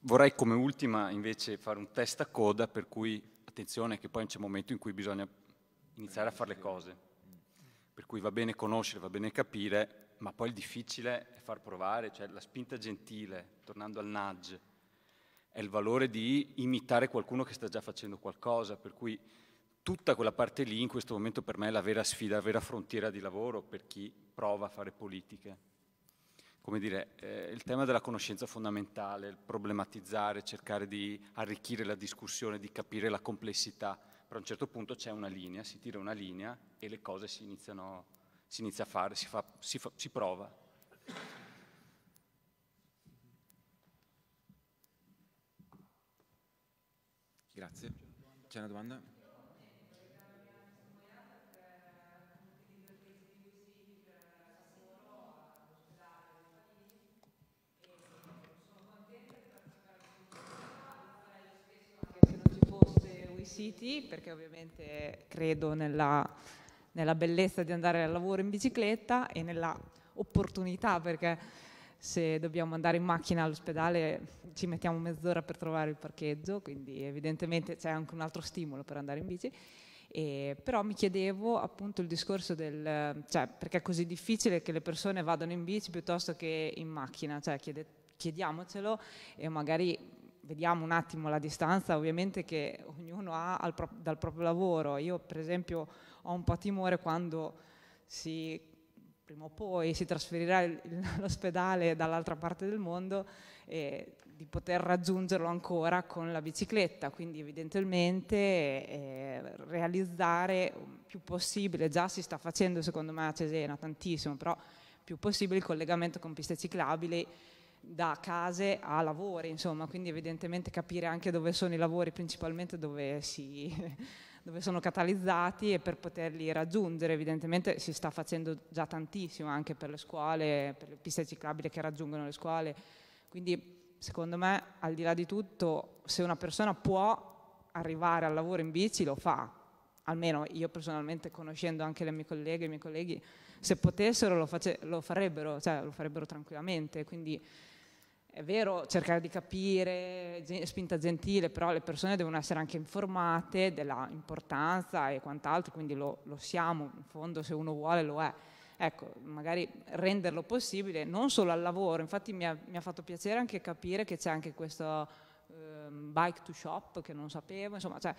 vorrei come ultima invece fare un test a coda per cui attenzione che poi c'è un momento in cui bisogna iniziare a fare le cose. Per cui va bene conoscere, va bene capire, ma poi il difficile è far provare, cioè la spinta gentile, tornando al nudge, è il valore di imitare qualcuno che sta già facendo qualcosa, per cui tutta quella parte lì in questo momento per me è la vera sfida, la vera frontiera di lavoro per chi prova a fare politiche come dire, eh, il tema della conoscenza fondamentale, il problematizzare, cercare di arricchire la discussione, di capire la complessità. Però a un certo punto c'è una linea, si tira una linea e le cose si iniziano, si inizia a fare, si, fa, si, fa, si prova.
Grazie. C'è una domanda?
City perché ovviamente credo nella, nella, bellezza di andare al lavoro in bicicletta e nella opportunità perché se dobbiamo andare in macchina all'ospedale ci mettiamo mezz'ora per trovare il parcheggio, quindi evidentemente c'è anche un altro stimolo per andare in bici. E, però mi chiedevo appunto il discorso del, cioè perché è così difficile che le persone vadano in bici piuttosto che in macchina, cioè chiede, chiediamocelo e magari vediamo un attimo la distanza ovviamente che ognuno ha pro- dal proprio lavoro. Io per esempio ho un po' timore quando si, prima o poi si trasferirà l'ospedale dall'altra parte del mondo eh, di poter raggiungerlo ancora con la bicicletta, quindi evidentemente eh, realizzare più possibile, già si sta facendo secondo me a Cesena tantissimo, però più possibile il collegamento con piste ciclabili da case a lavori, insomma, quindi evidentemente capire anche dove sono i lavori, principalmente dove, si, dove sono catalizzati e per poterli raggiungere. Evidentemente si sta facendo già tantissimo anche per le scuole, per le piste ciclabili che raggiungono le scuole, quindi secondo me al di là di tutto se una persona può arrivare al lavoro in bici lo fa, almeno io personalmente conoscendo anche le mie colleghe e i miei colleghi, se potessero lo, face- lo farebbero, cioè lo farebbero tranquillamente, quindi è vero cercare di capire, spinta gentile, però le persone devono essere anche informate della importanza e quant'altro, quindi lo, lo siamo, in fondo se uno vuole lo è. Ecco, magari renderlo possibile non solo al lavoro, infatti mi ha, mi ha fatto piacere anche capire che c'è anche questo Ehm, bike to shop che non sapevo, insomma, cioè,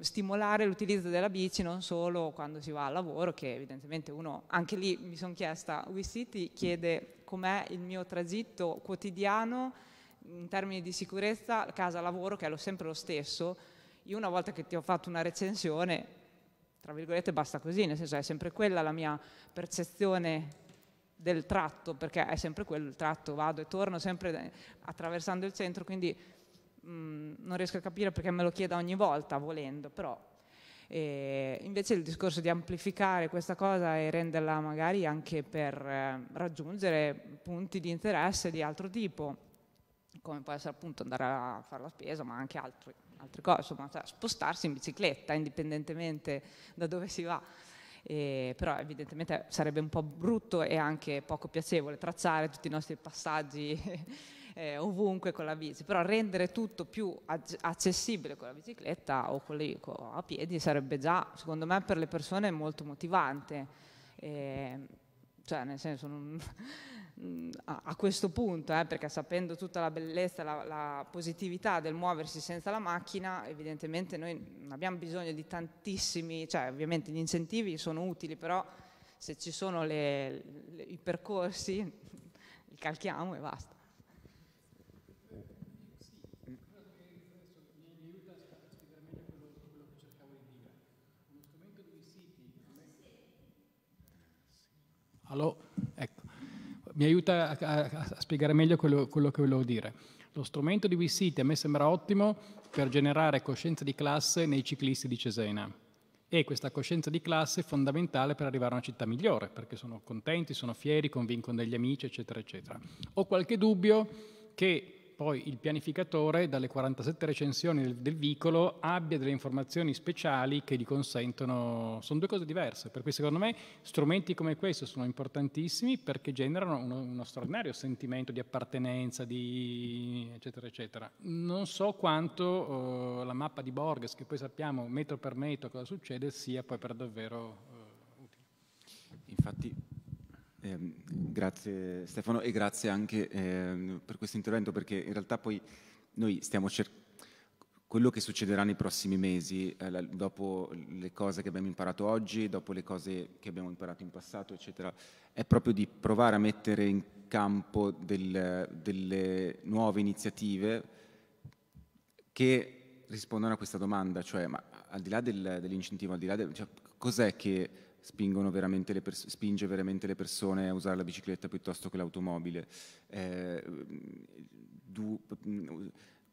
stimolare l'utilizzo della bici non solo quando si va al lavoro, che evidentemente uno, anche lì mi sono chiesta, WeCity chiede com'è il mio tragitto quotidiano in termini di sicurezza casa-lavoro, che è lo, sempre lo stesso. Io una volta che ti ho fatto una recensione, tra virgolette basta così, nel senso è sempre quella la mia percezione del tratto, perché è sempre quello il tratto, vado e torno sempre attraversando il centro, quindi Mm, non riesco a capire perché me lo chieda ogni volta volendo, però eh, invece il discorso di amplificare questa cosa e renderla magari anche per eh, raggiungere punti di interesse di altro tipo, come può essere appunto andare a fare la spesa, ma anche altri, altre cose, insomma, cioè, spostarsi in bicicletta indipendentemente da dove si va. Eh, però evidentemente sarebbe un po' brutto e anche poco piacevole tracciare tutti i nostri passaggi eh, ovunque con la bici, però rendere tutto più accessibile con la bicicletta o con le, con, a piedi sarebbe già, secondo me, per le persone molto motivante. Eh, cioè, nel senso, non, a, questo punto, eh, perché sapendo tutta la bellezza, la, la, positività del muoversi senza la macchina, evidentemente noi non abbiamo bisogno di tantissimi, cioè ovviamente gli incentivi sono utili, però se ci sono le, le, i percorsi, li calchiamo e basta.
Allora, ecco, mi aiuta a, a, a spiegare meglio quello, quello, che volevo dire. Lo strumento di WeCity a me sembra ottimo per generare coscienza di classe nei ciclisti di Cesena. E questa coscienza di classe è fondamentale per arrivare a una città migliore, perché sono contenti, sono fieri, convincono degli amici, eccetera, eccetera. Ho qualche dubbio che poi il pianificatore dalle 47 recensioni del, del, vicolo abbia delle informazioni speciali che gli consentono, sono due cose diverse, per cui secondo me strumenti come questo sono importantissimi perché generano uno, uno straordinario sentimento di appartenenza, di eccetera eccetera. Non so quanto uh, la mappa di Borges, che poi sappiamo metro per metro cosa succede, sia poi per davvero uh, utile.
Infatti eh, grazie Stefano e grazie anche eh, per questo intervento perché in realtà poi noi stiamo cercando quello che succederà nei prossimi mesi, eh, dopo le cose che abbiamo imparato oggi, dopo le cose che abbiamo imparato in passato, eccetera, è proprio di provare a mettere in campo del, delle nuove iniziative che rispondono a questa domanda, cioè ma al di là del, dell'incentivo, al di là del, cioè, cos'è che veramente pers- spinge veramente le persone a usare la bicicletta piuttosto che l'automobile? Eh, du-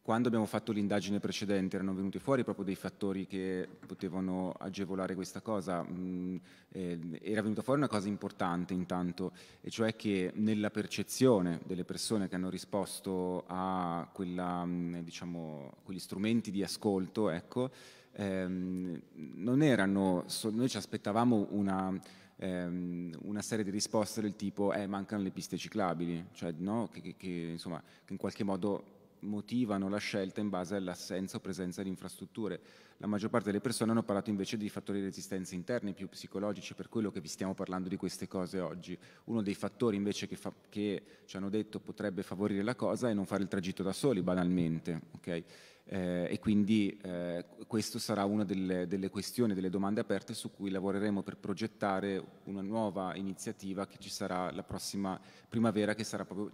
quando abbiamo fatto l'indagine precedente erano venuti fuori proprio dei fattori che potevano agevolare questa cosa. Mm, eh, era venuta fuori una cosa importante intanto, e cioè che nella percezione delle persone che hanno risposto a quella, mm, diciamo, quegli strumenti di ascolto, ecco, ehm, non erano, noi ci aspettavamo una, ehm, una serie di risposte del tipo eh, mancano le piste ciclabili, cioè no? che, che, che, insomma, che in qualche modo motivano la scelta in base all'assenza o presenza di infrastrutture. La maggior parte delle persone hanno parlato invece di fattori di resistenza interni, più psicologici, per quello che vi stiamo parlando di queste cose oggi. Uno dei fattori invece che, fa, che ci hanno detto potrebbe favorire la cosa è non fare il tragitto da soli, banalmente. Okay? Eh, e quindi eh, questo sarà una delle, delle, questioni, delle domande aperte su cui lavoreremo per progettare una nuova iniziativa che ci sarà la prossima primavera, che sarà proprio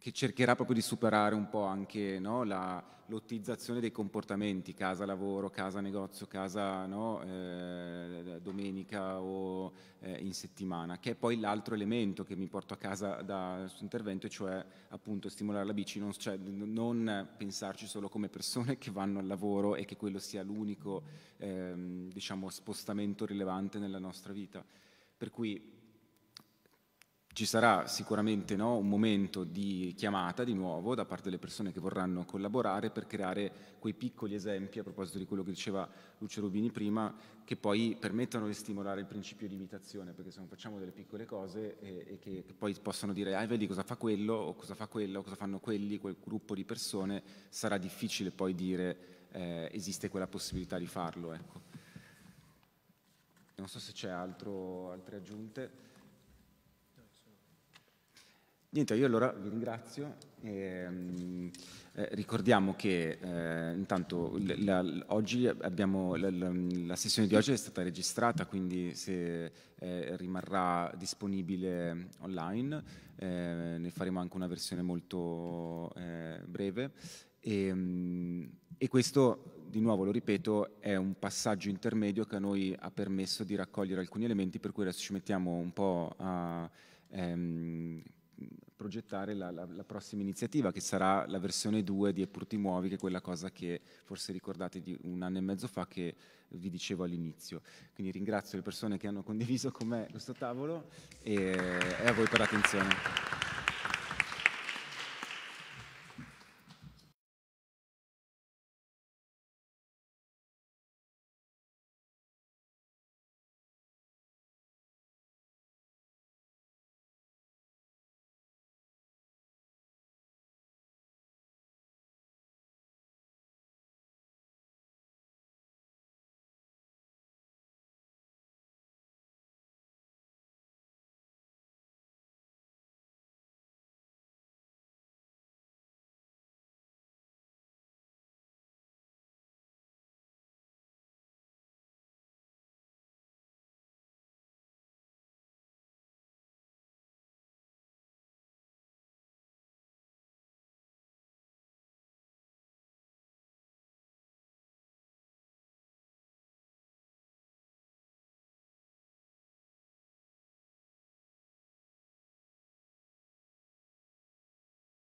che cercherà proprio di superare un po' anche no, la lottizzazione dei comportamenti, casa lavoro, casa negozio, casa no, eh, domenica o eh, in settimana, che è poi l'altro elemento che mi porto a casa da questo intervento, cioè appunto stimolare la bici, non, cioè, non, pensarci solo come persone che vanno al lavoro e che quello sia l'unico ehm, diciamo, spostamento rilevante nella nostra vita. Per cui ci sarà sicuramente no, un momento di chiamata di nuovo da parte delle persone che vorranno collaborare per creare quei piccoli esempi, a proposito di quello che diceva Lucio Rubini prima, che poi permettano di stimolare il principio di imitazione, perché se non facciamo delle piccole cose e, e che, che, poi possano dire ah vedi cosa fa quello o cosa fa quello cosa fanno quelli, quel gruppo di persone, sarà difficile poi dire eh, esiste quella possibilità di farlo. Ecco. Non so se c'è altre aggiunte. Niente, io allora vi ringrazio. E, um, eh, ricordiamo che eh, intanto la, la, oggi abbiamo, la, la, sessione di oggi è stata registrata, quindi se eh, rimarrà disponibile online, eh, ne faremo anche una versione molto eh, breve. E, um, e questo, di nuovo lo ripeto, è un passaggio intermedio che a noi ha permesso di raccogliere alcuni elementi, per cui adesso ci mettiamo un po' a... Um, progettare la, la, la, prossima iniziativa, che sarà la versione 2 di Epurti Muovi, che è quella cosa che forse ricordate di un anno e mezzo fa che vi dicevo all'inizio. Quindi ringrazio le persone che hanno condiviso con me questo tavolo e, e a voi per l'attenzione.